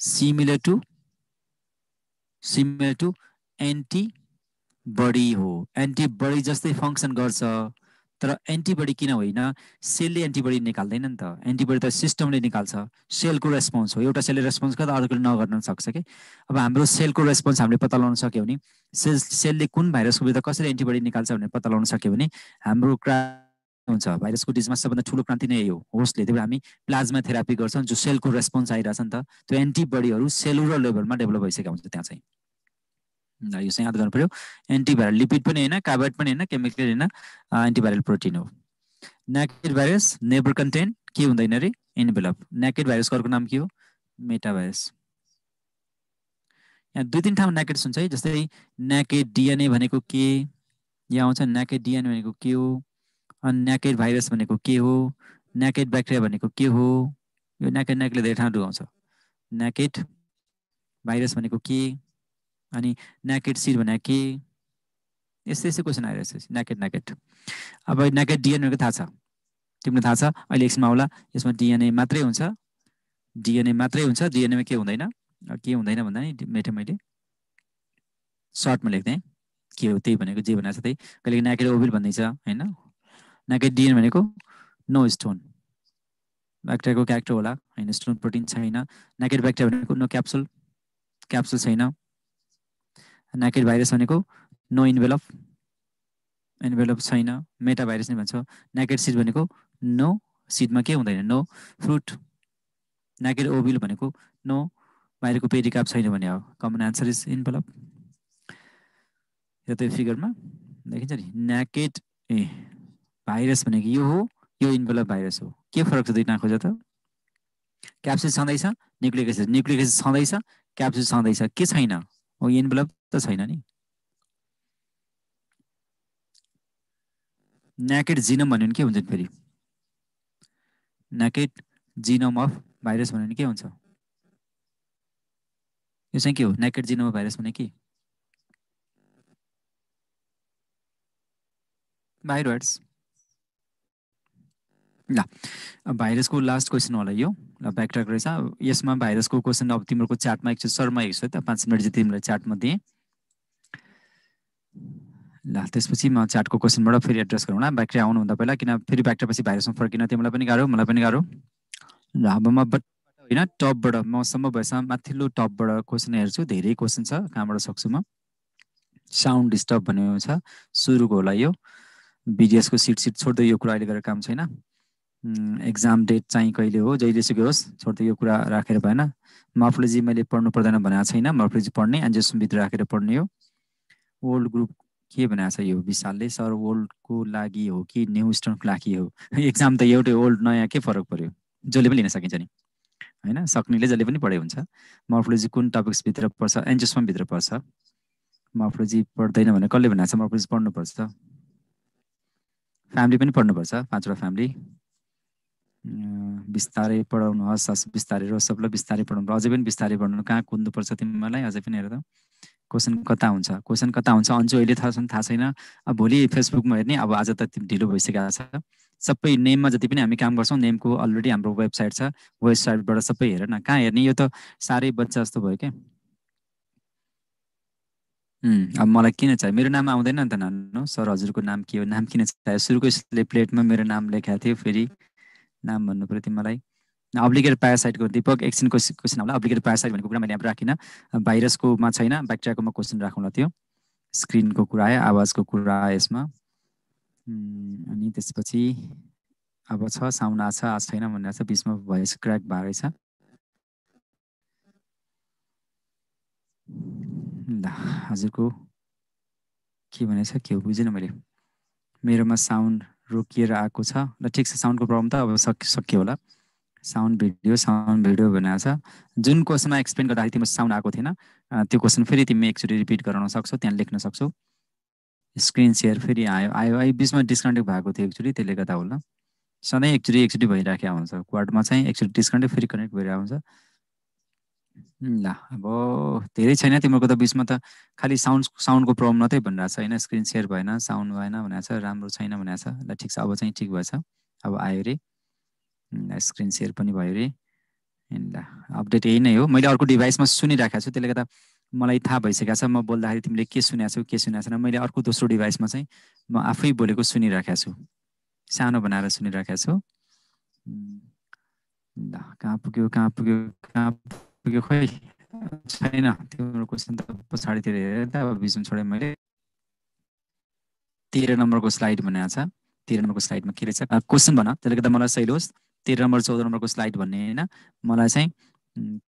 similar to similar to antibody हो। एन्टिबडी जस्तै फङ्सन गर्छ तर एन्टिबडी किन होइन? सेलले एन्टिबडी निकाल्दैन नि त। एन्टिबडी त सिस्टमले निकाल्छ। सेलको रेस्पोन्स हो। एउटा सेलले रेस्पोन्स गर्दा अर्कोले नगर्न सक्छ कि? अब हाम्रो सेलको रेस्पोन्स हामीले पत्ता लगाउन सक्यो भने सेल सेलले कुन भाइरसको विरुद्ध कसरी एन्टिबडी निकाल्छ भनेर पत्ता लगाउन सक्यो भने हाम्रो क्रा हुन्छ। भाइरसको डिजमा सबभन्दा ठुलो क्रान्ति नै हो होस्टले। त्यही हामी प्लाज्मा थेरापी गर्छौँ जो सेलको रेस्पोन्स आइरहेछ नि त। त्यो एन्टिबडीहरू सेलुलर लेभलमा डेभलप भइसकेको हुन्छ त्यहाँ चाहिँ। यो चाहिँ याद गर्नु पऱ्यो एन्टिभाइरल लिपिड पनि होइन कार्बोहाइड पनि होइन केमिकल होइन एन्टिभाइरल प्रोटिन हो। नेकेड भाइरस नेबर कन्टेन्ट के हुँदैन अरे इन्भेलप नेकेड भाइरसको अर्को नाम के हो? मेटा भाइरस यहाँ दुई तिन ठाउँमा नेकेड हुन्छ है जस्तै नेकेड डिएनए भनेको के? यहाँ आउँछ नेकेड डिएनए भनेको के हो? अनि नेकेड भाइरस भनेको के हो? नेकेड ब्याक्टेरिया भनेको के हो? यो नेकेड नेकेडले धेरै ठाउँ डुबाउँछ नेकेड भाइरस भनेको के? अनि नेकेड सिड भने के? यस्तै यस्तै क्वेसन आइरहेछ नेकेड नेकेड अब नेकेड डिएनएको थाहा छ। तिमीलाई थाहा छ? अहिले एकछिनमा होला यसमा डिएनए मात्रै हुन्छ। डिएनए मात्रै हुन्छ। डिएनएमा के हुँदैन? के हुँदैन भन्दा नि मेटे मैले। सर्टमा लेख्थेँ के हो त्यही भनेको जे भनेको छ त्यही। कहिले नेकेड ओभिल भन्दैछ होइन? नेकेड डिएन भनेको नो स्टोन ब्याक्टेरियाको क्यारेक्टर होला। होइन स्टोन प्रोटिन छैन। नेकेड ब्याक्टेरिया भनेको नो क्याप्सुल क्याप्सुल छैन। नाकेड भाइरस भनेको नो इन्भेलप इन्भेलप छैन मेटा भाइरस नै भन्छ। नाकेड सिड भनेको नो सिडमा के हुँदैन? नो फ्रुट नाकेड ओबिल भनेको नो बाहिरको पेरिकाप छैन भने हो। कमन एन्सर इज इन्भेलप यो त फिगरमा देखिन्छ नि। न्याकेड ए भाइरस भनेको यो हो यो इन्भेलप भाइरस हो। के फरक छ दुईटा खोज त क्याप्सिड छँदैछ न्युक्लिक एसिड न्युक्लिक एसिड छँदैछ क्याप्सिड छँदैछ। के छैन? हो इन्भेलप त छैन नि। न्याकेड जिनम भन्यो भने के हुन्छ फेरि? न्याकेड जिनम अफ भाइरस भन्यो भने के हुन्छ? यो चाहिँ के हो? न्याकेड जिनम अफ भाइरस भने के? भाइरस ल भाइरसको लास्ट क्वेसन होला यो। ल ब्याकट्र्याक रहेछ। यसमा भाइरसको क्वेसन अब तिम्रो च्याटमा एकचोटि सरमा है त पाँच मिनट चाहिँ तिमीलाई च्याटमा दिएँ। ल त्यसपछि म च्याटको क्वेसनबाट फेरि एड्रेस गरौँ न ब्याक्ट्रिया आउनुभन्दा पहिला किन फेरि ब्याक्ट्रिया भाइरसमा फर्किन तिमीलाई पनि गाह्रो मलाई पनि गाह्रो। ल अब म होइन टपबाट मसम्म भएसम्म माथिल्लो टपबाट क्वेसन हेर्छु धेरै क्वेसन छ कहाँबाट सक्छु म? साउन्ड डिस्टर्ब भन्ने छ सुरुको होला यो। बिडिएसको सिट सिट छोड्दै यो कुरा अहिले गरेर काम छैन। एक्जाम डेट चाहिँ कहिले हो? जहिले सुकै होस् छोड्दै यो कुरा राखेर भएन। मर्फोलोजी मैले पढ्नु पर्दैन भनेको छैन। मर्फोलोजी पढ्ने एन्जेसमभित्र राखेर पढ्ने हो। ओल्ड ग्रुप के भनेको छ यो विशालले सर ओल्डको लागि हो कि न्यु स्टोनको लागि हो? एक्जाम त एउटै ओल्ड नयाँ के फरक पऱ्यो जसले पनि लिन सकिन्छ नि। होइन? सक्नेले जसले पनि पढाइ हुन्छ। मर्फोलोजी कुन टपिक्सभित्र पर्छ? एन्जेसमभित्र पर्छ। मर्फोलोजी पढ्दैन भने कसले भनेको छ? मर्फोलोजी पढ्नुपर्छ फ्यामिली पनि पढ्नुपर्छ। पाँचवटा फ्यामिली बिस्तारै पढाउनु हस् बिस्तारै र सबलाई बिस्तारै पढाउनु अझै पनि बिस्तारै पढाउनु। कहाँ कुद्नुपर्छ तिमीलाई अझै पनि हेर त क्वेसन कता हुन्छ? क्वेसन कता हुन्छ? अन्जु अहिले थाहा छ थाहा छैन। अब भोलि फेसबुकमा हेर्ने। अब आज त ढिलो भइसकेको छ। सबै नेममा जति पनि हामी काम गर्छौँ नेमको अलरेडी हाम्रो वेबसाइट छ। वेबसाइटबाट सबै हेर न। कहाँ हेर्ने? यो त साह्रै बच्चा जस्तो भयो क्या अब मलाई किन चाहियो? मेरो नाम आउँदैन नि त नानु। सर हजुरको नाम के हो? नाम किन चाहियो? सुरुको स्लेप प्लेटमा मेरो नाम लेखाएको थियो फेरि नाम भन्नु पऱ्यो तिमीलाई। अब्लिगेट प्यारासाइटको दिपक एकछिन क्वेसन होला अब्लिगेट प्यारासाइट भनेको कुरा मैले यहाँ राखिनँ। भाइरसकोमा छैन ब्याक्टेरियाकोमा क्वेसन राखौँला त्यो। स्क्रिनको कुरा आयो आवाजको कुरा आयो यसमा। अनि त्यसपछि अब छ साउन्ड आएको छ आज छैन भनेर छ बिचमा भोइस क्र्याक भएको रहेछ। ल हजुरको के भनेछ के हो बुझेन मैले। मेरोमा साउन्ड रोकिएर आएको छ। ल ठिक छ साउन्डको प्रब्लम त अब सक सक्यो होला। साउन्ड भिडियो साउन्ड भिडियो भनेको छ। जुन क्वेसनमा एक्सप्लेन गर्दाखेरि तिम्रो साउन्ड आएको थिएन त्यो क्वेसन फेरि तिमी एकचोटि रिपिट गराउन सक्छौ त्यहाँ लेख्न सक्छौ। स्क्रिन सेयर फेरि आयो आयो। आयो बिचमा डिस्काउन्टेड भएको थियो एकचोटि त्यसले गर्दा होला। सधैँ एकचोटि एकचोटि भइराखेको हुन्छ। क्वाडमा चाहिँ एकचोटि डिस्काउन्टेड फेरि कनेक्ट भइरहेको हुन्छ। ल अब धेरै छैन तिमीहरूको त बिचमा त खालि साउन्ड साउन्डको प्रब्लम मात्रै भनिरहेको छ। होइन स्क्रिन सेयर भएन साउन्ड भएन भनेको छ राम्रो छैन भनेको छ। ल ठिक छ अब चाहिँ ठिक भएछ। अब आयो अरे। स्क्रिन सेयर पनि भयो अरे। ल अपडेट यही नै हो। मैले अर्को डिभाइसमा सुनिराखेको छु त्यसले गर्दा मलाई थाहा भइसकेको छ। म बोल्दाखेरि तिमीले के सुनेको छौ के सुनेको छैन। मैले अर्को दोस्रो डिभाइसमा चाहिँ म आफै बोलेको सुनिराखेको छु। सानो बनाएर सुनिराखेको छु। ल कहाँ पुग्यो कहाँ पुग्यो कहाँ पुग्यो खै छैन तिम्रो क्वेसन त पछाडितिर हेरेर त अब बिचमा छोडेँ मैले तेह्र नम्बरको स्लाइड भनेको छ तेह्र नम्बरको स्लाइडमा के रहेछ क्वेसन भन त्यसले गर्दा मलाई सही होस् तेह्र नम्बर चौध नम्बरको स्लाइड भन्ने होइन मलाई चाहिँ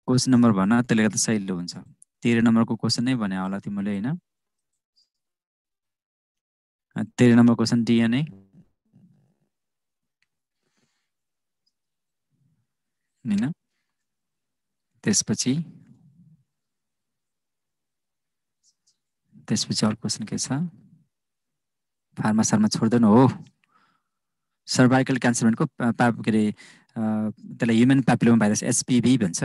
क्वेसन नम्बर भन त्यसले गर्दा सहिलो हुन्छ तेह्र नम्बरको क्वेसन नै भने होला तिमीले होइन तेह्र नम्बर क्वेसन डिएनए होइन त्यसपछि त्यसपछि अर्को क्वेसन के छ? फार्मा सार्मा छोड्दैन हो। सर्भाइकल क्यान्सर भनेको के अरे त्यसलाई ह्युमन प्यापिलोमा भाइरस एसपिभी भन्छ।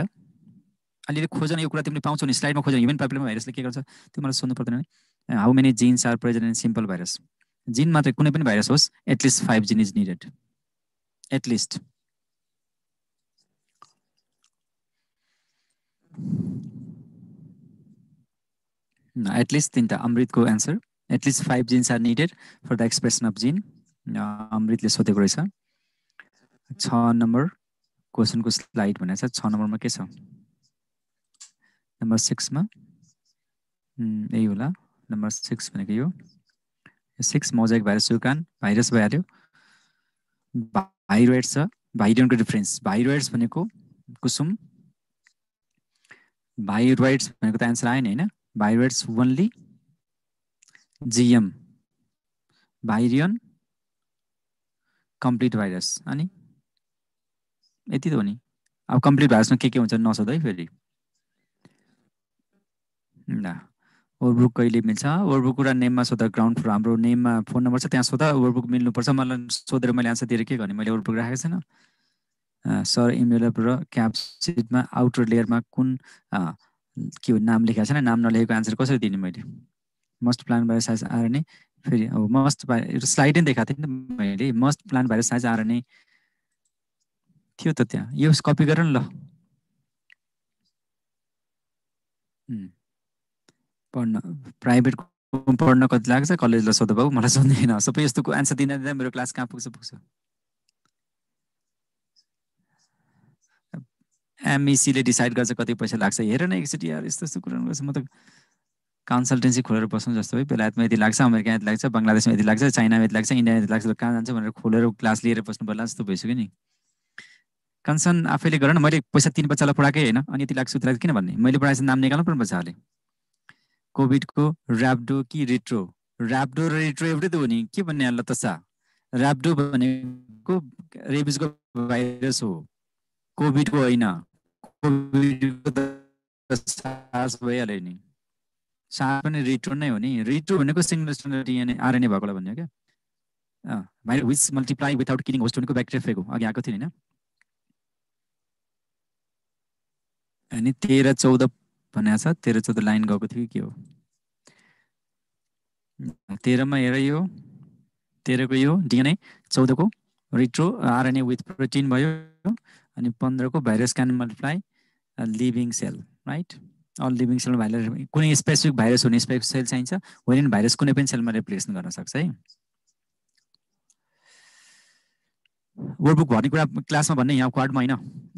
अलिअलि खोजन यो कुरा तिमीले पाउँछौ नि स्लाइडमा खोजन ह्युमन प्यापिलोमा भाइरसले के गर्छ? त्यो मलाई सोध्नु पर्दैन। How many genes are present in simple virus gene मात्रै कुनै पनि भाइरस होस् at least five gene is needed at least at least तिनवटा अमृतको answer at least five genes are needed for the expression of gene अमृतले सोधेको रहेछ छ number क्वेसनको slide भनेको छ छ नम्बरमा के छ नम्बर सिक्समा यही होला नम्बर सिक्स भनेको यो सिक्स मोजाइक भाइरस सुकान भाइरस भइहाल्यो भाइरोइड्स छ भाइरियनको डिफ्रेन्स भाइरोइड्स भनेको कुसुम भाइरोइड्स भनेको त एन्सर आयो नि होइन viroids only GM virion complete virus अनि? यति त हो नि? अब कम्प्लिट भाइरसमा के के हुन्छ नसोध है फेरि। ल ओभरबुक कहिले मिल्छ? ओभरबुक कुरा नेममा सोध्दा ग्राउन्ड फ्लोर हाम्रो नेममा फोन नम्बर छ त्यहाँ सोध्दा ओभरबुक मिल्नुपर्छ। मलाई सोधेर मैले आन्सर दिएर के गर्ने? मैले ओभरबुक राखेको छैन। सर इमेलप र क्यापसिटमा आउटर लेयरमा कुन के हो नाम लेखेको छैन नाम नलेखेको आन्सर कसरी दिने मैले? Must plan by size RNA फेरि अब मस्ट स्लाइड नै देखाएको थिएँ नि त मैले। मस्ट प्लान भएर साइज आरएनए थियो त त्यहाँ। यो कपी गर न ल। पढ्न प्राइभेट पढ्न कति लाग्छ? कलेजलाई भाउ मलाई सोध्दैन सबै यस्तोको एन्सर दिँदा दिँदा मेरो क्लास कहाँ पुग्छ पुग्छ? एमइसीले डिसाइड गर्छ कति पैसा लाग्छ। हेर न एकचोटि यार यस्तो यस्तो कुरा गर्छ। म त कन्सल्टेन्सी खोलेर बस्नु जस्तो है बेलायतमा यति लाग्छ अमेरिका यति लाग्छ बङ्गलादेशमा यति लाग्छ चाइनामा यति लाग्छ इन्डियामा यति लाग्छ कहाँ जान्छ भनेर खोलेर क्लास लिएर बस्नु पर्ला जस्तो भइसक्यो नि। कन्सर्न आफैले गर न मैले पैसा तिन बच्चालाई पढाएकै होइन अनि यति लाग्छ उति किन भन्ने मैले पढाएपछि नाम निकाल्नु पर्ने बच्चाहरूले कोभिडको ऱ्याप्डो कि रिट्रो? ऱ्याप्डो र रिट्रो एउटै त हो नि। के भन्ने ल त सा ऱ्याप्डो भनेको रेबिजको भाइरस हो। कोभिडको होइन। सास भइहाल्यो नि। सार पनि रिट्रो नै हो नि। रिट्रो भनेको सिङ्गल स्ट्यान्डर्ड डिएनए आरएनए भएकोलाई भन्यो क्या? Virus which multiply without killing host भनेको ब्याक्टेरिया अघि आएको थियो होइन? अनि तेह्र चौध भनेको छ। तेह्र चौध लाइन गएको थियो कि के हो? तेह्रमा हेर यो तेह्रको यो डिएनए चौधको रिट्रो आरएनए विथ प्रोटिन भयो। अनि पन्ध्रको virus can multiply living cell right all living cell virus कुनै स्पेसिफिक भाइरस हुने स्पेसिफिक सेल चाहिन्छ। होइन भाइरस कुनै पनि सेलमा रिप्लेसन गर्न सक्छ है। वर्कबुक भर्ने कुरा क्लासमा भन्ने यहाँ क्वाडमा होइन।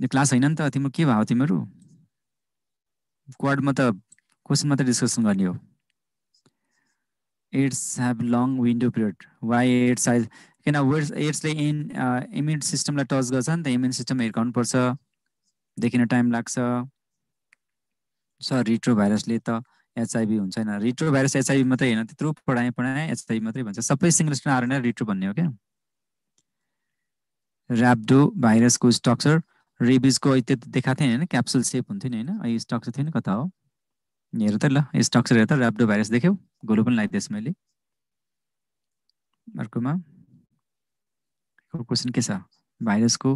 यो क्लास होइन नि त। तिम्रो के भयो तिमीहरू? क्वाडमा त क्वेसन मात्रै डिस्कसन गर्ने हो। AIDS have long window period why AIDS size किन वर्ड्स एड्सले इन इम्युन सिस्टमलाई टच गर्छ नि त। इम्युन सिस्टम हिर्काउनुपर्छ। देखिन टाइम लाग्छ। सर रिट्रो भाइरसले त एचआइभी हुन्छ होइन। रिट्रो भाइरस एचआइभी मात्रै होइन त्यत्रो पढाएँ पढाएँ एचआइभी मात्रै भन्छ। सबै सिङ्गल स्टोन आएर रिट्रो भन्ने हो क्या? ऱ्याप्डो भाइरसको स्ट्रक्चर। रेबिजको त्यो देखाएको थिएँ होइन क्याप्सुल सेप हुन्थ्यो नि होइन। स्ट्रक्चर थियो नि कता हो। हेर त ल स्ट्रक्चर हेर त ऱ्याप्डो भाइरस देख्यौ। गोलो पनि लगाइदिएस् मैले। अर्कोमा। क्वेसन के छ? भाइरसको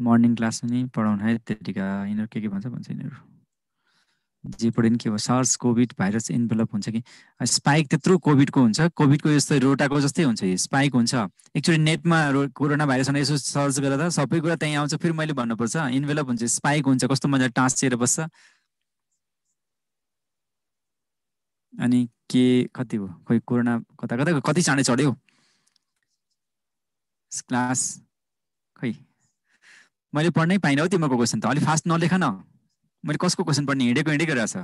मर्निङ क्लास पनि पढाउनु है त्यतिका यिनीहरू के के भन्छ भन्छ यिनीहरू? जे पढ्यो नि के भयो सर्स कोभिड भाइरस इन्भेलप हुन्छ कि? स्पाइक त्यत्रो कोभिडको हुन्छ। कोभिडको यस्तो रोटाको जस्तै हुन्छ स्पाइक हुन्छ। एक्चुली नेटमा कोरोना भाइरस यसो सर्च गरेर सबै कुरा त्यहीँ आउँछ। फेरि मैले भन्नुपर्छ इन्भेलप हुन्छ स्पाइक हुन्छ कस्तो मजाले टाँसिएर बस्छ। अनि के कति हो खोइ कोरोना कता कता कति चाँडै चढ्यो? क्लास खै मैले पढ्नै पाइनँ हौ तिमीहरूको क्वेसन त। अलिक फास्ट नलेख न। मैले कसको क्वेसन पढ्ने? हिँडेको हिँडेको रहेछ।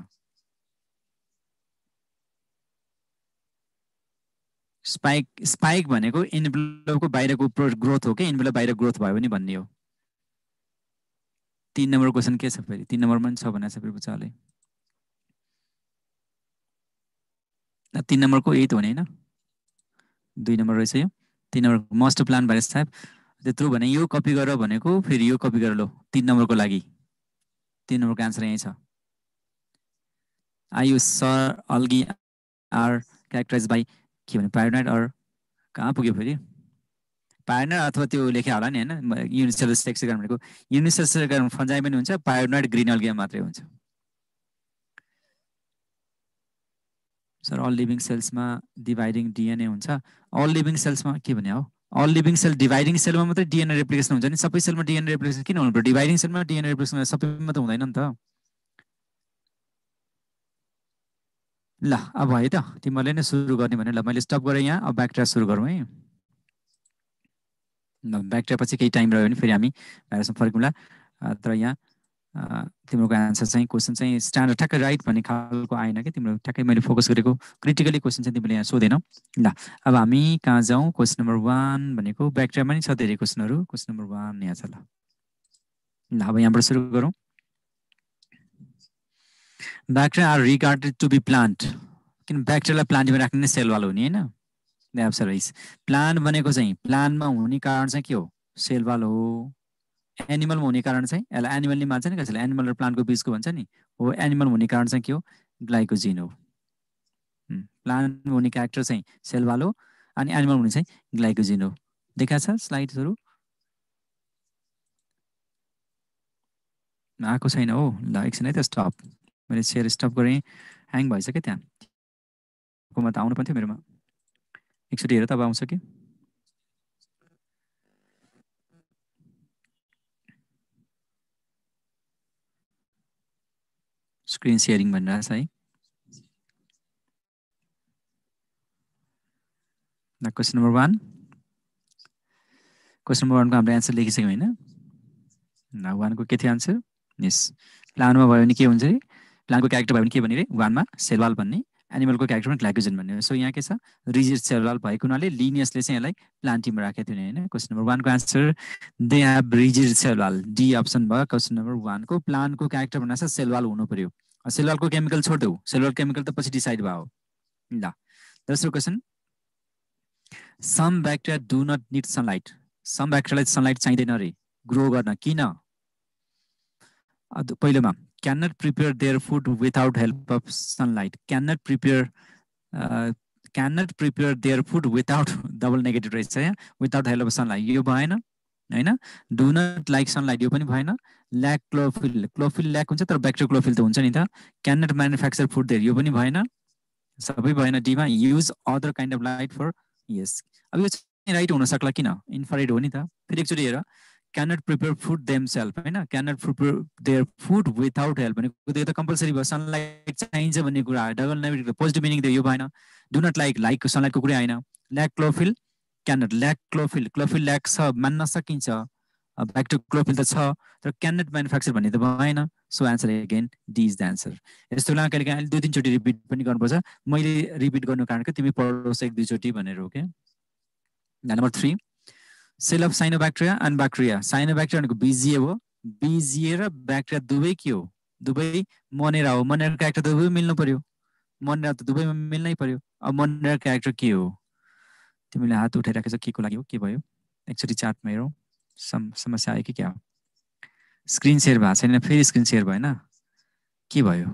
स्पाइक स्पाइक भनेको इन्भेलोपको बाहिरको ग्रोथ हो कि इन्भेलोप बाहिर ग्रोथ भयो भने भन्ने हो। तिन नम्बर क्वेसन के छ फेरि? तिन नम्बरमा पनि छ भने छ फेरि बुझाले तिन नम्बरको एट हो भने होइन? दुई नम्बर रहेछ यो। तिन नम्बर मस्ट प्लान भाइरस साहेब त्यत्रो भने यो कपी गर भनेको फेरि यो कपी गर लो। तिन नम्बरको लागि। तिन नम्बरको एन्सर यहीँ छ। I sir algae are characterize by के भने पायोनाइट अर कहाँ पुग्यो फेरि? पायोनाइट अथवा त्यो लेख्या होला नि होइन। युनिसेल सेक्सिकरण भनेको। युनिसेल सेक्सिकरण फन्जाइ पनि हुन्छ पायोनाइट ग्रिन अल्गिया मात्रै हुन्छ। सर अल लिभिङ सेल्समा डिभाइडिङ डिएनए हुन्छ। अल लिभिङ सेल्समा के भने हो? अल लिभिङ सेल डिभाइडिङ सेलमा मात्रै डिएनए रेप्लिकेसन हुन्छ नि? सबै सेलमा डिएनए रेप्लिकेसन किन हुनु डिभाइडिङ सेलमा डिएनए रेप्लिकेसन सबैमा त हुँदैन नि त। ल अब है त तिमीहरूले नै सुरु गर्ने भने ल मैले स्टप गरेँ यहाँ अब ब्याक्ट्रिया सुरु गरौँ है। ल ब्याक्ट्रिया पछि केही टाइम रह्यो भने फेरि हामी भाइरसमा फर्कौँला तर यहाँ तिम्रो आन्सर चाहिँ क्वेसन चाहिँ स्ट्यान्डर्ड ठ्याक्कै राइट भन्ने खालको आएन कि? तिम्रो ठ्याक्कै मैले फोकस गरेको क्रिटिकली क्वेसन चाहिँ तिमीले यहाँ सोधेनौ। ल अब हामी कहाँ जाउँ? क्वेसन नम्बर वान भनेको ब्याक्ट्रियामा नि छ धेरै क्वेसनहरू क्वेसन नम्बर वान यहाँ छ ल। ल अब यहाँबाट सुरु गरौँ। Bacteria are regarded to be plant किन ब्याक्ट्रियालाई प्लान्टमा राख्ने नै सेलवाल हुने होइन? प्लान्ट भनेको चाहिँ प्लान्टमा हुने कारण चाहिँ के हो? सेलवाल हो। एनिमलमा हुने कारण चाहिँ यसलाई एनिमल नै मान्छ नि कसैले? एनिमल र प्लान्टको बिचको भन्छ नि। हो एनिमल हुने कारण चाहिँ के हो? ग्लाइकोजिन हो। प्लान्ट हुने क्यारेक्टर चाहिँ सेलवाल हो अनि एनिमल हुने चाहिँ ग्लाइकोजिन हो। देखा छ स्लाइड्सहरू? आएको छैन हो। ल एकछिन है त स्टप मैले सेयर स्टप गरेँ। ह्याङ भएछ क्या त्यहाँ त आउनु पनि थियो मेरोमा। एकचोटि हेर त अब आउँछ कि? स्क्रिन सेयरिङ भनिरहेछ है question number one question number वानको हाम्रो एन्सर लेखिसक्यौँ होइन वानको के थियो एन्सर यस प्लानमा भयो भने के हुन्छ अरे प्लानको क्यारेक्टर भयो भने के भन्ने अरे वानमा सेलवाल भन्ने एनिमलको क्यारेक्टर पनि ग्लाइकोजन भन्ने सो यहाँ के छ रिजिड सेलवाल भएको हुनाले लिनियसले चाहिँ यसलाई प्लान्टिङमा राखेको थियो होइन क्वेसन नम्बर वानको answer they have rigid cell wall D option भयो क्वेसन नम्बर वानको प्लानको क्यारेक्टर भन्नाछ सेलवाल हुनु पर्यो सेलुलको केमिकल छोड्यौ सेल केमिकल त पछि डिसाइड भयो। ल दोस्रो question. Some bacteria do not need sunlight some ब्याक्टेरियालाई sunlight चाहिँदैन अरे ग्रो गर्न। किन? पहिलोमा can not prepare their food without help of sunlight can not prepare can not prepare their food without double negative रहेछ यहाँ without help of sunlight यो भएन होइन? Do not like sunlight यो पनि भएन। ल्याक क्लोफिल क्लोफिल ल्याक हुन्छ तर ब्याक्टेरियल क्लोफिल त हुन्छ नि त। Can not manufacture food their यो पनि भएन। सबै भएन डीमा use other kind of light for यस अब यो राइट हुनसक्ला किन? इन्फराइड हो नि त। फेरि एकचोटि हेर। Cannot prepare food them self होइन? Cannot prepare their food without help भनेको त्यो त कम्पलसरी भयो। सनलाइट चाहिन्छ भन्ने कुरा डबल नेगेटिभ पोजिटिभ मिनिङ यो भएन। डु नट लाइक लाइक सनलाइटको कुरा होइन lack chlorophyll cannot lack chlorophyll chlorophyll lack छ। मान्न सकिन्छ। ब्याक टु क्लोफिल त छ तर क्यानट म्यानुफ्याक्चर भन्ने त भएन. So answer again D is the answer यस्तो बेला कहिले काहीँ दुई तिनचोटि रिपिट पनि गर्नुपर्छ। मैले रिपिट गर्नु कारण तिमी पढोस् एक दुईचोटि भनेर हो क्या number three cell of cyanobacteria and bacteria cyanobacteria भनेको बिजिए हो। बिजिए र ब्याक्टेरिया दुवै के हो? दुवै मनेरा हो। मनेरा क्यारेक्टर दुवै मिल्नु पर्यो। मनेरा त दुवैमा मिल्नै पर्यो। अब मनेरा क्यारेक्टर के हो? तिमीले हात उठाइराखेको छ के को लागि हो? के भयो? एकचोटि चार्टमा हेरौँ सम समस्या आयो कि क्या? हो स्क्रिन सेयर भएको छैन फेरि स्क्रिन सेयर भएन? के भयो?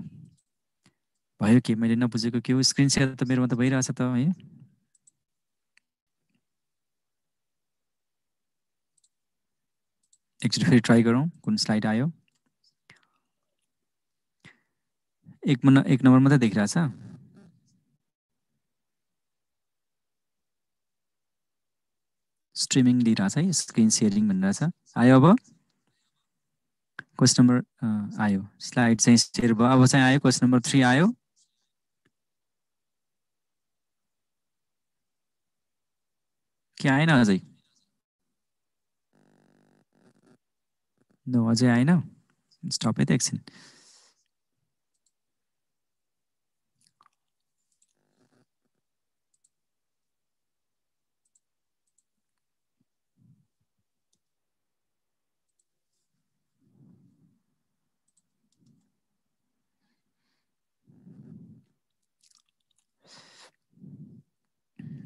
भयो के? मैले नबुझेको के हो? स्क्रिन सेयर त मेरोमा त भइरहेछ त है? एकचोटि फेरि ट्राई गरौँ कुन स्लाइड आयो? एक एक नम्बर मात्रै देखिरहेछ। स्ट्रिमिङ लिइरहेछ है स्क्रिन सेयरिङ भनिरहेछ। आयो अब? क्वेसन नम्बर आयो। स्लाइड चाहिँ सेयर भयो। अब चाहिँ आयो क्वेसन नम्बर थ्री आयो। के आएन अझै? नो अझै आएन। स्टप त एकछिन।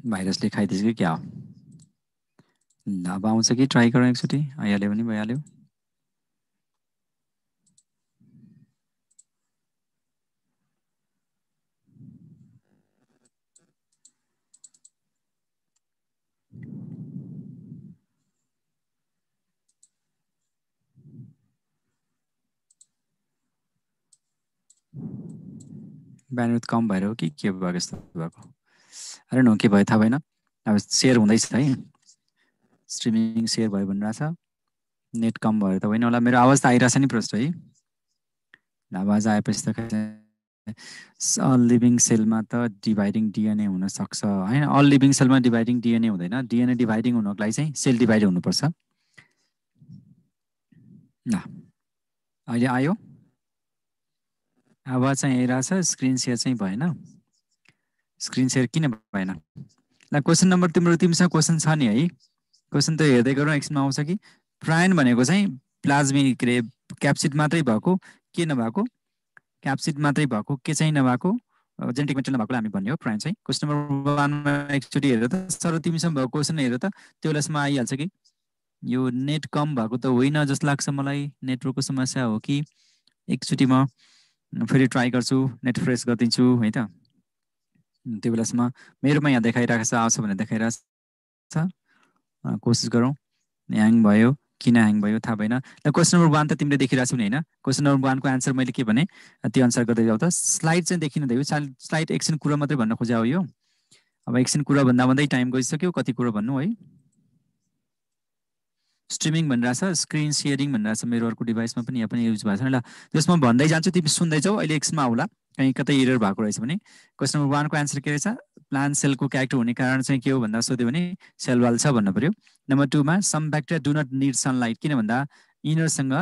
भाइरसले खाइदिएछ कि क्या? हो ल अब आउँछ कि ट्राई गरौँ एकचोटि आइहाल्यो भने भइहाल्यो ब्यान्डविथ कम भएर हो कि के? अरे नो के भयो थाहा भएन। अब सेयर हुँदैछ है। स्ट्रिमिङ सेयर भयो भनिरहेछ नेट कम भएर त होइन होला। मेरो आवाज त आइरहेछ नि प्रष्ट है। आवाज आएपछि त अल लिभिङ सेलमा त डिभाइडिङ डिएनए हुनसक्छ। होइन अल लिभिङ सेलमा डिभाइडिङ डिएनए हुँदैन। डिएनए डिभाइडिङ हुनको लागि चाहिँ सेल डिभाइड हुनुपर्छ। ल अहिले आयो। आवाज चाहिँ आइरहेछ। स्क्रिन सेयर चाहिँ भएन। स्क्रिन सेयर किन भएन? ल क्वेसन नम्बर तिम्रो तिमीसँग क्वेसन छ नि है। क्वेसन त हेर्दै गरौँ एकछिनमा आउँछ कि। प्रायन भनेको चाहिँ प्लाज्मिक के अरे क्याप्सिड मात्रै भएको। के नभएको? क्याप्सिड मात्रै भएको। के चाहिँ नभएको? जेनेटिक मेटेरियल नभएको हामी भन्ने हो प्रायन चाहिँ। क्वेसन नम्बर वानमा एकचोटि हेरेर त। सर तिमीसँग भएको क्वेसन हेरेर त। त्यो बेलासम्म आइहाल्छ कि। यो नेट कम भएको त होइन जस्तो लाग्छ मलाई। नेटवर्कको समस्या हो कि। एकचोटि म फेरि ट्राई गर्छु। नेट फ्रेस गरिदिन्छु है त। त्यो बेलासम्म मेरोमा यहाँ देखाइरहेको छ आउँछ भनेर देखाइरहेको छ। कोसिस गरौँ। ह्याङ भयो किन ह्याङ भयो थाहा भएन। ल क्वेसन नम्बर वान त तिमीले देखिरहेको छौ नि होइन? क्वेसन नम्बर वानको एन्सर मैले के भने त्यो अनुसार गर्दै जाउँ त। स्लाइड चाहिँ देखिन दियो। स्लाइड एकछिन कुरा मात्रै भन्न खोजा हो यो। अब एकछिन कुरा भन्दा भन्दै टाइम गइसक्यो कति कुरो भन्नु है? स्ट्रिमिङ भनिरहेछ स्क्रिन सेयरिङ भनिरहेछ मेरो अर्को डिभाइसमा पनि यहाँ पनि युज भएको छ। ल त्यसमा भन्दै जान्छु तिमी सुन्दैछौ अहिले एकछिनमा आउला। कहीँ कतै एरर भएको रहेछ भने। क्वेसन नम्बर वानको एन्सर के रहेछ? प्लान्ट सेलको क्यारेक्टर हुने कारण चाहिँ के हो भन्दा सोध्यो भने सेल वाल छ भन्नु पऱ्यो number टूमा some bacteria do not need sunlight किन भन्दा यिनीहरूसँग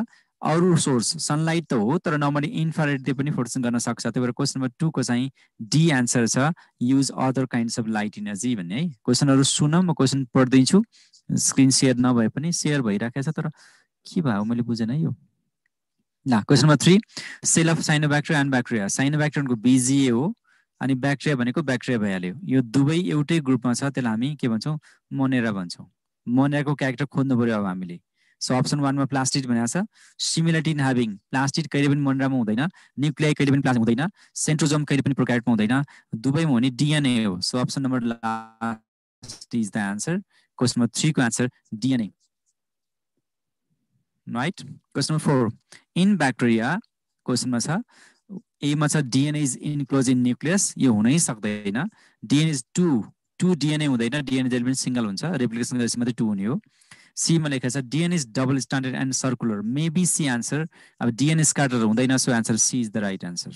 अरू सोर्स सनलाइट त हो तर नर्मली इन्फ्रारेडले पनि फोर्सन गर्न सक्छ। त्यही भएर क्वेसन नम्बर टूको चाहिँ डी एन्सर छ। Use other kinds of light energy भन्ने है। क्वेसनहरू सुन म क्वेसन पढिदिन्छु स्क्रिन सेयर नभए पनि सेयर भइराखेको छ तर के भयो? मैले बुझेन यो। ल question number three cell of cyanobacteria and bacteria साइनोब्याक्टेरियनको BGA हो अनि ब्याक्टेरिया भनेको ब्याक्टेरिया भइहाल्यो। यो दुवै एउटै ग्रुपमा छ त्यसलाई हामी के भन्छौँ? मोनेरा भन्छौँ। मोनेराको क्यारेक्टर खोज्नु पऱ्यो अब हामीले। सो अप्सन वानमा प्लास्टिक भनेको छ सिमिलरिटी इन ह्याभिङ प्लास्टिक कहिले पनि मोनेरामा हुँदैन न्युक्लियाई कहिले पनि प्लास्टिक हुँदैन सेन्ट्रोजम कहिले पनि प्रोक्यारेटमा हुँदैन दुवैमा हुने डिएनए हो। So option number last is the answer question number थ्रीको answer DNA right question number four in bacteria क्वेसनमा छ एमा छ DNA is enclose in nucleus यो हुनै सक्दैन DNA is two two DNA हुँदैन डिएनए जहिले पनि सिङ्गल हुन्छ रेप्लिकेसन मात्रै टु हुने हो। सीमा लेखेको छ DNA is double standard and circular maybe C answer अब डिएनए स्काटर हुँदैन so answer C is the right भनेको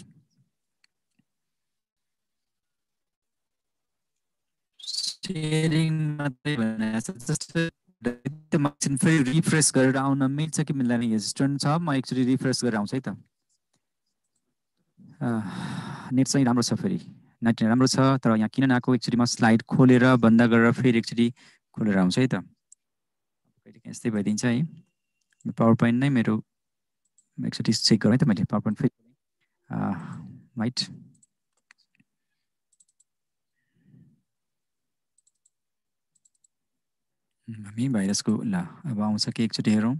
एकछिन फेरि रिफ्रेस गरेर आउन मिल्छ कि मिल्दैन हेजिस्टेन्ट छ म एकचोटि रिफ्रेस गरेर आउँछु है त। नेट चाहिँ राम्रो छ फेरि। नेट राम्रो छ तर यहाँ किन नआएको? एकचोटि म स्लाइड खोलेर बन्द गरेर फेरि एकचोटि खोलेर आउँछु है त। कहिले भैदि यस्तै भइदिन्छ है पावर पॉइंट नहीं मेरे एकचोटि चेक गरौँ है त पावर पोइन्ट फेरि राइट हामी भाइरसको ल अब आउँछ कि एकचोटि हेरौँ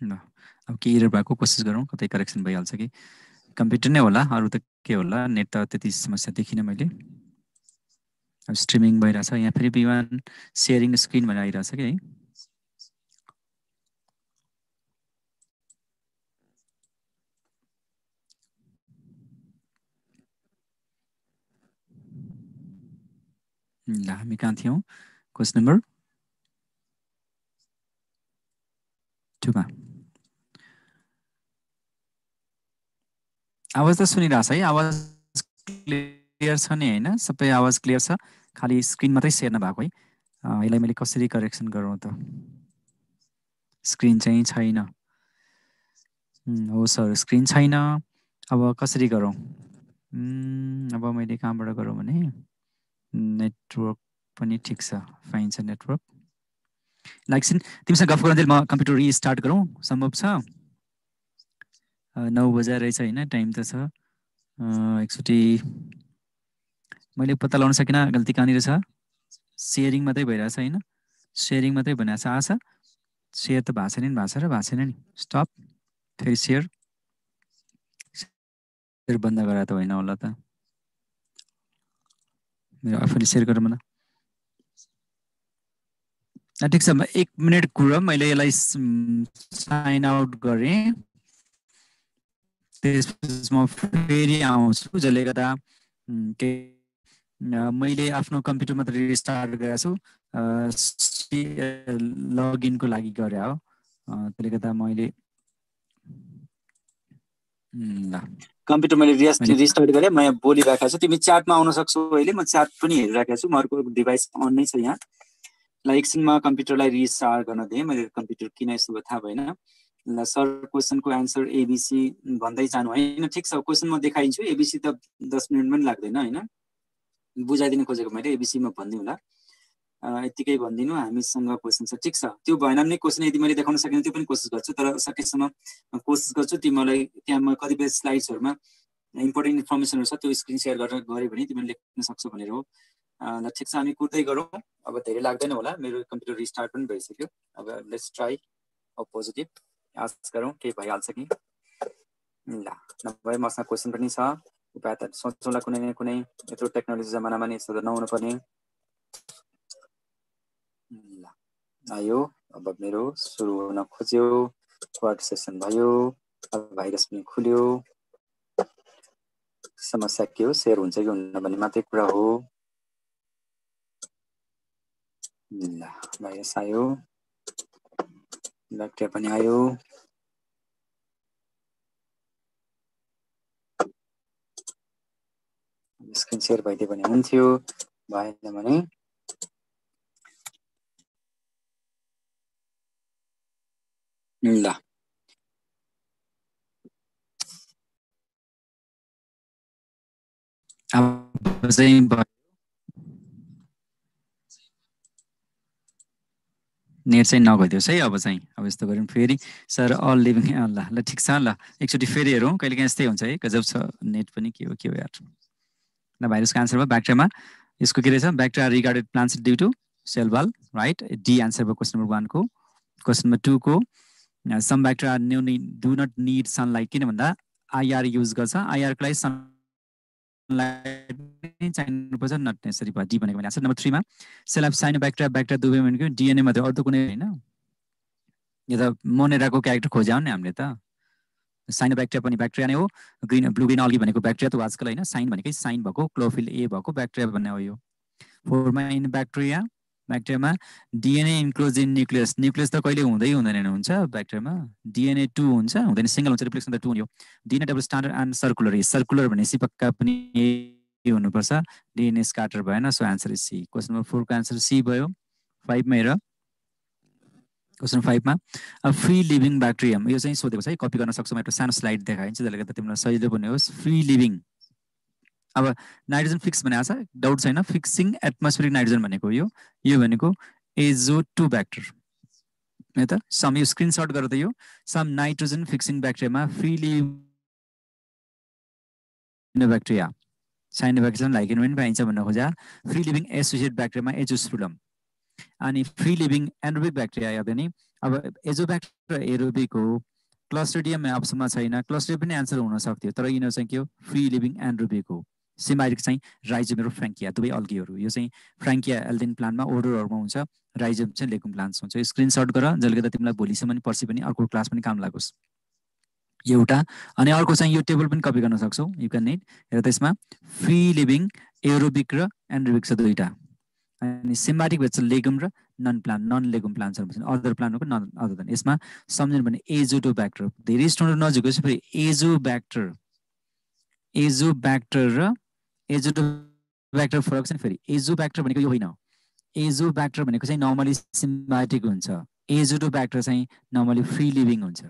ल अब के इरर भएको कोसिस गरौँ कतै करेक्सन भइहाल्छ कि? कम्प्युटर नै होला अरू त के होला? नेट त त्यति समस्या देखिनँ मैले। स्ट्रिमिङ भइरहेछ यहाँ फेरि बिवान सेयरिङ स्क्रिन भनेर आइरहेछ कि है? ल हामी कहाँ थियौँ? क्वेसन नम्बर टुमा आवाज त सुनिरहेछ है आवाज क्लियर छ नि होइन? सबै आवाज क्लियर छ। खालि स्क्रिन मात्रै सेयर नभएको है। यसलाई मैले कसरी करेक्सन गरौँ त? स्क्रिन चाहिँ छैन। हो सर स्क्रिन छैन। अब कसरी गरौँ? अब मैले कहाँबाट गरौँ भने? नेटवर्क पनि ठिक छ। फाइन छ नेटवर्क लाइकसिन तिमीसँग गफ गर्दै म कम्प्युटर रिस्टार्ट गरौँ। सम्भव छ? नौ बजा रहेछ होइन टाइम त छ। एकचोटि मैले पत्ता लगाउन सकिनँ गल्ती कहाँनिर छ? सेयरिङ मात्रै भइरहेछ होइन। सेयरिङ मात्रै भइरहेछ आशा सेयर त भएको छैन नि भएको छ र भएको छैन नि। स्टप फेरि सेयर सेयर बन्द गराएर त होइन होला त। मेरो आफूले सेयर गरौँ न ठिक छ। एक मिनट कुरा मैले यसलाई साइन आउट गरेँ। त्यसपछि म फेरि आउँछु। जसले गर्दा के मैले आफ्नो कम्प्युटर मात्र रिस्टार्ट गरेको छु। लगइनको लागि गरे हो। त्यसले गर्दा मैले ल। कम्प्युटर मैले रिस्टार्ट गरेँ। म यहाँ बोलिरहेको छु। तिमी च्याटमा आउन सक्छौ अहिले। म च्याट पनि हेरिरहेको छु। म अर्को डिभाइस अन नै छ यहाँ। ल एकछिनमा कम्प्युटरलाई रिस्टार्ट गर्न दिएँ। मैले कम्प्युटर किन यस्तो थाहा भएन। ल सर क्वेसनको एन्सर एबिसी भन्दै जानु होइन? ठिक छ क्वेसन म देखाइदिन्छु। एबिसी त दस मिनट पनि लाग्दैन होइन? बुझाइदिनु खोजेको मैले एबिसीमा भनिदिउँला। यत्तिकै भनिदिनु हामीसँग क्वेसन छ। ठिक छ त्यो भएन भने क्वेसन यदि मैले देखाउन सकेन त्यो पनि कोसिस गर्छु तर सकेसम्म कोसिस गर्छु तिमीलाई त्यहाँ म कतिपय स्लाइड्सहरूमा इम्पोर्टेन्ट इन्फर्मेसनहरू छ त्यो स्क्रिन सेयर गरेर गऱ्यो भने तिमीले लेख्न सक्छौ भनेर हो। ल ठिक छ हामी कुर्दै गरौँ। अब धेरै लाग्दैन होला मेरो कम्प्युटर रिस्टार्ट पनि भइसक्यो। अब लेट्स ट्राई अब पोजिटिभ आश गरौँ केही भइहाल्छ कि? ल नभए मसँग क्वेसन पनि छ। उपाय त सोचौँला कुनै न कुनै। यत्रो टेक्नोलोजी जमानामा नि यस्तो त नहुनु पर्ने ल आयो। अब मेरो सुरु हुन खोज्यो। क्वार्ट सेसन भयो। भाइरस पनि खुल्यो। समस्या के हो? सेयर हुन्छ कि हुन्न भन्ने मात्रै कुरा हो। ल भाइरस आयो। ब्याक्टेरिया पनि आयो। स्क्रिन सेयर भइदियो भने हुन्थ्यो। भएन भने ल। नेट चाहिँ नगइदियोस् है अब चाहिँ। अब यस्तो गऱ्यौँ फेरि। सर अल लिभिङ ल ल ठिक छ ल। एकचोटि फेरि हेरौँ। कहिले काहीँ यस्तै हुन्छ है? गजब छ। नेट पनि के हो के हो यार? ल भाइरसको आन्सर भयो ब्याक्टेरियामा यसको के रहेछ bacteria regarded plants due to cell wall right D answer भयो क्वेसन नम्बर वानको question number टूको some bacteria new do not need sunlight किन भन्दा आइआर युज गर्छ। आइआरको लागि सनलाइट चाहिनुपर्छ नट नेसरी भयो डी भनेको भने आन्सर नम्बर थ्रीमा सेलाप साइनो ब्याक्टेरिया ब्याक्टेरिया दुवै भनेको डिएनए मात्रै अरू त कुनै होइन? यो त मोनेराको क्यारेक्टर खोज्याउ नि हामीले त। साइन ब्याक्टेरिया पनि ब्याक्टेरिया नै हो। ग्रिन ब्लु ग्रिन अल्गी भनेको ब्याक्टेरिया त आजकल होइन साइन भनेकै साइन भएको क्लोफिल ए भएको ब्याक्टेरिया भन्ने हो यो। फोरमा in bacteria ब्याक्टेरियामा DNA enclose in nucleus. Nucleus त कहिले हुँदै हुँदैन हुन्छ ब्याक्टेरियामा डिएनए टू हुन्छ हुँदैन सिङ्गल हुन्छ रिप्लेसन त टू हुने DNA double standard and circular circular भनेपछि पक्का पनि हुनुपर्छ। डिएनए स्काटर भएन so answer is C question number फोरको answer C भयो। फाइभमा हेर। क्वेसन फाइभमा फ्री लिभिङ ब्याक्टेरियम यो चाहिँ सोधेको छ है कपी गर्न सक्छौँ एउटा सानो स्लाइड देखाइन्छ त्यसले गर्दा तिमीलाई सजिलो पनि होस्। फ्री लिभिङ अब नाइट्रोजन फिक्स भनेको छ डाउट छैन। फिक्सिङ एटमोस्फिरिक नाइट्रोजन भनेको यो। यो भनेको एजो टु ब्याक्टर। है त सम यो स्क्रिनसट त यो some nitrogen fixing ब्याक्टेरियामा free living bacteria. Cyanobacteria lichen पनि पाइन्छ भन्न खोजा। फ्री लिभिङ एसोसिएट ब्याक्टेरियामा एजोस्फुलम अनि फ्री लिभिङ एनरोबिक ब्याक्टेरिया हेर्दा नि? अब एजोब्याक्टर एरोबिक हो क्लस्टोडियम अप्सनमा छैन क्लस्टोडियम पनि एन्सर हुन सक्थ्यो तर यिनीहरू चाहिँ के हो? फ्री लिभिङ एन्ड्रोबिक हो। सिमाइटिक चाहिँ राइजोम र फ्रेङ्किया दुवै अल्गीहरू। यो चाहिँ फ्रेङ्किया एल्डिन प्लान्टमा ओडरहरूमा हुन्छ राइजोम चाहिँ लेगुम प्लान्ट्स हुन्छ। स्क्रिनसट गर जसले गर्दा तिमीलाई भोलिसम्म पर्सि पनि अर्को क्लास पनि काम लागोस्। एउटा अनि अर्को चाहिँ यो टेबल पनि कपी गर्न सक्छौ यु क्यान निड र त्यसमा फ्री लिभिङ एरोबिक र एन्ड्रोबिक छ दुईवटा। अनि सिम्बाटिक भेट्छ लेगुम र नन प्लान्ट नन लेगुम प्लान्ट्सहरू भन्छ अदर प्लान्टको नन अदर देन यसमा सम्झिनु भने एजोटो ब्याक्टर धेरै स्टुडेन्ट नजिक फेरि एजो ब्याक्टर एजो ब्याक्टर र एजोटो ब्याक्टर फरक छ फेरि। एजो ब्याक्टर भनेको यो होइन एजो ब्याक्टर भनेको चाहिँ नर्मली सिम्बाटिक हुन्छ। एजोटो ब्याक्टर चाहिँ नर्मली फ्री लिभिङ हुन्छ।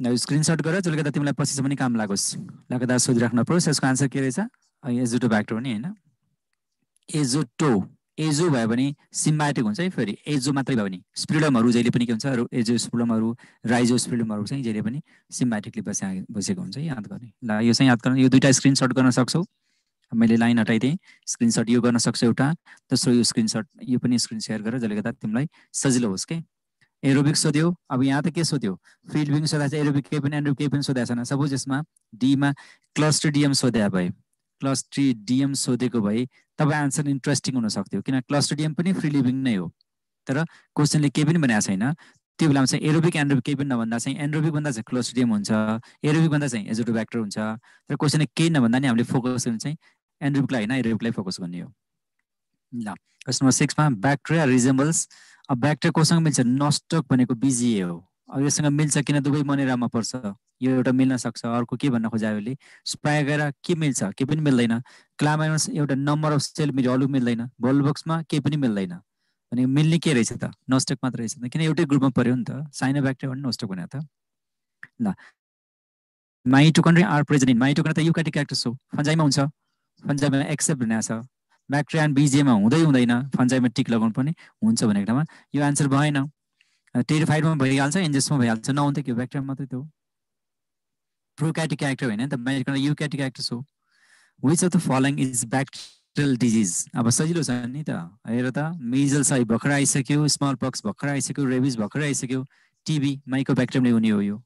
स्क्रिनसट गर जसले गर्दा तिमीलाई पछिसम्म पनि काम लागोस्। लगातार सोधिराख्न परोस् यसको आन्सर के रहेछ? एजोटो ब्याक्टर पनि होइन? एजोटो एजो भयो भने सिम्बायोटिक हुन्छ है फेरि। एजो मात्रै भयो भने स्प्रिडमहरू जहिले पनि के हुन्छ एजो स्प्रिडमहरू राइजो स्प्रिडमहरू चाहिँ जहिले पनि सिम्बायोटिकले बसे बसेको हुन्छ है याद गर्ने। ल यो चाहिँ याद गर्न यो दुइटा स्क्रिनसट गर्न सक्छौ। मैले लाइन हटाइदिएँ। स्क्रिनसट यो गर्न सक्छु एउटा दोस्रो यो स्क्रिनसट यो पनि स्क्रिन सेयर गरेर जसले गर्दा तिमीलाई सजिलो होस् कि एरोबिक सोध्यो। अब यहाँ त के सोध्यो? फिल्डिङ सोधा छ एरोबिक केही पनि एन्ड्रोबिक केही पनि सोधेको छैन। सपोज यसमा डीमा क्लस्टोडियम सोध्या भए। क्लस्ट्रिडियम सोधेको भए तपाईँ आन्सर इन्ट्रेस्टिङ हुन सक्थ्यो किन क्लस्टोडियम पनि फ्री लिभिङ नै हो। तर क्वेसनले केही पनि भनेको छैन। त्यो बेलामा चाहिँ एरोबिक एन्ड्रोबिक केही पनि नभन्दा चाहिँ एन्ड्रोबिक भन्दा चाहिँ क्लोस्ट्रिडियम हुन्छ। एरोबिक भन्दा चाहिँ एजोटोब्याक्टर हुन्छ। तर क्वेसनले केही नभन्दा नि हामीले फोकस गर्ने चाहिँ एन्ड्रोबिकलाई होइन एरोबिकलाई फोकस गर्ने हो। ल क्वेसन नम्बर सिक्समा ब्याक्टेरिया रिजेम्बल्स अब ब्याक्टेरिया कोसँग मिल्छ नस्टक भनेको बिजिए हो। अब योसँग मिल्छ किन दुवै मनेरामा पर्छ? यो एउटा मिल्न सक्छ। अर्को के भन्न खोज्यो अहिले स्प्रागेरा के मिल्छ? के पनि मिल्दैन। क्लामाइनस एउटा नम्बर अफ सेल मिल्यो अरू मिल्दैन। बक्समा केही पनि मिल्दैन। अनि मिल्ने के रहेछ त? नस्टक मात्र रहेछ त? किन एउटै ग्रुपमा पर्यो नि त? साइनो ब्याक्टेरिया पनि नस्टक भने त। ल। Mitochondria are present in mitochondria त युकाटिक क्यारेक्टर्स हो। फन्जाइमा हुन्छ। फन्जाइमा एक्सेप्ट भनेको छ ब्याक्टेरिया बिजिएमा हुँदै हुँदैन। फन्जाइमा टिक लगाउनु पनि हुन्छ भनेको ठाउँमा यो एन्सर भएन। टेरिफाइडमा भइहाल्छ इन्जेसमा भइहाल्छ नहुन्थ्यो कि ब्याक्टेरिया मात्रै त्यो प्रोक्याटिक क्यारेक्टर होइन त बाहिरको युक्याटिक क्यारेक्टर हो। Which of the following is bacterial disease अब सजिलो छ नि त। हेर त मिजल्स है भर्खर आइसक्यो स्मल पक्स भर्खर आइसक्यो रेबिज भर्खर आइसक्यो टिबी माइक्रो ब्याक्टेरियमले हुने हो यो।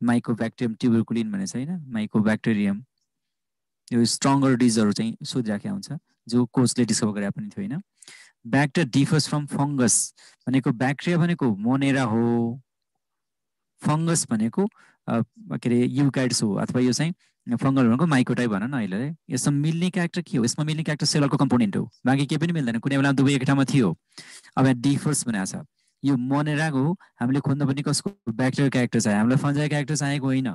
माइक्रो ब्याक्टेरियम ट्युबरकुलिन भनेको छ होइन माइक्रो ब्याक्टेरियम यो स्ट्रङ्गर डिजहरू चाहिँ सोधिराखेको हुन्छ जो कोचले डिस्कभर गरे पनि थियो होइन। ब्याक्टर डिफर्स फ्रम फङ्गस भनेको ब्याक्टेरिया भनेको मोनेरा हो। फङ्गस भनेको के अरे युकाइड्स हो। अथवा यो चाहिँ फङ्गल भनेको माइकोटाइप भन न अहिले। यसमा मिल्ने क्यारेक्टर के हो? यसमा मिल्ने क्यारेक्टर सेलरको कम्पोनेन्ट हो। बाँकी केही पनि मिल्दैन। कुनै बेला दुवै एक ठाउँमा थियो। अब यहाँ डिफर्स भनेको छ। यो मोनेराको हामीले खोज्नु पनि कसको ब्याक्टेरियल क्यारेक्टर चाहियो हामीलाई फन्जाइ क्यारेक्टर चाहिएको होइन।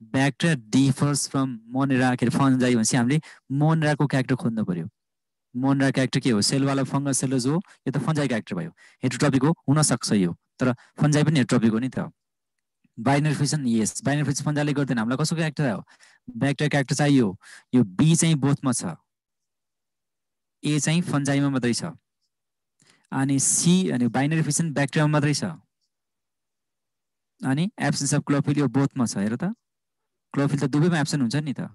ब्याक्टेरिया डिफर्स फ्रम मोनेरा के अरे फन्जाइ भनेपछि हामीले मोनेराको क्यारेक्टर खोज्नु पर्यो। मोनरा क्यारेक्टर के हो? सेलवाला फङ्गस सेलोज हो यो त फन्जाई क्यारेक्टर भयो? हेट्रोट्रपिक हो हुनसक्छ यो। तर फन्जाई पनि हेट्रोट्रपिक हो नि त। बाइनर फिसन यस बाइनर फिसन फन्जाले गर्दैन। हामीलाई कसको क्यारेक्टर हो ब्याक्टेरिया क्यारेक्टर चाहियो। यो बी चाहिँ बोथमा छ। ए चाहिँ फन्जाइमा मात्रै छ। अनि सी अनि बाइनरी फिसन ब्याक्टेरियामा मात्रै छ। अनि एब्सेन्स अफ क्लोफिल यो बोथमा छ। हेर त। क्लोफिल त दुवैमा एब्सेन्ट हुन्छ नि त।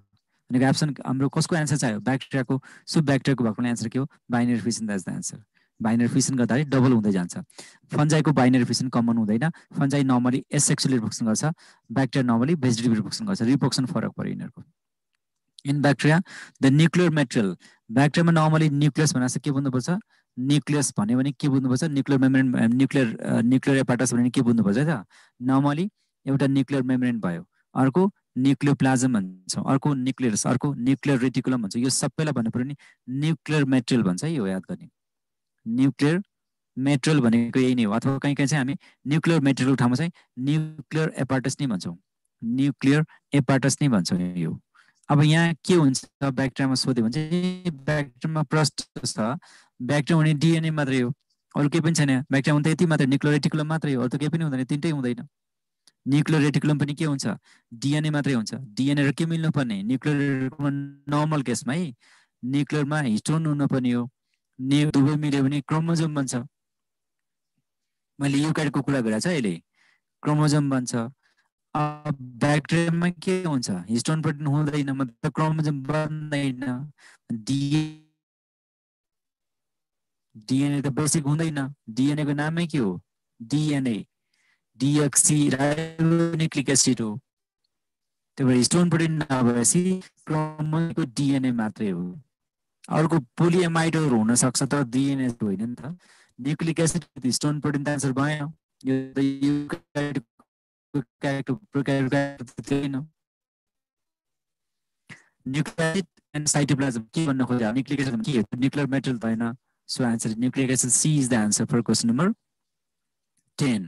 भनेको एप्सन हाम्रो कसको एन्सर चाहियो? ब्याक्टेरियाको सुप ब्याक्टेरियाको भएको एन्सर के हो? Binary fission that's the answer binary fission गर्दाखेरि डबल हुँदै जान्छ। फन्जाइको बाइनरी फिसन कमन हुँदैन। फन्जाइ नर्मली एसेक्सुअल रिपोक्सन गर्छ। ब्याक्टेरिया नर्मली भेजिटेटिभ रिपोक्सन गर्छ। रिपोक्सन फरक पऱ्यो यिनीहरूको। In bacteria the nuclear material ब्याक्टेरियामा normally nucleus भनेर के बुझ्नुपर्छ? न्युक्लियस भन्यो भने के बुझ्नुपर्छ? Nuclear membrane nuclear nuclear apparatus भने के बुझ्नुपर्छ त? नर्मली एउटा न्युक्लियर मेमरेन भयो। अर्को न्युक्लियोप्लाजम भन्छ। अर्को न्युक्लियस अर्को न्युक्लियर रेटिकुलम भन्छ। यो सबैलाई भन्नु पऱ्यो नि न्युक्लियर मेटेरियल भन्छ है यो याद गर्ने। न्युक्लियर मेटेरियल भनेको यही नै हो। अथवा कहीँ कहीँ चाहिँ हामी न्युक्लियर मेटेरियल ठाउँमा चाहिँ न्युक्लियर एपार्टस नै भन्छौँ। न्युक्लियर एपार्टस नै भन्छौँ यो। अब यहाँ के हुन्छ ब्याक्टेरियामा सोध्यो भने चाहिँ ब्याक्टेरियामा प्रष्ट छ। ब्याक्टेरिया हुने डिएनए मात्रै हो। अरू केही पनि छैन। ब्याक्टेरिया हुँदा यति मात्रै न्युक्लियर रेटिकुलम मात्रै हो। अरू त केही पनि हुँदैन तिनटै हुँदैन। न्युक्लियर रेटिकुलम पनि के हुन्छ? डिएनए मात्रै हुन्छ। डिएनए र के मिल्नुपर्ने? न्युक्लियर नर्मल केसमा है न्युक्लियरमा हिस्टोन हुनुपर्ने हो। ने दुवै मिल्यो भने क्रोमोजोम बन्छ। मैले युकाइडको कुरा गरेको छ अहिले। क्रोमोजोम बन्छ। ब्याक्टेरियामा के हुन्छ? हिस्टोन प्रोटिन हुँदैन मतलब क्रोमोजोम बन्दैन। डिएनए त बेसिक हुँदैन। डिएनएको नामै के हो? डिएनए न्युक्लिक एसिड हो त्यही भएर स्टोन प्रोटिन नभएपछि क्रोमोजोमको डिएनए मात्रै हो। अर्को पोलिएमाइडहरू हुनसक्छ त डिएनए होइन नि त न्युक्लिक एसिड स्टोन प्रोटिन त एन्सर भएन यो न्युक्लिक एन्ड साइटोप्लाजम के भन्न खोज्यो न्युक्लिक एसिड के हो न्युक्लियर मेटल त होइन so answer nucleic acid C is the answer for question number ten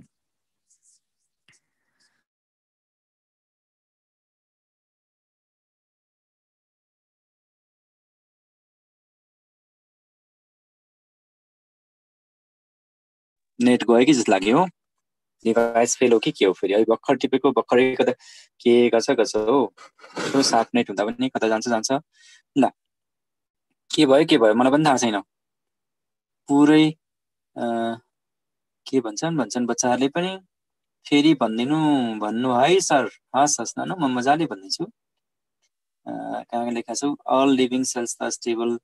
net गयो कि जस्तो लाग्यो हो। डिभाइस फेल हो कि के हो फेरि? अहिले भर्खर टिपेको भर्खरै कता के गर्छ गर्छ हो। यसो सात मिनट हुँदा पनि कता जान्छ जान्छ। ल के भयो के भयो? मलाई पनि थाहा छैन। पुरै के भन्छन् भन्छन् बच्चाहरूले पनि फेरि भनिदिनु भन्नु है सर। हस् हस् न म मजाले भनिदिन्छु कहाँ लेखा छु? All living cells the stable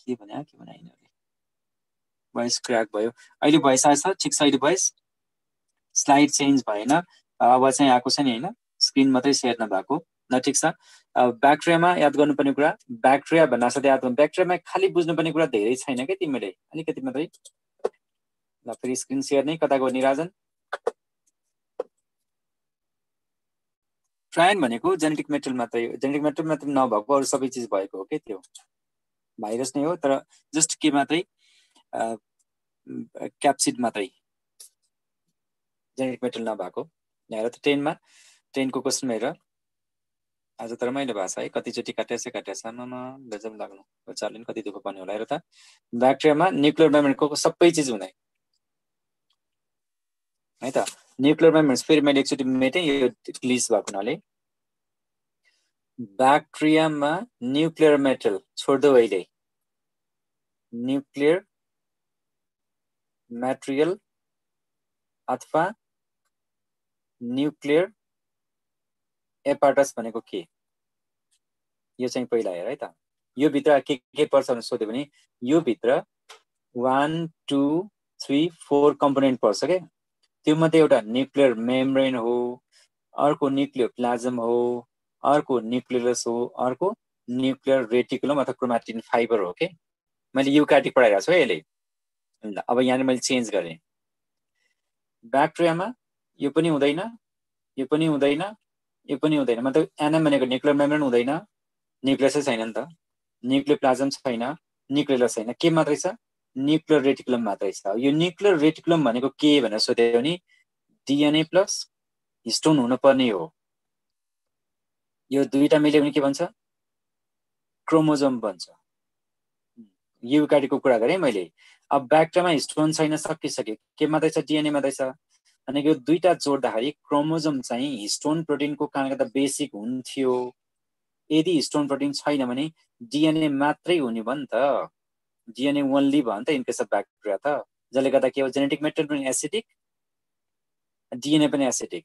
के भने के भने यिनीहरूले भोइस क्र्याक भयो। अहिले भइसकेको छ ठिक छ अहिले भोइस। स्लाइड चेन्ज भएन। अब चाहिँ आएको छ नि होइन स्क्रिन मात्रै सेयर नभएको। ल ठिक छ। ब्याक्टेरियामा याद गर्नुपर्ने कुरा ब्याक्टेरिया भन्दा साथै याद गर्नु ब्याक्टेरियामा खालि बुझ्नुपर्ने कुरा धेरै छैन क्या तिमीले। अलिकति मात्रै। ल फेरि स्क्रिन सेयर नै कता गर्ने राजन? ट्रायन भनेको जेनेटिक मेटेरियल मात्रै हो। जेनेटिक मेटेरियल मात्रै नभएको अरू सबै चिज भएको हो क्या त्यो। भाइरस नै हो तर जस्ट के मात्रै क्याप्सिड मात्रै जेनेटिक मेटेरियल नभएको। यहाँ त टेनमा टेनको क्वेसनमा हेर आज तर मैले भएको छ है कतिचोटि काटिएछ काटिएछ आमामा गजब लाग्नु। पनि कति दुःख पर्ने होला हेर त। ब्याक्टेरियामा न्युक्लियर मेमेन्टको सबै चिज हुँदैन है त? न्युक्लियर मेमेन्ट्स फेरि मैले एकचोटि मेटेँ यो लिस्ट भएको हुनाले ब्याक्टेरियामा न्युक्लियर मेटल छोड्दो अहिले। न्युक्लियर मेटेरियल अथवा न्युक्लियर एपार्टस भनेको के? यो चाहिँ पहिला हेर है त। यो भित्र के के पर्छ भनेर सोध्यो भने यो भित्र one two three four component पर्छ क्या त्यो मध्ये एउटा न्युक्लियर मेम्ब्रेन हो अर्को न्युक्लियर प्लाजम हो अर्को न्युक्लियस हो अर्को न्युक्लियर रेटिकुलम अथवा क्रोमाटिन फाइबर हो के? मैले युकाटिक पढाइरहेको छु है यसले। अब यहाँनिर मैले चेन्ज गरेँ। ब्याक्टेरियामा यो पनि हुँदैन यो पनि हुँदैन यो पनि हुँदैन। मतलब एनएम भनेको न्युक्लियर मेम्ब्रेन हुँदैन। न्युक्लियसै छैन नि त। न्युक्लियर प्लाजम छैन न्युक्लियर छैन। के मात्रै छ? न्युक्लियर रेटिकुलम मात्रै छ। यो न्युक्लियर रेटिकुलम भनेको के भनेर सोध्यो भने डिएनए प्लस हिस्टोन हुनुपर्ने हो। यो दुईवटा मिल्यो भने के भन्छ? क्रोमोजोम भन्छ युकाटीको कुरा गरेँ मैले। अब ब्याक्टरमा हिस्टोन छैन सकिसक्यो। के मात्रै छ? डिएनए मात्रै छ। अनि यो दुईवटा जोड्दाखेरि क्रोमोजोम चाहिँ हिस्टोन प्रोटिनको कारणले गर्दा बेसिक हुन्थ्यो। यदि हिस्टोन प्रोटिन छैन भने डिएनए मात्रै हुने भयो नि त। डिएनए ओन्ली भयो नि त इनकेस अफ ब्याक्टेरिया त। जसले गर्दा के हो? जेनेटिक मेटेरियल पनि एसिडिक डिएनए पनि एसिडिक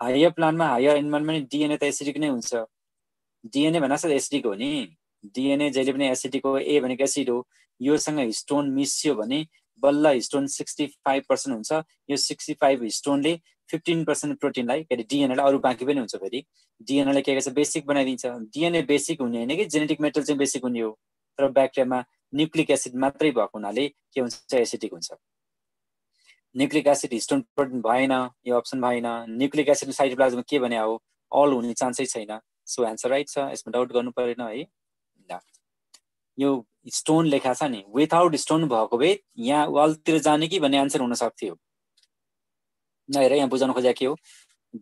हायर प्लानमा हायर पनि डिएनए त एसिडिक नै हुन्छ। डिएनए भन्दा एसिडिक हो नि। डिएनए जहिले पनि एसिडिक ए भनेको एसिड हो योसँग स्टोन मिसियो भने बल्ल स्टोन सिक्सटी फाइभ पर्सेन्ट हुन्छ। यो सिक्सटी फाइभ स्टोनले फिफ्टिन पर्सेन्ट प्रोटिनलाई के अरे डिएनएलाई अरू बाँकी पनि हुन्छ फेरि। डिएनएलाई के गर्छ बेसिक बनाइदिन्छ। डिएनए बेसिक हुने होइन कि? जेनेटिक मेटेरियल चाहिँ बेसिक हुने हो। तर ब्याक्टेरियामा न्युक्लिक एसिड मात्रै भएको हुनाले के हुन्छ? एसिडिक हुन्छ। न्युक्लिक एसिड हिस्टोन प्रोटिन भएन यो अप्सन भएन। न्युक्लिक एसिड साइटोप्लाजमा के भने हो? अल हुने चान्सै छैन। सो एन्सर राइट छ। यसमा डाउट गर्नु परेन है। यो स्टोन लेखा छ नि विथआउट स्टोन भएको भए यहाँ वालतिर जाने कि भन्ने आन्सर हुन सक्थ्यो हेर यहाँ बुझाउनु खोजेको के हो?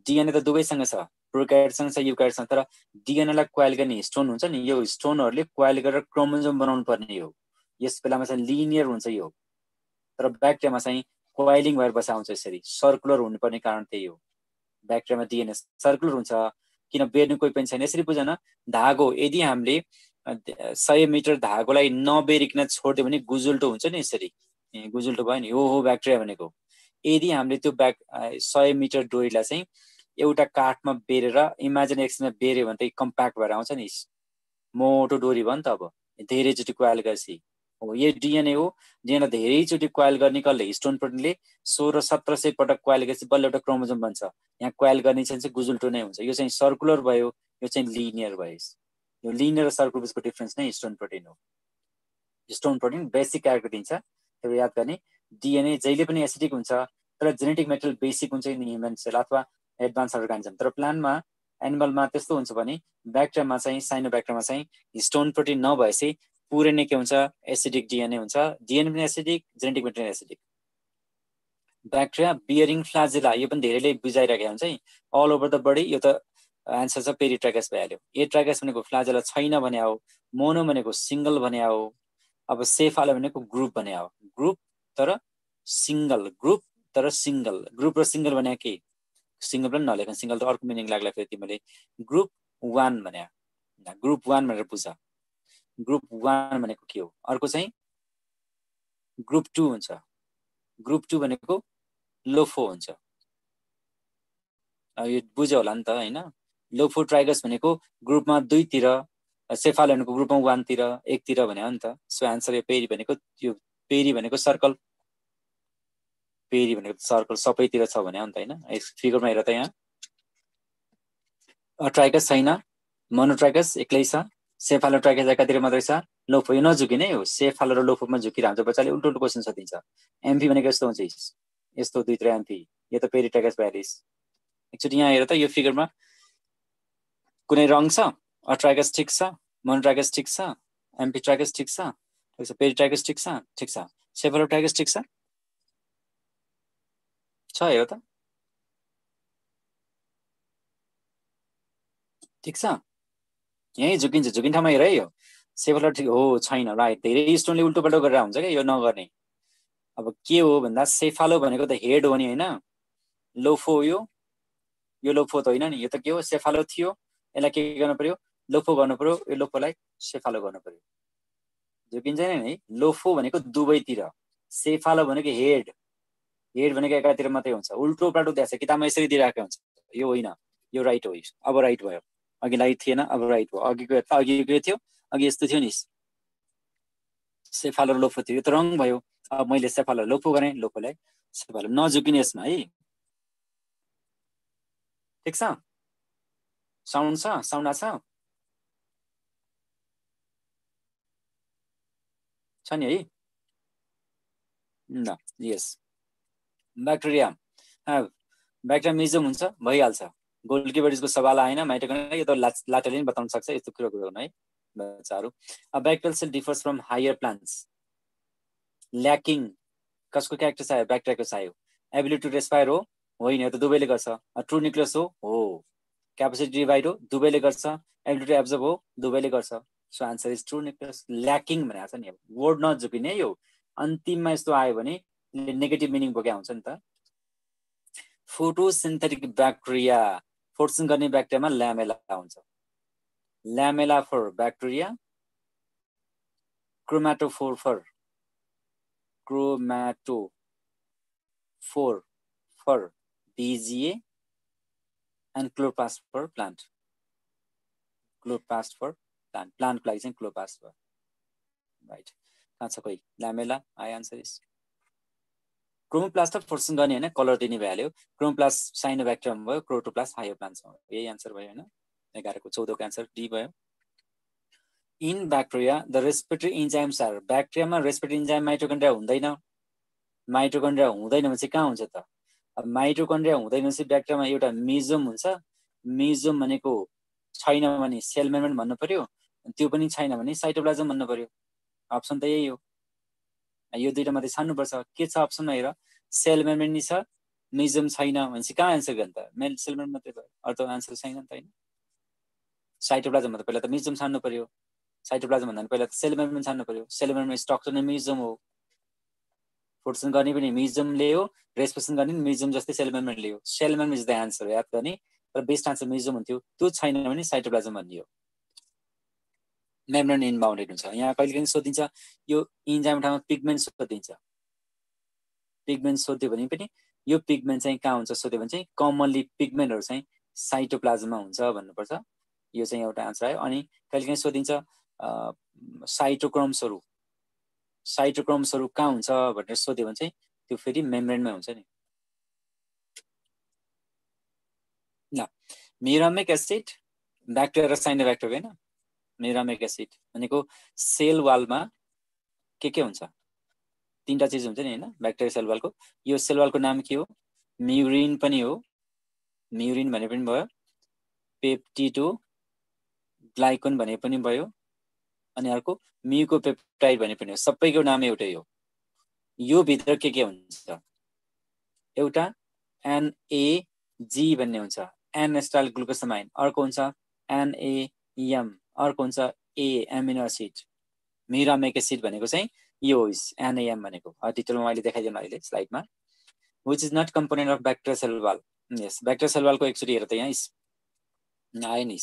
डिएनए त दुवैसँग छ प्रोकाइडसँग छ युकाइडसँग तर डिएनएलाई क्वाइल गर्ने स्टोन हुन्छ नि यो स्टोनहरूले क्वाइल गरेर क्रोमोजोम बनाउनु पर्ने हो। यस बेलामा चाहिँ लिनियर हुन्छ यो तर ब्याक्टेरियामा चाहिँ क्वाइलिङ भएर बसा हुन्छ यसरी सर्कुलर हुनुपर्ने कारण त्यही हो। ब्याक्टेरियामा डिएनए सर्कुलर हुन्छ किन बेर्नु कोही पनि छैन यसरी बुझन। धागो यदि हामीले सय मिटर धागोलाई नबेरिकन छोडिदियो भने गुजुल्टो हुन्छ नि यसरी। गुजुल्टो भयो नि हो हो ब्याक्टेरिया भनेको यदि हामीले त्यो ब्याक सय मिटर डोरीलाई चाहिँ एउटा काठमा बेरेर इमेजिन एक्समा बेऱ्यो भने त कम्प्याक्ट भएर आउँछ नि मोटो डोरी भयो नि त अब धेरैचोटि कोयल गएपछि हो यो डिएनए हो। डिएनए धेरैचोटि क्वाइल गर्ने कसले स्टोन प्रोटिनले सोह्र सत्र सय पटक क्वाइल गरेपछि बल्ल एउटा क्रोमोजोम बन्छ। यहाँ क्वाइल गर्ने चाहिँ गुजुल्टो नै हुन्छ। यो चाहिँ सर्कुलर भयो यो चाहिँ लिनियर भयो यो लिनियर र सर्कुलर बिचको डिफ्रेन्स नै स्टोन प्रोटिन हो। स्टोन प्रोटिन बेसिक क्यारेक्टर दिन्छ त्यो याद गर्ने डिएनए जहिले पनि एसिडिक हुन्छ तर जेनेटिक मेटेरियल बेसिक हुन्छ इन ह्युमन सेल अथवा एडभान्स अर्गानिजम तर प्लान्टमा एनिमलमा त्यस्तो हुन्छ भने ब्याक्टेरियामा चाहिँ साइनो ब्याक्टेरियामा चाहिँ स्टोन प्रोटिन नभएपछि पुरै नै के हुन्छ? एसिडिक डिएनए हुन्छ। डिएनए पनि acidic genetic material acidic bacteria bearing flagella यो पनि धेरैले बुझाइरहेको हुन्छ। है अल ओभर द बडी यो त एन्सर छ पेरिट्राइकस भइहाल्यो ए भनेको फ्लाजिला छैन भने हो मोनो भनेको सिङ्गल भने हो अब सेफालो भनेको ग्रुप भने हो ग्रुप तर सिङ्गल ग्रुप तर सिङ्गल। ग्रुप र सिङ्गल भने के? सिङ्गल पनि नलेख सिङ्गल त अर्को मिनिङ लाग्ला फेरि तिमीले। ग्रुप वान भने ग्रुप वान भनेर बुझ। ग्रुप वान भनेको के हो? अर्को चाहिँ ग्रुप टू हुन्छ। ग्रुप टू भनेको लोफो हुन्छ। यो बुझ्यो होला नि त होइन? लोफो ट्राइगस भनेको ग्रुपमा दुईतिर सेफाल भनेको ग्रुपमा वानतिर एकतिर भने हो नि त। सो एन्सर यो पेरी भनेको यो पेरी भनेको सर्कल। पेरी भनेको सर्कल सबैतिर छ भने हो नि त होइन। फिगरमा हेर त यहाँ। ट्राइगस छैन मोनोट्राइगस एक्लै छ सेफालो ट्राइकेज एकातिर मात्रै छ। लोफो यो नझुकिने हो सेफालो र लोफोमा झुकिरहेको हुन्छ बच्चाले उल्टो उल्टो क्वेसन सोधिन्छ एमपी भनेको यस्तो हुन्छ यस्तो दुईतिर एमपी यो त पेरी ट्राइकेज भइहालिस एकचोटि यहाँ हेर त यो फिगरमा। कुनै रङ छ? अट्राइगस ठिक छ? मोनोट्राइगस ठिक छ? एमपी ठिक छ? ठिक छ। पेरी ट्राइगस ठिक छ? ठिक छ। सेफालो ट्राइगस ठिक छ? छ हेर त। ठिक छ। यहीँ झुकिन्छ। झुकिने ठाउँमा हेर है यो। सेफलर ठिक हो छैन। राइट धेरै स्टोनले उल्टो पल्टो गरेर हुन्छ क्या यो नगर्ने। अब के हो भन्दा सेफालो भनेको त हेड हो नि होइन? लोफो यो। यो लोफो त होइन नि। यो त के हो? सेफालो थियो। यसलाई के गर्नु पर्यो? लोफो गर्नु पर्यो। यो लोफोलाई सेफालो गर्नु पर्यो। झुकिन्छ नि है लोफो भनेको दुवैतिर सेफालो भनेको हेड। हेड भनेको एकातिर मात्रै हुन्छ। उल्टो पाल्टो त्यहाँ छ किताबमा यसरी दिइरहेको हुन्छ। यो होइन यो राइट हो अब राइट भयो। अघि लाइट थिएन अब राइट भयो। अघिको हेर्दा अघि के थियो अघि यस्तो थियो नि। सेफालो लोफो थियो। यो त रङ भयो। अब मैले सेफालो लोफो गरेँ लोफोलाई सेफालो नझुकिने यसमा है। ठिक छ? साउन्ड छ साउन्ड छ छ नि है ल यस ब्याक्टेरिया ब्याक्टेरिया म्युजियम हुन्छ भइहाल्छ। गोल्कीबडिजको सवाल आएन माइटोकन्ड्रिया यो त ला लाटरले पनि बताउन सक्छ यस्तो कुरो कुरो है बच्चाहरू। Bacterial cell differs from higher plants lacking कसको क्यारेक्टर चाहियो ब्याक्टेरियाको चाहियो एबिलिटी टु रेस्पायर हो होइन यो त दुवैले गर्छ। ट्रु निक्लियस हो हो। क्यापेसिटी डिभाइड हो दुवैले गर्छ एबिलिटी एब्जर्भ हो दुवैले गर्छ। So answer is true nucleus lacking भनेको छ नि वर्ड नझुकिने यो। अन्तिममा यस्तो आयो भने नेगेटिभ मिनिङ बोक्या हुन्छ नि त। फोटोसिन्थेटिक ब्याक्टेरिया फोर्सिङ गर्ने ब्याक्टेरियामा ल्यामेला हुन्छ। Lamella for bacteria chromatophore for chromatophore for BGA and chloroplast for plant chloroplast for plant प्लान्टको लागि चाहिँ क्लोपास्ट भयो राइट कहाँ छ कोही lamella I answer is chromoplast forcing गर्ने होइन कलर दिने भइहाल्यो क्रोमोप्लास्ट साइनोब्याक्टेरियम भयो क्रोटोप्लास्ट हायो प्लान्ट यही एन्सर भयो होइन एघारको चौधको एन्सर डी भयो. In bacteria the respiratory enzymes are ब्याक्टेरियामा respiratory enzyme mitochondria हुँदैन माइट्रोकन्ड्रिया हुँदैन भने चाहिँ कहाँ हुन्छ त माइट्रोकन्ड्रिया हुँदैन चाहिँ ब्याक्टेरियामा एउटा मिजोम हुन्छ। मिजोम भनेको छैन भने सेल मेम्ब्रेन भन्नु पर्यो त्यो पनि छैन भने साइटोप्लाजम भन्नु पर्यो। अप्सन त यही हो। यो दुइटा मात्रै छान्नुपर्छ। के छ अप्सनमा हेर सेल मेम्ब्रेन नि छ मिजम छैन भनेपछि कहाँ एन्सर गर्नु त? मेल सेल मेम्ब्रेन मात्रै भयो। अर्थ एन्सर छैन नि त होइन। साइटोप्लाजम भन्दा पहिला त मिजम छान्नु पर्यो। साइटोप्लाजम भन्दा पहिला त सेल मेम्ब्रेन छान्नु पर्यो। सेल मेम्ब्रेन स्ट्रक्चर नै मिजम हो। फोर्सन गर्ने पनि म्युजियमले हो रेस्पेसन गर्ने म्युजियम जस्तै सेल मेम्ब्रेनले हो cell membrane is the answer याद गर्ने। तर बेस्ट आन्सर म्युजियम हुन्थ्यो। त्यो छैन भने साइटोप्लाजम भन्ने हो। मेम्ब्रेन इनबाउन्डेड हुन्छ। यहाँ कहिले कहिले सोधिन्छ यो इन्जाइम ठाउँमा पिगमेन्ट सोधिन्छ। पिगमेन्ट सोध्यो भने पनि यो पिगमेन्ट चाहिँ कहाँ हुन्छ सोध्यो भने चाहिँ कमनली पिगमेन्टहरू चाहिँ साइटोप्लाजममा हुन्छ भन्नुपर्छ। यो चाहिँ एउटा आन्सर आयो। अनि कहिले काहीँ सोधिन्छ साइटोक्रोम्सहरू। साइटोक्रोम्सहरू कहाँ हुन्छ भनेर सोध्यो भने चाहिँ त्यो फेरि मेम्ब्रेनमै हुन्छ नि। ल मिरामिक एसिड ब्याक्टेरिया र साइनोब्याक्टेरिया होइन? मिरामिक एसिड भनेको सेल वालमा के के हुन्छ? तिनवटा चिज हुन्छ नि होइन ब्याक्टेरिया सेल वालको। यो सेल वालको नाम के हो? म्युरिन पनि हो। म्युरिन भने पनि भयो पेप्टिटो ग्लाइकोन भने पनि भयो। अनि अर्को म्युकोपेप्टाइड भने पनि हो। सबैको नाम एउटै हो। यो भित्र के के हुन्छ? एउटा एनएजी भन्ने हुन्छ। N acetyl glucosamine. अर्को हुन्छ एनएएम अर्को हुन्छ एमिनो एसिड। मिरामेक एसिड भनेको चाहिँ यो एनएएम भनेको। डिटेलमा मैले देखाइदिनु अहिले स्लाइडमा। Which is not component of bacteria cell wall yes bacteria सेलवालको एकचोटि हेर त यहाँ आयो नि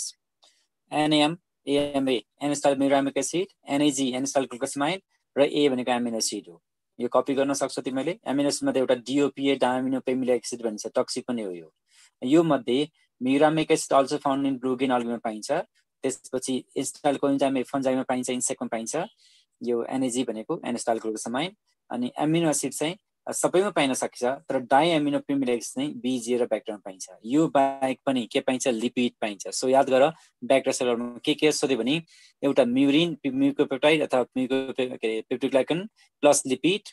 N M A M A N acetyl muramic acid NAG N acetyl glucosamine र ए भनेको एमिनो एसिड हो। यो कपी गर्न सक्छौ तिमीले। एमिनो एसिडमा एउटा डिओपिए डामिनो पेमिलिक एसिड भनिन्छ टक्सिक पनि हो यो। यो मध्ये muramic acid also found in blue green अल्गीमा पाइन्छ। त्यसपछि इन्स्टाइलको इन्जाइम फन्जाइमा पाइन्छ इन्सेक्टमा पाइन्छ। यो एनएजी भनेको एनस्टाइल ग्लुकोसमाइन अनि एमिनो एसिड चाहिँ सबैमा पाइन सकिन्छ तर डाइ एमिनो पिमिलेक्स चाहिँ बिजिए र ब्याक्टेरियामा पाइन्छ। यो बाहेक पनि के पाइन्छ? लिपिड पाइन्छ। सो याद गर ब्याक्टेरिया सेलरमा के के सोध्यो भने एउटा म्युरिन म्युकोपेप्टाइड अथवा म्युको के अरे पेप्टिग्लाइकन प्लस लिपिड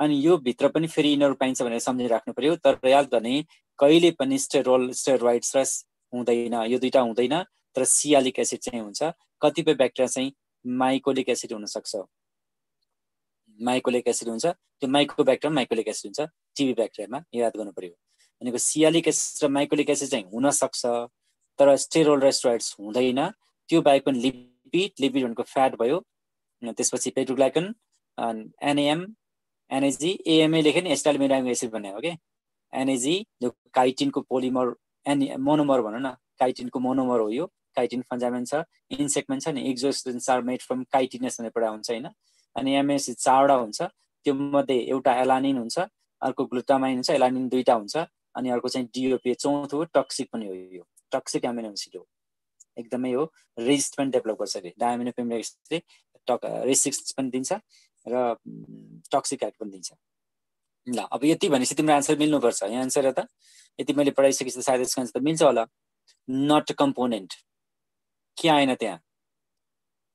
अनि यो भित्र पनि फेरि यिनीहरू पाइन्छ भनेर सम्झिराख्नु पर्यो। तर याद गर्ने कहिले पनि स्टेरोल स्टेरोइड्स र हुँदैन। यो दुइटा हुँदैन तर सियालिक एसिड चाहिँ हुन्छ। कतिपय ब्याक्टेरिया चाहिँ माइकोलिक एसिड हुनसक्छ। माइकोलिक एसिड हुन्छ त्यो माइक्रो ब्याक्टेरिया माइकोलिक एसिड हुन्छ टिबी ब्याक्टेरियामा याद गर्नु पर्यो भनेको सियालिक एसिड र माइकोलिक एसिड चाहिँ हुनसक्छ तर स्टेरोल र हुँदैन। त्यो बाहेक पनि लिपिड लिपिड भनेको फ्याट भयो त्यसपछि पेट्रोग्लाइकन एनएम एनएजी एएमए लेख्यो नि एसिड भन्ने हो कि एनएजी जो काइटिनको पोलिमर एनि मोनोमर भनौँ न काइटिनको मोनोमर हो यो काइटिन फन्जामेन छ इन्सेक्टमेन छ नि exoskeletons are made from chitinous भनेर पढा हुन्छ होइन? अनि एमएससी चारवटा हुन्छ। त्यो मध्ये एउटा एलानिन हुन्छ अर्को ग्लुटामाइन हुन्छ एलानिन दुईवटा हुन्छ अनि अर्को चाहिँ डिओपी चौथो टक्सिक पनि हो यो। टक्सिक एमिनो एसिड हो। एकदमै हो। रेजिस्ट पनि डेभलप गर्छ अरे। डायमिनोपिमिक टक रेसिक्स पनि दिन्छ र टक्सिक एक्ट पनि दिन्छ। ल अब यति भनेपछि तिम्रो एन्सर मिल्नुपर्छ। यहाँ एन्सर त यति मैले पढाइसकेपछि सायद यसको एन्सर त मिल्छ होला। नट कम्पोनेन्ट के आएन त्यहाँ?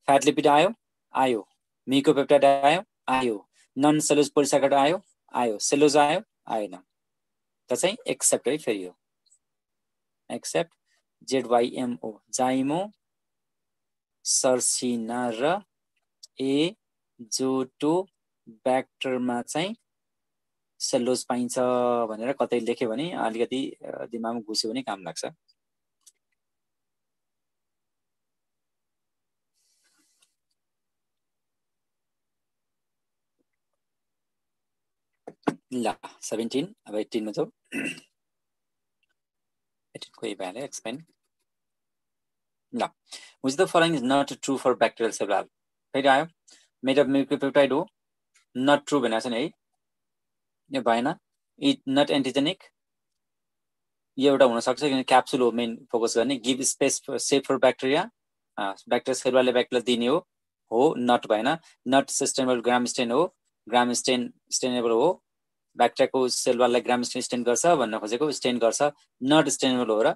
फ्याट लिपिड आयो? आयो। मिकोपेप्टाइड आयो आयो नन सेलोज पोलिसाइड आयो आयो सेलोज आयो आएन त चाहिँ एक्सेप्ट है फेरि हो एक्सेप्ट जेडवाइएमओ जाइमो सर्सिना र ए जोटो ब्याक्टरमा चाहिँ सेल्लोज पाइन्छ भनेर कतै लेख्यो भने अलिकति दिमागमा घुस्यो भने काम लाग्छ। ल सेभेन्टिन अब एट्टिनमा जाउँ यही भइहाल्यो एक्सप्लेन ल which the following is not true for bacterial cell फेरि आयो मेड अफ मिल्कोपेप्टाइड हो नट ट्रु भनेको छ नि है यो भएन इट नट एन्टिजेनिक यो एउटा हुनसक्छ किनभने क्याप्सुल हो मेन फोकस गर्ने give space safe for bacteria bacteria सेलवाले bacteria दिने हो हो नट भएन नट सस्टेनेबल ग्राम स्टेन हो ग्राम स्टेन स्टेनेबल हो ब्याक्टेरियाको सेलवाललाई ग्राम स्टेन स्टेन गर्छ भन्न खोजेको स्टेन गर्छ। नट स्टेनेबल हो र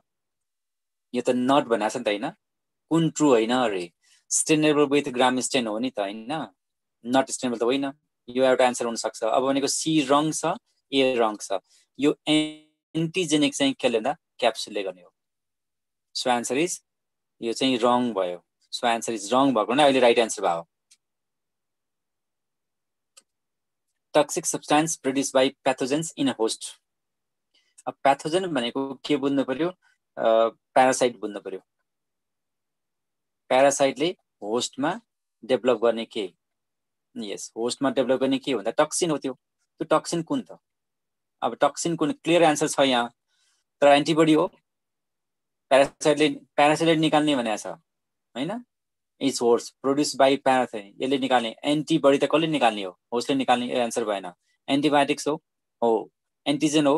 यो त नट भनेको छ नि त होइन? कुन ट्रु होइन अरे? स्टेनेबल विथ ग्राम स्टेन हो नि त होइन? नट स्टेनेबल त होइन। यो एउटा एन्सर हुनसक्छ। अब भनेको सी रङ छ ए रङ छ। यो एन्टिजेनिक चाहिँ के लेख्दा क्याप्सुलले गर्ने हो। सो एन्सर इज यो चाहिँ रङ भयो। सो एन्सर इज रङ भएको नै अहिले राइट एन्सर भयो। Toxic substance produce by pathogens in a host अब प्याथोजेन भनेको के बुझ्नु पर्यो? प्यारासाइट बुझ्नु पर्यो। प्यारासाइटले होस्टमा डेभलप गर्ने के? यस होस्टमा डेभलप गर्ने के भन्दा टक्सिन हो त्यो। त्यो टक्सिन कुन त? अब टक्सिन कुन? क्लियर एन्सर छ यहाँ। तर एन्टिबडी हो। प्यारासाइटले प्यारासाइटले निकाल्ने भनेको छ। होइन? Is horse produce by parasite यसले निकाल्ने एन्टिबडी त कसले निकाल्ने हो? होस्टले निकाल्ने एन्सर भएन। एन्टिबायोटिक्स हो हो। एन्टिजेन हो।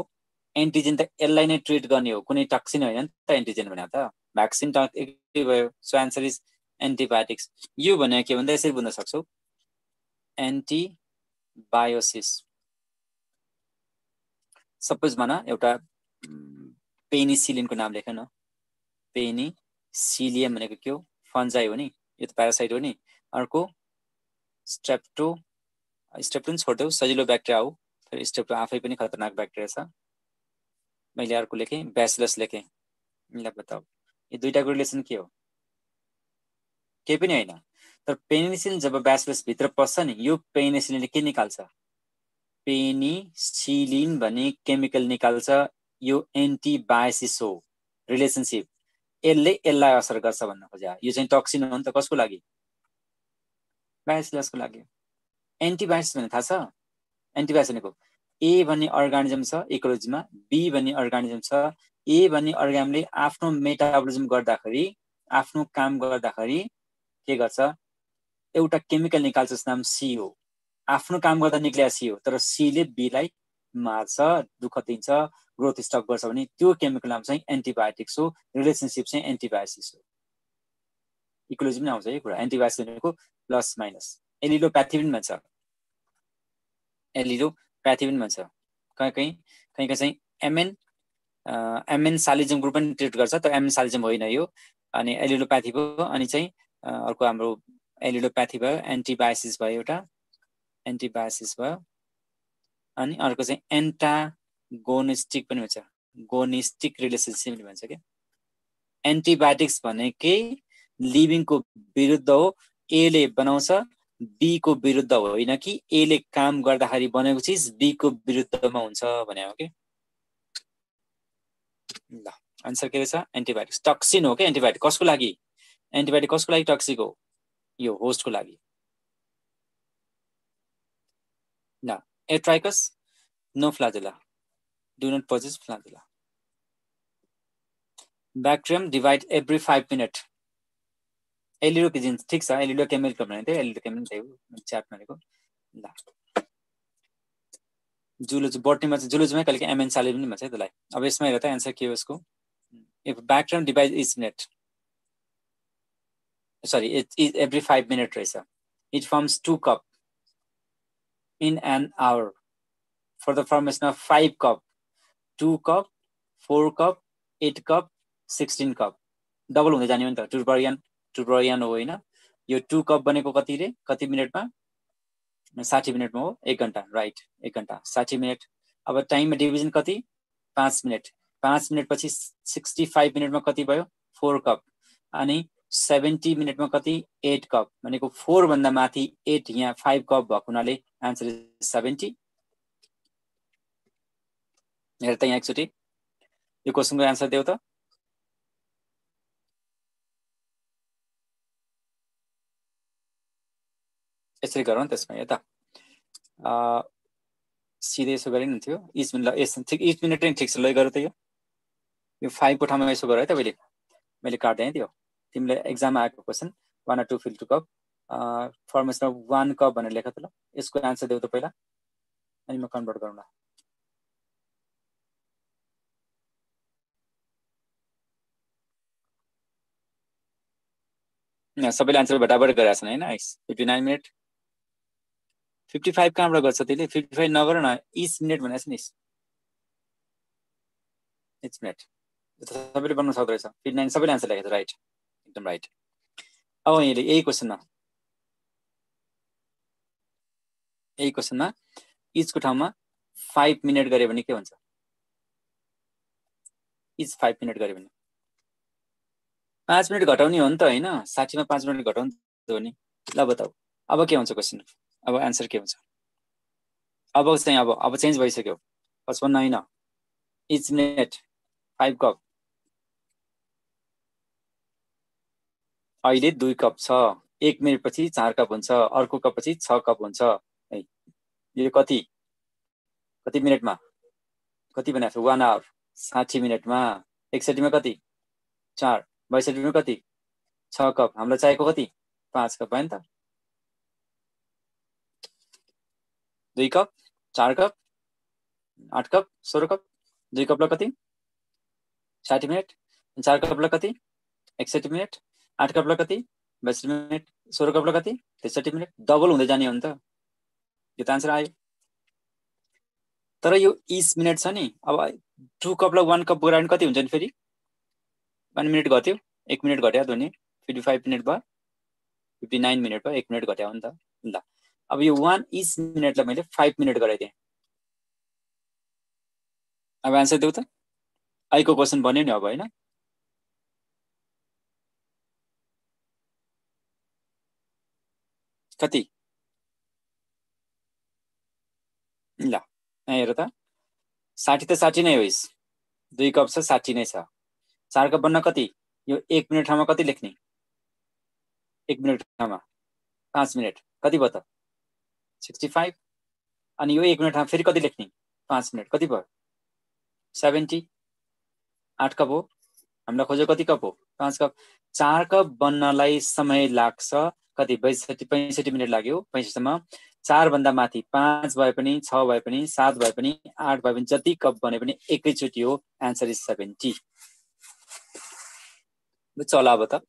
एन्टिजेन त यसलाई नै ट्रिट गर्ने हो। कुनै टक्सिन होइन नि त एन्टिजेन भनेको त। भ्याक्सिन त भयो। सो एन्सर इज एन्टिबायोटिक्स यो भनेको के भन्दा यसरी बुझ्न सक्छौ। एन्टिबायोसिस सपोज भन एउटा पेनिसिलिनको नाम लेख न। पेनिसिलियम भनेको के हो? फन्जाई हो नि। यो त प्यारासाइट हो नि। अर्को स्ट्रेप्टो स्टेप्टो पनि छोडिदेऊ। सजिलो ब्याक्टेरिया हो। फेरि स्टेप्टो आफै पनि खतरनाक ब्याक्टेरिया छ। मैले अर्को लेखेँ ब्यासलस लेखेँ। ल बताऊ। यो दुइटाको रिलेसन के हो? केही पनि होइन। तर पेनिसिलिन जब ब्यासलसभित्र पस्छ नि यो पेनिसिलिनले के निकाल्छ? पेनिसिलिन भन्ने केमिकल निकाल्छ। यो एन्टिबायोसिस हो। रिलेसनसिप यसले यसलाई असर गर्छ भन्न खोजा। यो चाहिँ टक्सिन हो नि त कसको लागि? बायोसिलसको लागि। एन्टिबायोसिस भन्ने थाहा छ? एन्टिबायोसिस भनेको ए भन्ने अर्गानिजम छ इकोलोजीमा बी भन्ने अर्गानिजम छ। ए भन्ने अर्गानिजमले आफ्नो मेटाबोलिजम गर्दाखेरि आफ्नो काम गर्दाखेरि के गर्छ? एउटा केमिकल निकाल्छ नाम सी हो। आफ्नो काम गर्दा निक्लिया सी हो तर सीले बीलाई मार्छ दुःख दिन्छ ग्रोथ स्टप गर्छ भने त्यो केमिकल नाम चाहिँ एन्टिबायोटिक्स हो रिलेसनसिप चाहिँ एन्टिबायोसिस हो। इकोलोजी पनि आउँछ है कुरा एन्टिबायोसिस भनेको प्लस माइनस एलिलोप्याथी पनि भन्छ। एलिलोप्याथी पनि भन्छ। कहीँ कहीँ कहीँ कहीँ चाहिँ एमएन एमएन सालिजम ग्रुप पनि ट्रिट गर्छ तर एमएन सालिजम होइन यो। अनि एलिलोप्याथी भयो अनि चाहिँ अर्को हाम्रो एलिलोप्याथी भयो एन्टिबायोसिस भयो एउटा। एन्टिबायोसिस भयो। अनि अर्को चाहिँ एन्टागोनिस्टिक पनि भन्छ। गोनिस्टिक रिलेसनसिप भन्छ क्या। एन्टिबायोटिक्स भनेकै लिभिङको विरुद्ध हो एले बनाउँछ बीको विरुद्ध होइन कि एले काम गर्दाखेरि बनेको चिज बीको विरुद्धमा हुन्छ भने हो कि। ल आन्सर के रहेछ? एन्टिबायोटिक्स टक्सिन हो क्या एन्टिबायोटिक कसको लागि? एन्टिबायोटिक कसको लागि टक्सिक हो? यो होस्टको लागि। Atrichous no flagella do not possess flagella bacterium divide every five minute एलिडो जिन्स ठिक छ एलिडो केमिकल भनेको थियो एलिडो केमिकल थियो च्याट भनेको ल जुलोजी बोटनीमा चाहिँ जुलोजीमै कहिले एमएन साले पनि भन्छ है त्यसलाई अब यसमा हेर त एन्सर के हो यसको if background divide each minute sorry it is every five minute रहेछ it forms two cup in an hour for the formation of five cup two cup four cup eight cup sixteen cup double हुँदै जाने हो नि त। To per to ब्रोयान हो होइन। यो to cup बनेको कति रे? कति मिनटमा? साठी मिनटमा हो। एक घन्टा। राइट एक घन्टा। साठी मिनट। अब टाइममा डिभिजन कति? पाँच मिनट। पाँच मिनटपछि सिक्सटी फाइभ मिनटमा कति भयो? फोर कप अनि सेभेन्टी मिनटमा कति? एट कप भनेको फोरभन्दा माथि एट यहाँ फाइभ कप भएको हुनाले आन्सर सेभेन्टी हेर त यहाँ एकचोटि। यो क्वेसनको एन्सर देऊ त। यसरी गरौँ त्यसमा यता सिधै यसो गरे नि थियो इच मिनट यस ठिक इच मिनट नै ठिक छ। ल गर त यो। यो फाइभको ठाउँमा यसो गर है तपाईँले मैले काट्दै त्यो। तिमीले एक्जाममा आएको question one two fill two cup फर्मेसनमा one cup भनेर लेख त ल। यसको एन्सर देऊ त पहिला। अनि म कन्भर्ट गरौँ ल सबैले एन्सर भटाभट गरेका छन् होइन fifty nine minute fifty five कहाँबाट गर्छ त्यसले? फिफ्टी फाइभ नगर न इच मिनट भनेको छ नि इच मिनट। सबैले बनाउनु सक्दो रहेछ। फिफ्टी नाइन सबैले एन्सर लेखेको छ राइट एकदम राइट अब यहाँले यही क्वेसनमा यही क्वेसनमा इचको ठाउँमा फाइभ मिनट गऱ्यो भने के हुन्छ? इच फाइभ मिनट गऱ्यो भने। पाँच मिनट घटाउने हो नि त होइन। साठीमा पाँच मिनट घटाउने हो नि। ल बताऊ। अब के हुन्छ क्वेसन अब एन्सर के हुन्छ? अब चाहिँ अब अब चेन्ज भइसक्यो। पचपन्न होइन इच मिनट। Five cup. अहिले दुई कप छ। एक मिनटपछि चार कप हुन्छ अर्को कप पछि छ कप हुन्छ। है यो कति? कति मिनटमा? कति भनेको वान आवर साठी मिनटमा। एकसठीमा कति? चार। बैसठीमा कति? छ कप। हामीलाई चाहिएको कति? पाँच कप भयो नि त। दुई कप? चार कप? आठ कप? सोह्र कप? दुई कपलाई कति? साठी मिनट? चार कपलाई कति? एकसठी मिनट? आठ कपलाई कति? बैसठी मिनट सोह्र कपलाई कति? त्रिसठी मिनट? डबल हुँदै जाने हो नि त। यो त आन्सर आयो। तर यो इस मिनट छ नि। अब टु कपलाई वान कप गरायो भने कति हुन्छ नि फेरि? वान मिनट घट्यो एक मिनट घट्यो नि फिफ्टी फाइभ मिनट भयो। फिफ्टी नाइन मिनट भयो। एक मिनट घट्यो नि त। ल अब यो वान इच मिनटलाई मैले फाइभ मिनट गराइदिएँ। अब एन्सर देऊ त। आइको क्वेसन भन्यो नि अब होइन? कति ल यहाँ हेर त साठी त साठी नै हो दुई कप छ साठी नै छ। चार कप बन्न कति? यो एक मिनट ठाउँमा कति लेख्ने? एक मिनट ठाउँमा। पाँच मिनट। कति भयो त? Sixty five? अनि यो एक मिनट ठाउँमा फेरि कति लेख्ने? पाँच मिनट। कति भयो? सेभेन्टी? आठ कप हो। हामीलाई खोज्यो कति कप हो? पाँच कप। चार कप बन्नलाई समय लाग्छ कति बैसठी पैँसठी मिनट लाग्यो पैँसठीसम्म चारभन्दा माथि पाँच भए पनि छ भए पनि सात भए पनि आठ भए पनि जति कप बने पनि एकैचोटि हो। एन्सर इज सेभेन्टी होला अब त?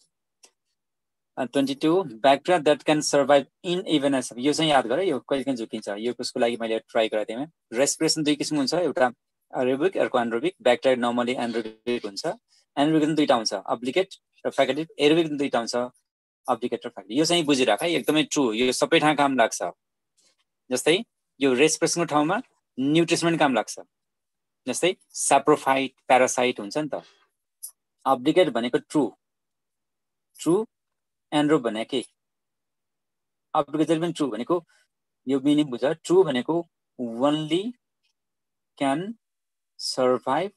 Twenty two bacteria that can survive in even as यो चाहिँ याद गर यो कहिले काहीँ झुकिन्छ। यो कसको लागि मैले ट्राई गराएको थिएँ। रेस्पिरेसन दुई किसिम हुन्छ। एउटा एरोबिक अर्को एन्ड्रोबिक ब्याक्टेरिया नर्मली एन्ड्रोबिक हुन्छ। एन्ड्रोबिक दुइटा हुन्छ। अप्लिकेट र फ्याकल्टिभ एरोबिक दुइटा हुन्छ। अप्लिकेट र फ्याकल्टी यो चाहिँ बुझिराख है एकदमै ट्रु यो सबै ठाउँ काम लाग्छ। जस्तै यो रेस्पिरेसनको ठाउँमा न्युट्रिसन पनि काम लाग्छ। जस्तै साप्रोफाइट प्यारासाइट हुन्छ नि त। अब्लिकेट भनेको ट्रु ट्रु एन्ड्रो भने के? अब्लिकेट पनि ट्रु भनेको यो मिनिङ बुझ। ट्रु भनेको only can survive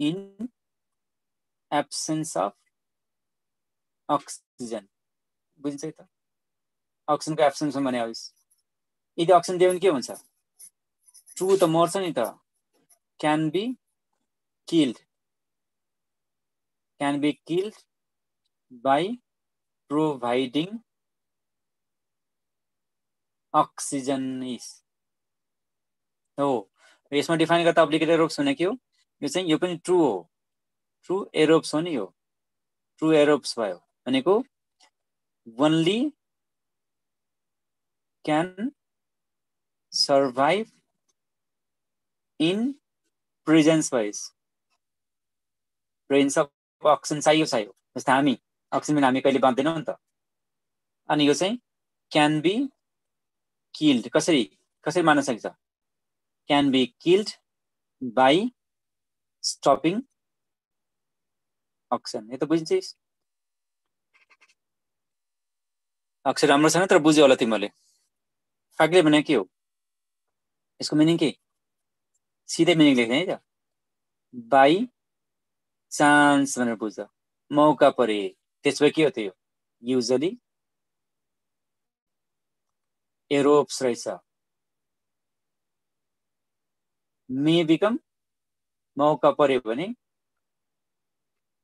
in absence of oxygen. बुझिन्छ त? अक्सिजनको एब्सेन्समा भने अब यदि अक्सिजन दियो भने के हुन्छ? ट्रु त मर्छ नि त। Can be killed can be killed by providing oxygen is हो। यसमा डिफाइन गर्दा अप्लिकेटेड रोप्स हुने के हो? यो चाहिँ यो पनि ट्रु हो। ट्रु एरोप्स हो नि यो। ट्रु एरोप्स भयो। भनेको only can survive in presence वाइज प्रेजेन्स अफ अक्सिजन चाहियो चाहियो। जस्तै हामी अक्सिजन बिना हामी कहिले बाँच्दैनौँ नि त। अनि यो चाहिँ क्यान बी किल्ड कसरी कसरी मान्न सकिन्छ? Can be killed by stopping oxygen यो त बुझिन्छ? अक्षर राम्रो छैन तर बुझ्यो होला तिमीहरूले। फ्याक्टले भने के हो? यसको मिनिङ के? सिधै मिनिङ लेख्ने है त। बाई चान्स भनेर बुझ्छ। मौका परे। त्यसो भए के हो त्यो? युजली एरोप्स रहेछ। मे बिकम मौका पर्यो भने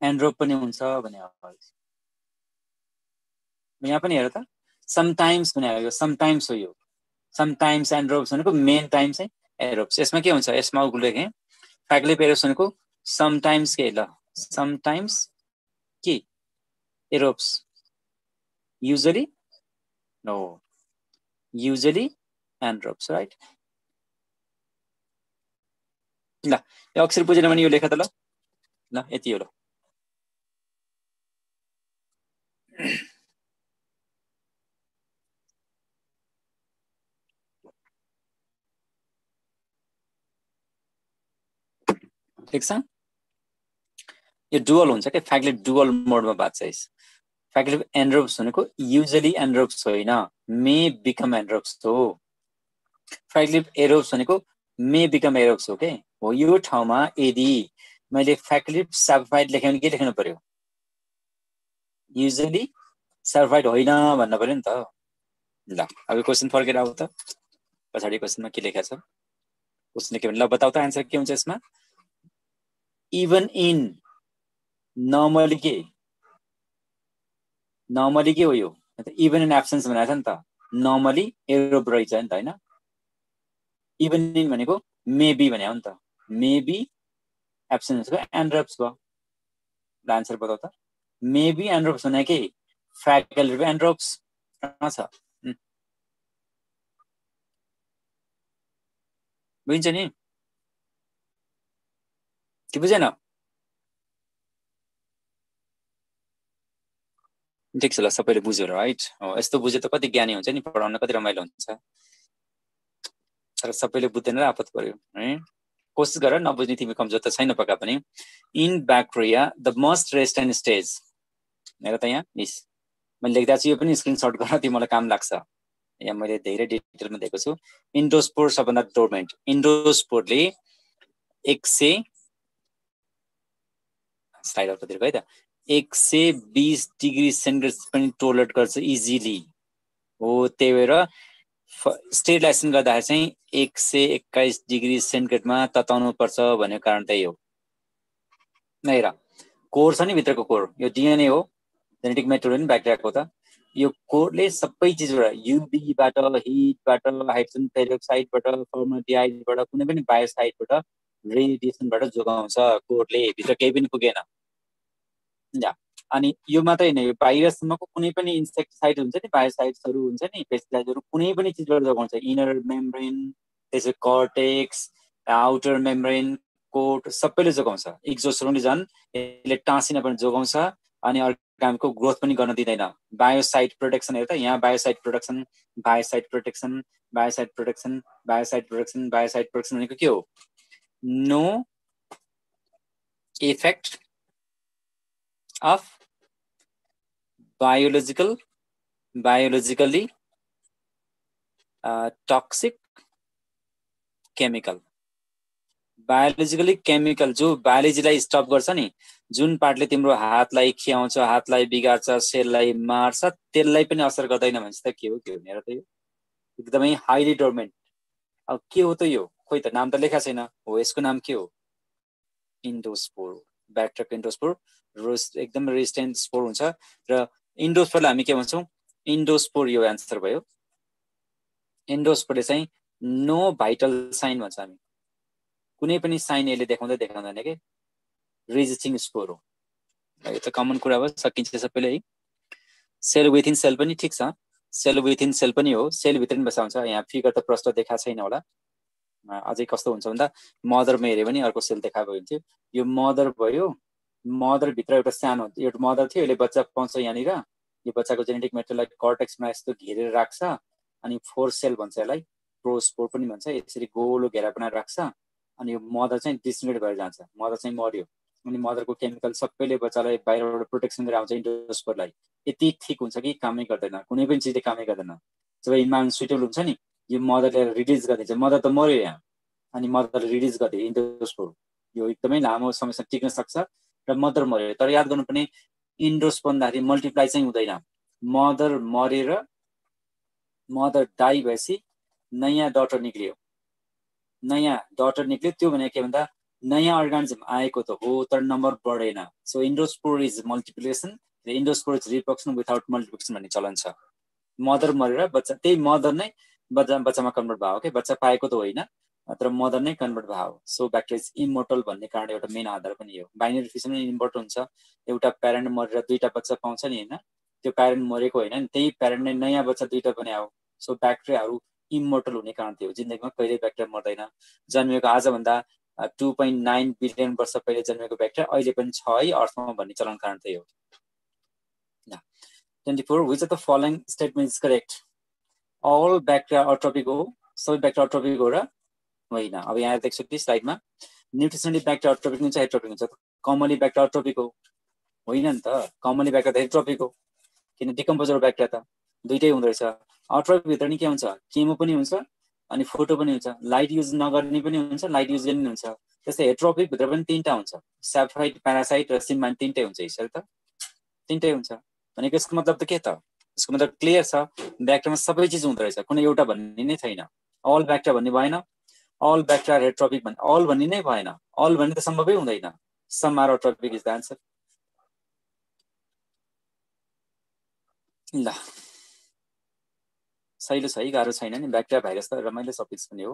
एन्ड्रोप पनि हुन्छ भने यहाँ पनि हेर त। समटाइम्स भने यो समटाइम्स हो यो। समटाइम्स एन्ड्रोप्स भनेको मेन टाइम चाहिँ एरोप्स यसमा के हुन्छ? यसमा लेखेँ फ्याक्लिप भनेको समटाइम्स के? ल। समटाइम्स के? Aerobes usually no usually anaerobes right ल। यो अक्षर बुझेन भने यो लेख त ल। ल यति हो ल। ठिक छ? यो डुवल हुन्छ क्या फ्याक्लिप डुवल मोडमा बाँच्छ यस। फ्याक्लिप एन्ड्रोप्स भनेको युजली एन्ड्रोप्स होइन मे बिकम एन्ड्रोप्स हो। फ्याक्लिप एरोप्स भनेको मे बिकम एरोप्स हो के हो यो ठाउँमा यदि मैले फ्याक्लिप सर्फाइड लेखेँ भने के लेख्नु पर्यो? युजली सर्फाइड होइन भन्न पर्यो नि त। ल अब क्वेसन फर्केर आऊ त। पछाडि क्वेसनमा के लेखेको छ? क्वेसन लेख्यो भने ल बताउ त एन्सर के हुन्छ यसमा? इभन इन नर्मली के नर्मली के हो यो इभन इन एब्सेन्स भनेको छ नि त नर्मली एरोप रहेछ नि त होइन इभन इन भनेको मेबी भने हो नि त मेबी एब्सेन्स भयो एन्ड्रप्स भयो आन्सर बताउ त मेबी एन्ड्रोप्स भने के फ्याकल्टी एन्ड्रोप्स छ बुझिन्छ नि के बुझेन ठिक छ ल सबैले बुझ्यो राइट हो यस्तो बुझ्यो त कति ज्ञानी हुन्छ नि पढाउन कति रमाइलो हुन्छ तर सबैले बुझ्दैन र आपत पऱ्यो है कोसिस गर नबुझ्ने तिमी कमजोर त छैन पक्का पनि in bacteria the most resistant stage हेर त यहाँ मिस मैले लेख्दा छु यो पनि स्क्रिनसट गरेर त्यो मलाई काम लाग्छ। यहाँ मैले धेरै डिटेलमा दिएको छु। इन्डोस्पोर सबभन्दा डोर्मेन्ट इन्डोस्पोरले एक सय स्लाइड अर्कोतिर है त। एक सय बिस डिग्री सेन्टिग्रेड पनि टोलरेट गर्छ इजिली। हो त्यही भएर स्टेरिलाइजेसन गर्दाखेरि चाहिँ एक सय एक्काइस डिग्री सेन्टिग्रेडमा तताउनु पर्छ भन्ने कारण त्यही हो। हेर कोर छ नि भित्रको कोर? यो डिएनए हो जेनेटिक मेटेरियल ब्याक्टेरियाको त। यो कोरले सबै चिजबाट युबीबाट हिटबाट हाइड्रोजन पेरोक्साइडबाट फर्मोडिहाइडबाट कुनै पनि बायोसाइडबाट रेडिएसनबाट जोगाउँछ कोरले भित्र केही पनि पुगेन। अनि यो मात्रै होइन यो भाइरससम्मको कुनै पनि इन्सेक्टिसाइड हुन्छ नि बायोसाइड्सहरू हुन्छ नि पेस्टिसाइडहरू कुनै पनि चिजबाट जोगाउँछ। इनर मेम्ब्रेन त्यसै कर्टेक्स आउटर मेम्ब्रेन कोट सबैले जोगाउँछ। इक्जोसोरोनले झन् यसले टाँसिन पनि जोगाउँछ अनि अर्को ग्रोथ पनि गर्न दिँदैन। बायोसाइड प्रोटेक्सन हेर त यहाँ biocide protection biocide protection biocide protection biocide protection biocide protection भनेको के हो? No effect of biological biologically uh, toxic chemical. Biologically chemical जो बायोलोजीलाई स्टप गर्छ नि जुन पार्टले तिम्रो हातलाई खियाउँछ हातलाई बिगार्छ सेललाई मार्छ त्यसलाई पनि असर गर्दैन भने त के हो के हो हेर त यो एकदमै हाइली डोर्मेन्ट अब के हो त यो? खोइ त नाम त लेखा छैन। हो यसको नाम के हो? इन्डोस्पोर ब्याक्टर इन्डोस्पोर रोस एकदम रेजिस्टेन्ट स्पोर हुन्छ। र इन्डोस्पोरलाई हामी के भन्छौँ? इन्डोस्पोर यो एन्सर भयो। इन्डोस्पोरले चाहिँ नो भाइटल साइन भन्छ हामी। कुनै पनि साइन यसले देखाउँदै देखाउँदैन कि? रेजिस्टिङ स्पोर हो। यो त कमन कुरा हो सकिन्छ सबैले है। सेल विथिन सेल पनि ठिक छ। सेल विथिन सेल पनि हो। सेलभित्र पनि बसाउँछ यहाँ फिगर त प्रश्न देखाएको छैन होला। अझै कस्तो हुन्छ भन्दा मदरमा हेऱ्यो भने अर्को सेल देखाएको हुन्थ्यो। यो मदर भयो मदरभित्र एउटा सानो एउटा मदर थियो यसले बच्चा पाउँछ यहाँनिर। यो बच्चाको जेनेटिक मेटेरियललाई कर्टेक्समा यस्तो घेरेर राख्छ अनि फोर सेल भन्छ यसलाई प्रोस्पोर पनि भन्छ यसरी गोलो घेरा बनाएर राख्छ अनि यो मदर चाहिँ डिसनेट भएर जान्छ। मदर चाहिँ मऱ्यो अनि मदरको केमिकल सबैले बच्चालाई बाहिरबाट प्रोटेक्सन गरेर आउँछ इन्डोस्पोरलाई। यति ठिक हुन्छ कि कामै गर्दैन कुनै पनि चिजले कामै गर्दैन। जब इमान सुइटेबल हुन्छ नि यो मदरले रिलिज गरिदिन्छ मदर त मऱ्यो यहाँ। अनि मदरले रिलिज गरिदियो इन्डोस्पोर यो एकदमै लामो समयसम्म टिक्न सक्छ र मदर मऱ्यो। तर याद गर्नुपर्ने इन्डोस भन्दाखेरि मल्टिप्लाई चाहिँ हुँदैन। मदर मरेर मदर डाइ भएपछि नयाँ डटर निक्लियो। नयाँ डटर निक्ल्यो। त्यो भनेको के भन्दा नयाँ अर्गानिजम आएको त हो तर नम्बर बढेन। सो इन्डोस्पोर इज मल्टिप्लिकेसन र endospore is reproduction without multiplication भन्ने चलन छ। मदर मरेर बच्चा त्यही मदर नै बच्चा बच्चामा कन्भर्ट भएको के बच्चा पाएको त होइन तर मदर नै कन्भर्ट भयो सो ब्याक्टेरिया इमोटल भन्ने कारण एउटा मेन आधार पनि हो। बाइनरी फिस पनि इम्पोर्ट हुन्छ। एउटा प्यारेन्ट मरेर दुईवटा बच्चा पाउँछ नि होइन? त्यो प्यारेन्ट मरेको होइन नि त्यही नै नयाँ बच्चा दुईवटा पनि आयो। सो ब्याक्टेरियाहरू इमोटल हुने कारण थियो जिन्दगीमा कहिले ब्याक्टेरिया मर्दैन। जन्मेको आजभन्दा टु पोइन्ट नाइन बिलियन वर्ष पहिले जन्मेको ब्याक्टेरिया अहिले पनि छ है अर्थमा भन्ने चलन कारण त्यही हो। Twenty four which of the following statement is correct all bacteria autotrophic हो सबै ब्याक्टेरिया अट्रोपिक हो र होइन। अब यहाँ देख्छु कि स्लाइडमा न्युट्रिसनली ब्याक्टर अट्रोपिक हुन्छ हेट्रोपिक हुन्छ। कमली ब्याक्टर अट्रोपिक हो होइन नि त। कमली ब्याक्टर त हेट्रोपिक हो किन डिकम्पोजर ब्याक्टर त दुइटै हुँदो रहेछ। भित्र नि के हुन्छ? केमो पनि हुन्छ अनि फोटो पनि हुन्छ। लाइट युज नगर्ने पनि हुन्छ लाइट युज गर्ने हुन्छ। त्यस्तै भित्र पनि तिनवटा हुन्छ। सेफाइट प्यारासाइट र सिम्मान तिनटै हुन्छ यसरी त। तिनटै हुन्छ। भनेको यसको मतलब त के त? यसको मतलब क्लियर छ ब्याक्टरमा सबै चिज हुँदो रहेछ कुनै एउटा भन्ने नै छैन। अल ब्याक्टर भन्ने भएन अल ब्याक्टेरिया हेट्रोपिक भन्ने अल भन्ने नै भएन। अल भन्ने त सम्भवै हुँदैन। Some are tropic is the answer ल। सहिलो छ है गाह्रो छैन नि। ब्याक्टेरिया भाइरस त रमाइलो सपिक्स पनि हो।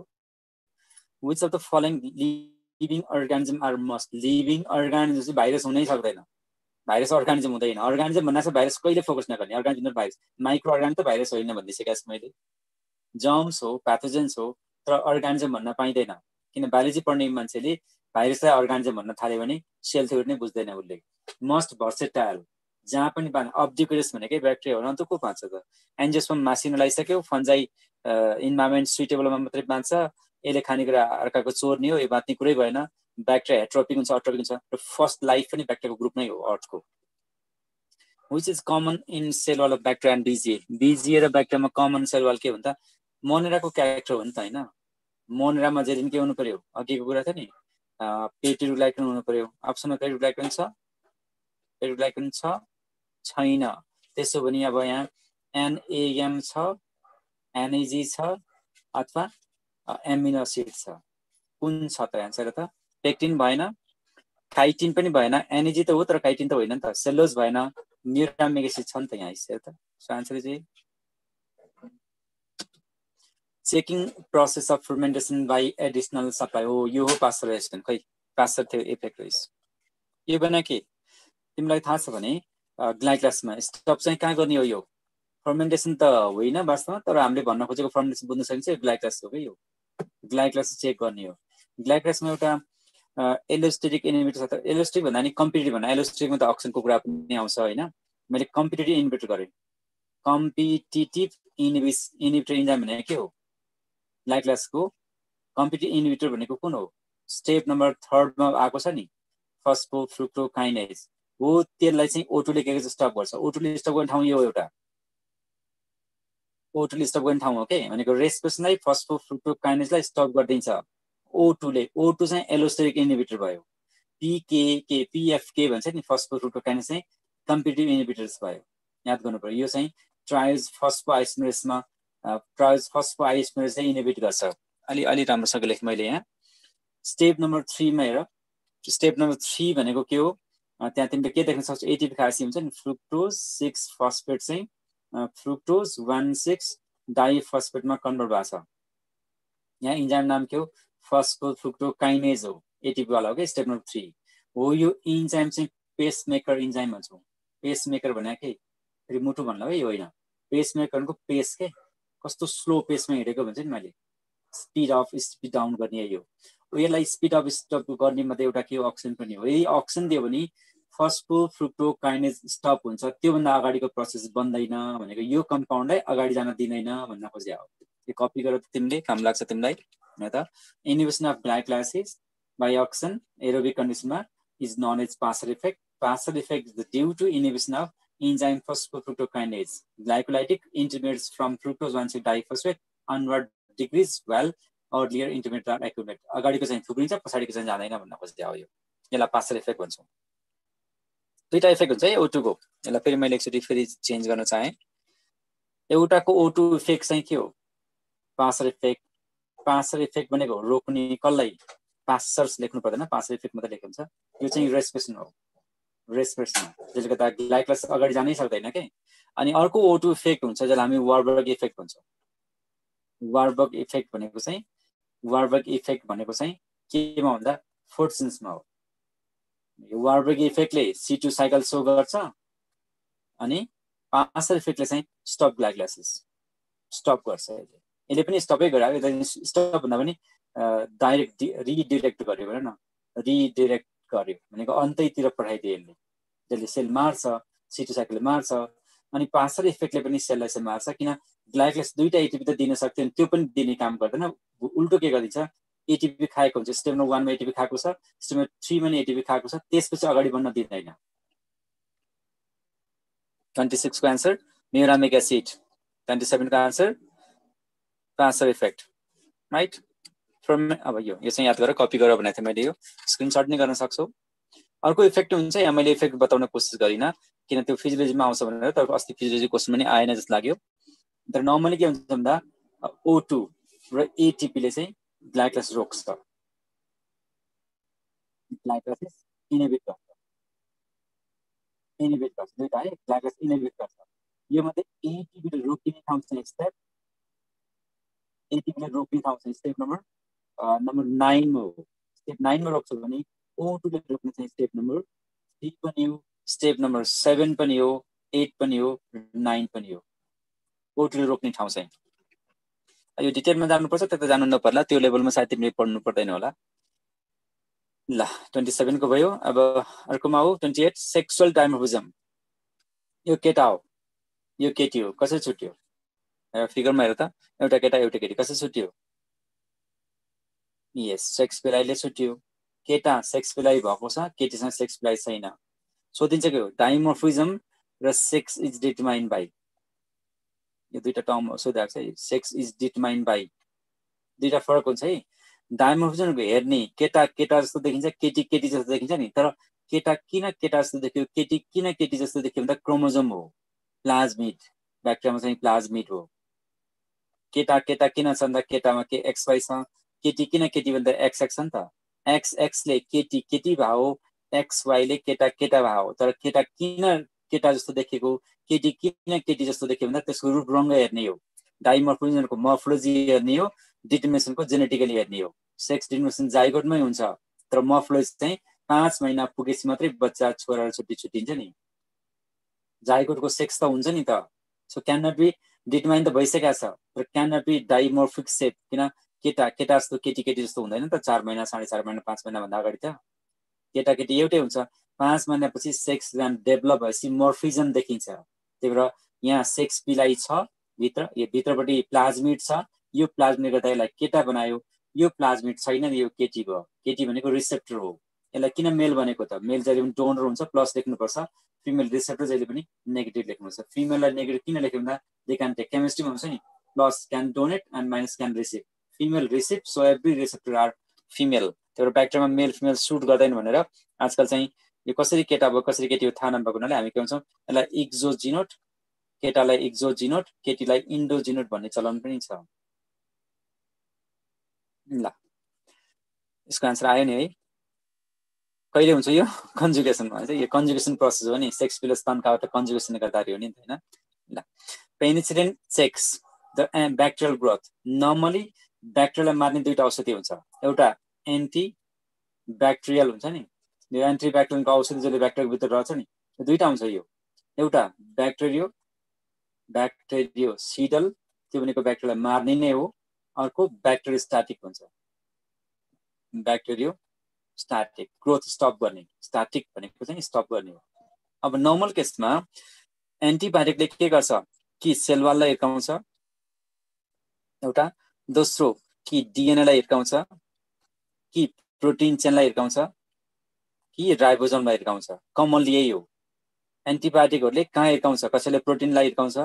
Which of the following living organism are most living organism चाहिँ भाइरस हुनै सक्दैन। भाइरस अर्गानिजम हुँदैन। अर्गानिजम भन्दा भाइरस कहिले फोकस नगर्ने? Organism virus. माइक्रो अर्गानिज त भाइरस होइन भनिदिइसकेको छु मैले। जम्स हो प्याथोजेन्स हो तर अर्गानिजम भन्न पाइँदैन। किन? बायोलोजी पढ्ने मान्छेले भाइरसलाई अर्गानिजम भन्न थाल्यो भने सेल थ्योरी नै बुझ्दैन उसले। मस्ट भर्सेटाइल जहाँ पनि अब्डिकुरेस भनेकै ब्याक्टेरिया हो। न त को बाँच्छ त? एन्जेसमा मासिनो लगाइसक्यो फन्जाई इन्भाइरोमेन्ट सुइटेबलमा मात्रै बाँच्छ यसले खानेकुरा अर्काको चोर्ने हो यो बाँच्ने कुरै भएन। ब्याक्टेरिया हेट्रोपिक हुन्छ अट्रोपिक हुन्छ र फर्स्ट लाइफ पनि ब्याक्टेरियाको ग्रुप नै हो अर्थको which is common in cell wall of bacteria and BGA BGA र ब्याक्टेरियामा कमन सेल वाल के त मोनेराको क्यारेक्टर हो नि त होइन? मोनेरामा जेरिन के हुनु पर्यो? अघिको कुरा थियो नि पेटिरुग्लाइकन हुनु पर्यो। अप्सनमा पेटिरुग्लाइकन छ? पेटिरुग्लाइकन छ? छैन। त्यसो भने अब यहाँ एनएएम छ एनएजी छ अथवा एमिनो एसिड छ। कुन छ त एन्सर त? पेक्टिन भएन काइटिन पनि भएन एनर्जी त हो तर काइटिन त होइन नि त। सेलोज भएन म्युरामिक एसिड छ नि त यहाँ हिस्सेर त। सो आन्सर चाहिँ checking process of fermentation by additional supply हो यो हो पास्चराइजेसन खै? पास्चर थियो इफेक्ट रहेछ यो भने के? तिमीलाई थाहा छ भने ग्लाइक्लासमा स्टप चाहिँ कहाँ गर्ने हो यो? फर्मेन्टेसन त होइन वास्तवमा तर हामीले भन्न खोजेको फर्मेन्टेसन बुझ्न सकिन्छ ग्लाइक्लास हो कि यो? ग्लाइक्लास चेक गर्ने हो। ग्लाइक्लासमा एउटा एलोस्टेटिक इनिभेटर छ एलोस्टिक भन्दा नि कम्पिटेटिभ भन्दा एलोस्टिकमा त अक्सनको कुरा पनि आउँछ होइन। मैले कम्पिटेटिभ इन्भेटर गरेँ। कम्पिटेटिभ इनिभिस इनिभेटर इन्जाम भनेको के हो? लाइक्लासको कम्पिटेटिभ इनिभेटर भनेको कुन हो? स्टेप नम्बर थर्डमा आएको छ नि। फर्स्टको फ्रुक्टो काइनेज हो त्यसलाई चाहिँ ओटोले के स्टप गर्छ। ओटोले स्टप गर्ने ठाउँ यो एउटा। ओटोले स्टप गर्ने ठाउँ हो कि? भनेको रेस्पिरेसनलाई फर्स्टको फ्रुक्टो काइनेजलाई स्टप गरिदिन्छ। ओ टूले ओ टू चाहिँ एलोस्टेरिक इनिभिटर भयो। पिके के पिएफके भन्छ नि फर्स्टको रुटोकाइन चाहिँ कम्पिटेटिभ इनिभिटर्स भयो। याद गर्नु पऱ्यो यो चाहिँ ट्रायल्स फर्स्टको आइसमेरेसमा ट्रायल्स फर्स्टको आइसमेरेस चाहिँ इनिभिट गर्छ। अलि अलि राम्रोसँग लेखेँ मैले यहाँ। स्टेप नम्बर थ्रीमा हेर। स्टेप नम्बर थ्री भनेको के हो? त्यहाँ तिमीले के देख्न सक्छौ? एटिपी खासी हुन्छ नि फ्रुक्टोज सिक्स फस्फेट चाहिँ फ्रुक्टोज वान सिक्स डाइ फस्फेटमा कन्भर्ट भएको छ। यहाँ इन्जाम नाम के हो? फर्स्टको फ्रुक्टो काइनेज हो। एटिपीवाला हो कि स्टेप नम्बर थ्री हो यो इन्जाइम चाहिँ पेस मेकर इन्जाइम भन्छौँ। पेस मेकर भने के? फेरि मुटु भन्नु है होइन। पेस मेकरको पेस के? कस्तो स्लो पेसमा हिँडेको भन्छ नि मैले। स्पिड अफ स्पिड डाउन गर्ने यो। यसलाई स्पिड अफ स्टप गर्ने मात्रै एउटा के अक्सिजन पनि हो। यही अक्सिजन दियो भने फर्स्टको फ्रुक्टो काइनेज स्टप हुन्छ। त्योभन्दा अगाडिको प्रोसेस बन्दैन भनेको यो कम्पाउन्डलाई अगाडि जान दिँदैन भन्न खोजे हो। त्यो कपी गरेर तिमीले काम लाग्छ तिमीलाई। त। Inhibition of glycolysis by action aerobic कन्डिसनमा is known as Pasteur effect Pasteur effect is due to inhibition of enzyme phosphofructokinase. Glycolytic intermediates from fructose 1 diphosphat onward decrease well earlier intermediate are accumulate. अगाडिको चाहिँ थुप्रिन्छ पछाडिको चाहिँ जाँदैन भन्न खोज्दै हो यो। यसलाई पासर इफेक्ट भन्छौँ। दुईवटा इफेक्ट हुन्छ है ओटुको यसलाई फेरि मैले एकचोटि फेरि चेन्ज गर्न चाहेँ। एउटाको ओटु इफेक्ट चाहिँ के हो? पासर इफेक्ट पासर इफेक्ट भनेको रोक्ने कसलाई पासर्स लेख्नु पर्दैन पासर इफेक्ट मात्रै लेख्नु हुन्छ। यो चाहिँ रेस्पिरेसन हो। रेस्पिरेसन जसले गर्दा ग्लाइक्लस अगाडि जानै सक्दैन कि? अनि अर्को ओटो इफेक्ट हुन्छ जसलाई हामी वार्बर्ग इफेक्ट भन्छौँ। वार्बर्ग इफेक्ट भनेको चाहिँ वार्बर्ग इफेक्ट भनेको चाहिँ केमा भन्दा फोर्सिन्समा हो। यो वार्बर्ग इफेक्टले सी टू साइकल सो गर्छ अनि पासर इफेक्टले चाहिँ स्टप ग्लाइक्लासिस स्टप गर्छ। यसले पनि स्टपै गऱ्यो स्टप भन्दा पनि डाइरेक्ट रिडिरेक्ट गर्यो भन न। रिडिरेक्ट गर्यो। भनेको अन्तैतिर पठाइदियो यसले। जसले सेल मार्छ सिटोसाइकलले मार्छ अनि पासर इफेक्टले पनि सेललाई चाहिँ मार्छ। किन? ग्लाइक्लेस दुईवटा एटिपी त दिन सक्थ्यो त्यो पनि दिने काम गर्दैन। उल्टो के गरिदिन्छ? एटिपी खाएको हुन्छ। स्टेप नम्बर वानमा एटिपी खाएको छ स्टेप नम्बर थ्रीमा नि एटिपी खाएको छ। त्यसपछि अगाडि बढ्न दिँदैन। ट्वेन्टी सिक्सको answer muramic acid twenty सेभेनको answer transfer effect right from अब यो यो चाहिँ याद गरेर कपी गरेर भनेको थिएँ मैले यो। स्क्रिनसट नै गर्न सक्छौ। अर्को इफेक्ट हुन्छ यहाँ मैले इफेक्ट बताउन कोसिस गरिनँ किन त्यो फिजियोलोजीमा आउँछ भनेर तर अस्ति फिजियोलोजी क्वेसन पनि आएन जस्तो लाग्यो। तर नर्मली के हुन्छ भन्दा ओ टू र एटिपीले चाहिँ ग्लाइक्लास रोक्छ। ग्लाइक्लासिस इनेभिट गर्छ। इनेभिट गर्छ दुइटा है ग्लाइक्लास इनेभिट गर्छ। यो मात्रै एटिपीले रोकिने ठाउँ चाहिँ स्टेप एटिपीले रोक्ने ठाउँ चाहिँ स्टेप नम्बर नम्बर नाइनमा हो। स्टेप नाइनमा रोक्छ भने ओ टूले रोक्ने चाहिँ स्टेप नम्बर थ्री पनि हो। स्टेप नम्बर सेभेन पनि हो एट पनि हो नाइन पनि हो। ओ रोक्ने ठाउँ चाहिँ। यो डिटेलमा जानुपर्छ त्यता जानु नपर्ला त्यो लेभलमा सायद तिमीले पढ्नु पर्दैन होला। ल ट्वेन्टी सेभेनको भयो। अब अर्कोमा हो ट्वेन्टी एट सेक्सुअल डाइमोफिजम यो केटा हो। यो केटी हो। कसरी छुट्यो? फिगरमा हेर त एउटा केटा एउटा केटी कसरी छुट्यो यस सेक्स पिलाइले छुट्यो केटा सेक्स पिलाइ भएको छ केटीसँग सेक्स पिलाइ छैन। सोधिन्छ के हो? डाइमोफिजम र सेक्स इज डिटरमाइन बाई यो दुइटा टर्म सोधिरहेको छ। सेक्स इज डिटरमाइन बाई दुइटा फरक हुन्छ है। डाइमोफिजमको हेर्ने केटा केटा जस्तो देखिन्छ केटी केटी जस्तो देखिन्छ नि। तर केटा किन केटा जस्तो देखियो? केटी किन केटी जस्तो देखियो भन्दा क्रोमोजोम हो। प्लाज्मिड। ब्याक्टेरियामा चाहिँ प्लाज्मिड हो। केटा केटा किन छ भन्दा केटामा के एक्स वाइ छ? केटी किन केटी भन्दा एक्स एक्स छ नि त? एक्स एक्सले केटी केटी भाव एक्स वाइले केटा केटा भाव तर केटा किन केटा जस्तो देखेको केटी किन केटी जस्तो देख्यो भन्दा त्यसको रूप रङ्ग हेर्ने हो। डाइमोर्फोजनको मर्फोलोजी हेर्ने हो डिटर्मिनेसनको जेनेटिकली हेर्ने हो। सेक्स डिटर्मिनेसन जाइगोटमै हुन्छ। तर मर्फोलोजी चाहिँ पाँच महिना पुगेपछि मात्रै बच्चा छोरा छुट्टी छुट्टिन्छ नि। जाइगोटको सेक्स त हुन्छ नि त। So can not be determine त भइसकेको छ। तर क्यान बी डाइमोर्फिक सेप किन? केटा केटा जस्तो केटी केटी जस्तो हुँदैन त। चार महिना साढे चार महिना पाँच महिनाभन्दा अगाडि त। केटाकेटी एउटै हुन्छ। पाँच महिनापछि सेक्स डेभलप भएपछि मोर्फिजम देखिन्छ। त्यही भएर यहाँ सेक्स पिलाइ छ भित्र यो भित्रपट्टि प्लाज्मिड छ। यो प्लाज्मिड गर्दा यसलाई केटा बनायो। यो प्लाज्मिड छैन यो केटी भयो। केटी भनेको रिसेप्टर हो। यसलाई किन मेल भनेको त? मेल जहिले पनि डोनर हुन्छ प्लस लेख्नुपर्छ फिमेल रिसेप्टर जहिले पनि नेगेटिभ लेख्नुपर्छ फिमेललाई नेगेटिभ किन लेख्यो भन्दा दे क्यान टेक केमिस्ट्रीमा हुन्छ नि। Plus can donate and minus can receive female receive so every receptor are female त्यो ब्याक्टेरियामा मेल फिमेल सुट गर्दैन भनेर आजकल चाहिँ यो कसरी केटा भयो कसरी केटी हो थाहा नभएको हुनाले हामी के भन्छौँ यसलाई इक्जोजिनोट केटालाई एक्जोजिनोट केटीलाई इन्डोजिनोट भन्ने चलन पनि छ। ल यसको आन्सर आयो नि है। कहिले हुन्छ यो? कन्जुगेसनमा चाहिँ यो कन्जुगेसन प्रोसेस हो नि। सेक्स प्लस तन्काबाट कन्जुगेसन गर्दाखेरि हो नि होइन? ल। Penicillin sex the bacterial growth. Normally ब्याक्टेरियालाई मार्ने दुईवटा औषधि हुन्छ। एउटा एन्टी ब्याक्टेरियल हुन्छ नि। यो एन्टी ब्याक्टेरियलको औषधि जसले ब्याक्टेरियाभित्र रहन्छ नि दुईवटा हुन्छ यो। एउटा ब्याक्टेरियो ब्याक्टेरियो सिडल त्यो भनेको ब्याक्टेरियालाई मार्ने नै हो। अर्को ब्याक्टेरियो स्टाटिक हुन्छ। ब्याक्टेरियो स्टाटिक ग्रोथ स्टप गर्ने स्टाटिक भनेको चाहिँ स्टप गर्ने हो। अब नर्मल केसमा एन्टिबायोटिकले के गर्छ? कि सेलवाललाई हिर्काउँछ? एउटा दोस्रो कि डिएनएलाई हिर्काउँछ? कि प्रोटिन चेनलाई हिर्काउँछ? कि राइबोजमलाई हिर्काउँछ? कमनली यही हो। एन्टिबायोटिकहरूले कहाँ हिर्काउँछ? कसैले प्रोटिनलाई हिर्काउँछ?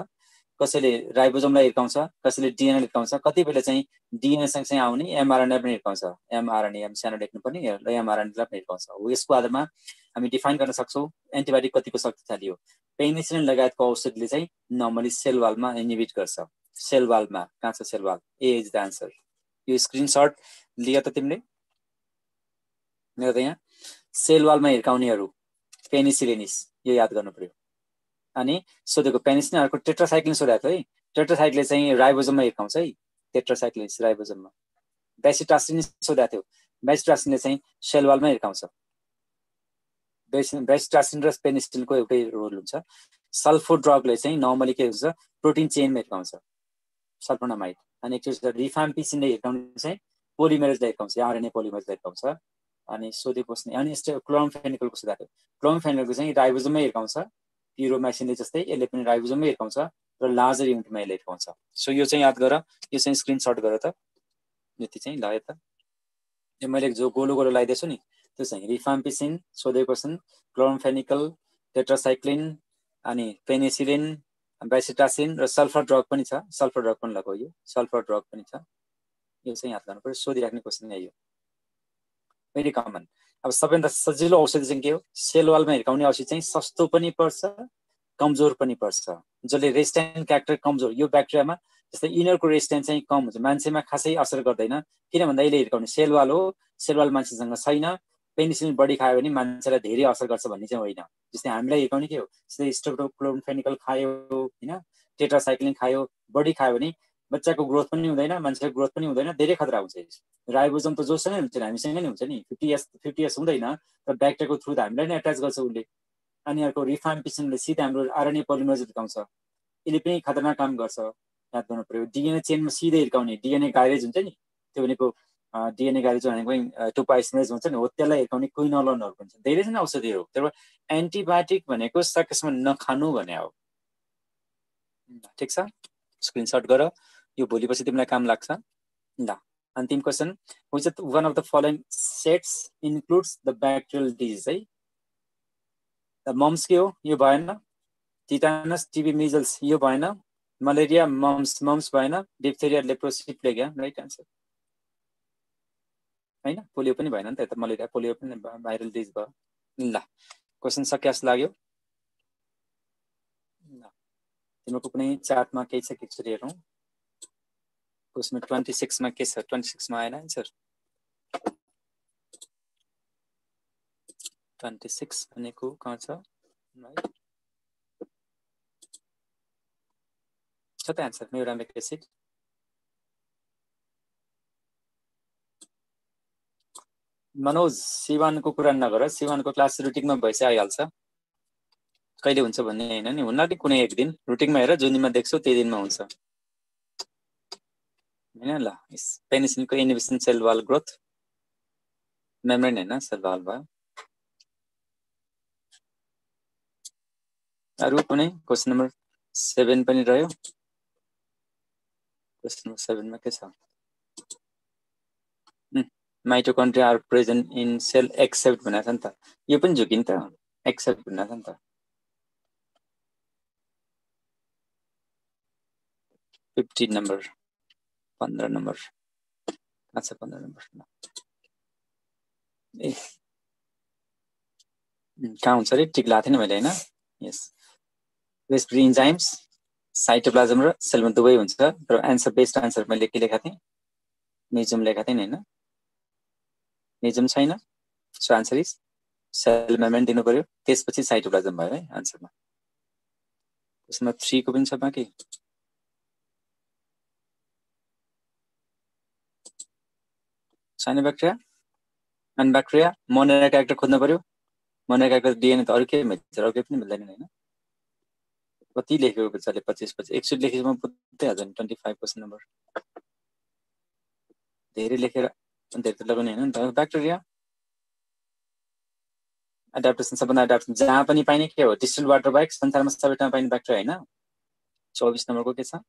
कसैले राइबोजमलाई हिर्काउँछ कसैले डिएनए हिर्काउँछ कति बेला चाहिँ डिएनए सँगसँगै आउने एमआरएनए पनि हिर्काउँछ। एमआरएनए एम सानो लेख्नुपर्ने एमआरएनएलाई पनि हिर्काउँछ। हो यसको आधारमा हामी डिफाइन गर्न सक्छौँ एन्टिबायोटिक कतिको शक्तिशाली हो पेनिसिलिन लगायतको औषधिले चाहिँ नर्मली सेल वालमा गर्छ। सेल वालमा कहाँ छ cell wall? A is the answer. यो स्क्रिनसट लियो त तिमीले। मेरो त यहाँ। सेल वालमा हिर्काउनेहरू पेनिसिलिनिस यो याद गर्नु पऱ्यो अनि सोधेको पेनिसिन अर्को टेट्रासाइक्लिन सोधेको है। टेट्रासाइक्लिन चाहिँ राइबोजममा हिर्काउँछ है। टेट्रासाइक्लिन राइबोजममा बेसिट्रासिन सोधेको थियो। बेसिट्रासिनले चाहिँ सेलवालमा हिर्काउँछ। बेसिट्रासिन र पेनिसिनको एउटै रोल हुन्छ। सल्फो ड्रगले चाहिँ नर्मली के हुन्छ? प्रोटिन चेनमा हिर्काउँछ। सल्फोनामाइड अनि एकचोटि रिफाम्पिसिनले हिर्काउने चाहिँ पोलिमेरेजलाई हिर्काउँछ। आरएनए पोलिमेरेजलाई हिर्काउँछ। अनि सोधे बस्ने अनि यस्तो क्लोमफेनिकलको सुधार क्लोमफेनिकलको चाहिँ राइबोजममै हिर्काउँछ। पिरोमाइसिनले जस्तै यसले पनि राइबोजममै हिर्काउँछ र लार्जर युनिटमा यसले हिर्काउँछ सो यो चाहिँ याद गर यो चाहिँ स्क्रिनसट गर त। यति चाहिँ ल त यो मैले जो गोलो गोलो लगाइदिएछु नि त्यो चाहिँ रिफाम्पिसिन सोधेको छन् क्लोमफेनिकल टेट्रासाइक्लिन अनि पेनिसिलिन बेसिटासिन र सल्फर ड्रग पनि छ। सल्फर ड्रग पनि लगाऊ यो। सल्फर ड्रग पनि छ। यो चाहिँ याद गर्नु पऱ्यो। सोधिराख्ने क्वेसन यो भेरी कमन अब सबैभन्दा सजिलो औषधि चाहिँ के हो? सेल वालमा हिर्काउने औषधि चाहिँ सस्तो पनि पर्छ कमजोर पनि पर्छ। जसले रेस्टेन्ट क्यारेक्टर कमजोर यो ब्याक्टेरियामा जस्तै इनरको रेस्टेन्ट चाहिँ कम हुन्छ। मान्छेमा खासै असर गर्दैन किन भन्दा यसले हिर्काउने सेलवाल हो। सेलवाल मान्छेसँग छैन। पेनिसिलिन बढी खायो भने मान्छेलाई धेरै असर गर्छ भन्ने चाहिँ होइन। जस्तै हामीलाई हिर्काउने के हो? जस्तै स्टोक्लोफेनिकल खायो होइन? टेट्रासाइक्लिन खायो बढी खायो भने बच्चाको ग्रोथ पनि हुँदैन मान्छेको ग्रोथ पनि हुँदैन धेरै खतरा हुन्छ राइबोजम त जोसँगै हुन्छ हामीसँगै नै हुन्छ नि। फिफ्टी इयर्स फिफ्टी इयर्स हुँदैन र ब्याक्टेरियाको थ्रु त हामीलाई नै एट्याच गर्छ उसले। अनि अर्को रिफार्म पिसनले सिधै हाम्रो आरएनए पोलिमर्ज हिर्काउँछ। यसले पनि खतरनाक काम गर्छ। याद गर्नु पऱ्यो डिएनए चेनमा सिधै हिर्काउने डिएनए गाइरेज हुन्छ नि। त्यो भनेको डिएनए गाइरेज भनेको टुपाइसमेज हुन्छ नि हो। त्यसलाई हिर्काउने क्विनोलोनहरू हुन्छ धेरै छन् औषधिहरू तर एन्टिबायोटिक भनेको सकेसम्म नखानु भने हो। ठिक छ? स्क्रिनसट गर। यो भोलिपछि तिमीलाई काम लाग्छ? ल अन्तिम question which one of the following sets includes the bacterial disease है? मम्स के हो? यो भएन. टिटानस टिबी मिजल्स यो भएन. मलेरिया मम्स मम्स भएन. डिप्थेरिया लेप्रोसी प्लेगिया राइट एन्सर होइन? पोलियो पनि भएन नि त यता मलेरिया पोलियो पनि भाइरल डिज भयो। ल क्वेसन सक्या जस्तो लाग्यो तिमीहरूको कुनै चार्टमा केही छ एकचोटि हेरौँ? क्वेसन ट्वेन्टी सिक्समा के छ ट्वेन्टी सिक्समा आएन एन्सर ट्वेन्टी सिक्स भनेको कहाँ छ छ त एन्सर म्युरामिक एसिड मनोज सिवानको कुरा नगर सिवानको क्लास रुटिनमा भइसक्यो आइहाल्छ। कहिले हुन्छ भन्ने होइन नि? हुन्न नि कुनै एक दिन। रुटिनमा हेर जुन दिनमा देख्छौ त्यही दिनमा हुन्छ। होइन ल पेनिसिनको inhibition cell wall growth membrane होइन सेल वाल भयो अरू कुनै क्वेसन नम्बर सेभेन पनि रह्यो क्वेसन नम्बर सेभेनमा के छ mitochondria are present in cell except भनेको छ नि त यो पनि झुकिन्छ एक्सेप्ट भनेको छ नि त फिफ्टिन पन्ध्र नम्बर। कहाँ छ पन्ध्र नम्बर। ए। कहाँ हुन्छ अरे? टिक लाएको थिएन मैले होइन? यस रेस्पिरी इन्जाइम्स साइटोप्लाजम र सेलमा दुवै हुन्छ। तर एन्सर बेस्ट एन्सर मैले के लेखाएको थिएँ? म्युजियम लेखाएको थिएँ नि होइन? निजम छैन? सो आन्सर इज सेल मेमेन्ट दिनु पऱ्यो त्यसपछि साइटोप्लाजम भयो है आन्सरमा त्यसमा थ्रीको पनि छ बाँकी। Cyanobacteria and bacteria monera character खोज्नु पऱ्यो मोनेरा क्यारेक्टर डिएनए त अरू केही मिल्छ अरू केही पनि मिल्दैन होइन। कति लेखेको बच्चाले पच्चिस पच्चिस एकचोटि लेखेपछि म पुग्दै हाल्छ नि ट्वेन्टी फाइभ पर्सेन्ट नम्बर धेरै लेखेर धेरै लगाउने होइन नि त। ब्याक्टेरिया एडाप्टेसन सबभन्दा एडाप्टेसन जहाँ पनि पाइने के हो डिस्टिल वाटर बाइक संसारमा सबै ठाउँमा पाइने ब्याक्टेरिया होइन। चौबिस नम्बरको के छ?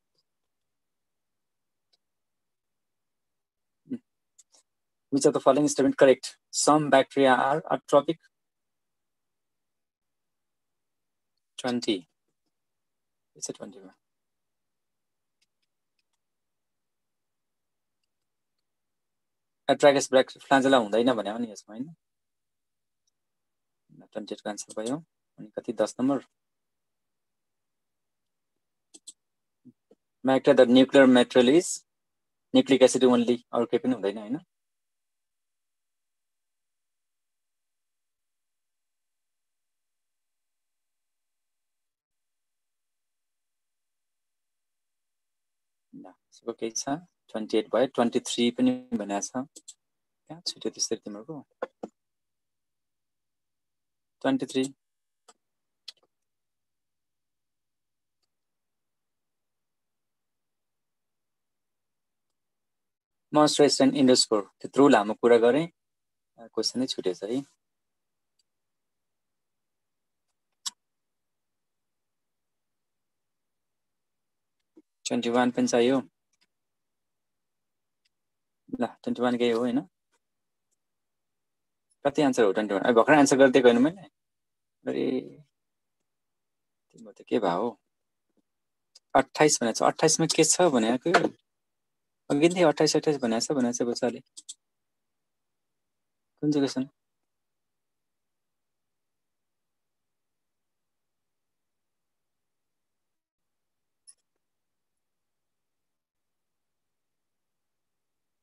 Which of the following statement correct? Some bacteria are atrophic. 20. It's a 21. ट्र्यागस ब्ल्याक फ्लान्जेला हुँदैन भने नि यसमा होइन ट्वेन्टी एटको एन्सर भयो अनि कति दस number म्याक्टर the nuclear material is nucleic acid only अरू केही पनि हुँदैन होइन केही छ ट्वेन्टी एट भयो ट्वेन्टी थ्री पनि भनेको छ। कहाँ छुट्यो त्यसरी तिमीहरूको twenty three moisturize and endospore. त्यत्रो लामो कुरा गरेँ। क्वेसनै छुटेछ है। ट्वेन्टी वान पनि चाहियो। ल ट्वेन्टी वान केही हो होइन। कति आन्सर हो ट्वेन्टी वान? भर्खर एन्सर गरिदिएको होइन मैले। अरे तिम्रो त के भयो अठाइस भनेको छ अठाइसमा के छ भनेको? अघि थिएँ अठाइस अठाइस भनेको छ भनेको छ बच्चाले कुन चाहिँ क्वेसन?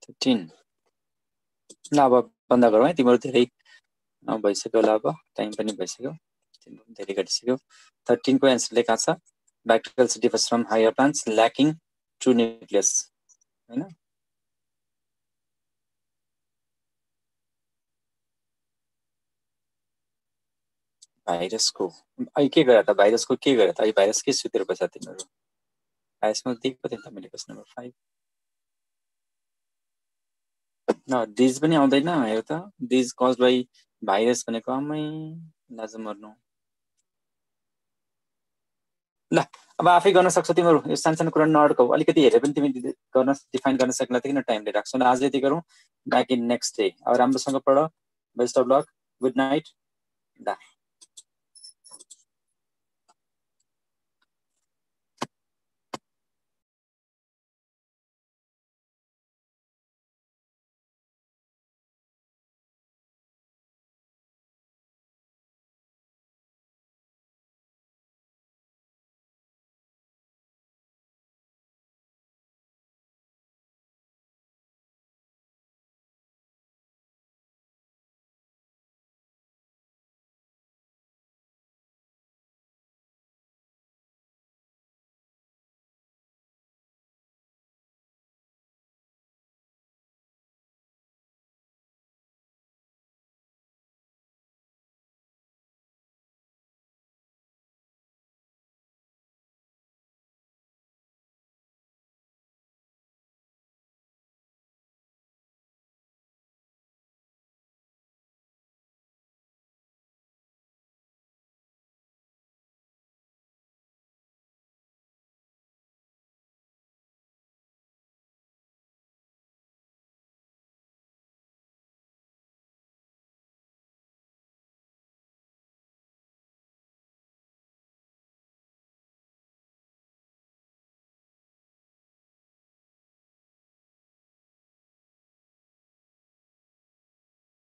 फिफ्टिन ल अब बन्द गरौँ है तिमीहरू धेरै भइसक्यो होला अब टाइम पनि भइसक्यो। धेरै घटिसक्यो। थर्टिनको एन्सर लेखा छ। Bacterial differs from higher plants lacking true nucleus होइन? भाइरसको अहिले के गरे त? भाइरसको के गरे त? अहिले भाइरस के सुतेर बस्छ तिमीहरू? यसमा दिएको थिएँ त मैले क्वेसन नम्बर फाइभ डिज पनि आउँदैन हेर त। डिज कज बाई भाइरस भनेको आमै दाजु मर्नु ल अब आफै गर्न सक्छौ तिमीहरू। यो सानो सानो कुरा नअड्कौ अलिकति हेरे पनि तिमी गर्न डिफाइन गर्न सक्ला किन टाइमले राख्छौ? ल आज यति गरौँ। इन नेक्स्ट डे अब राम्रोसँग पढ। Best of luck good night ल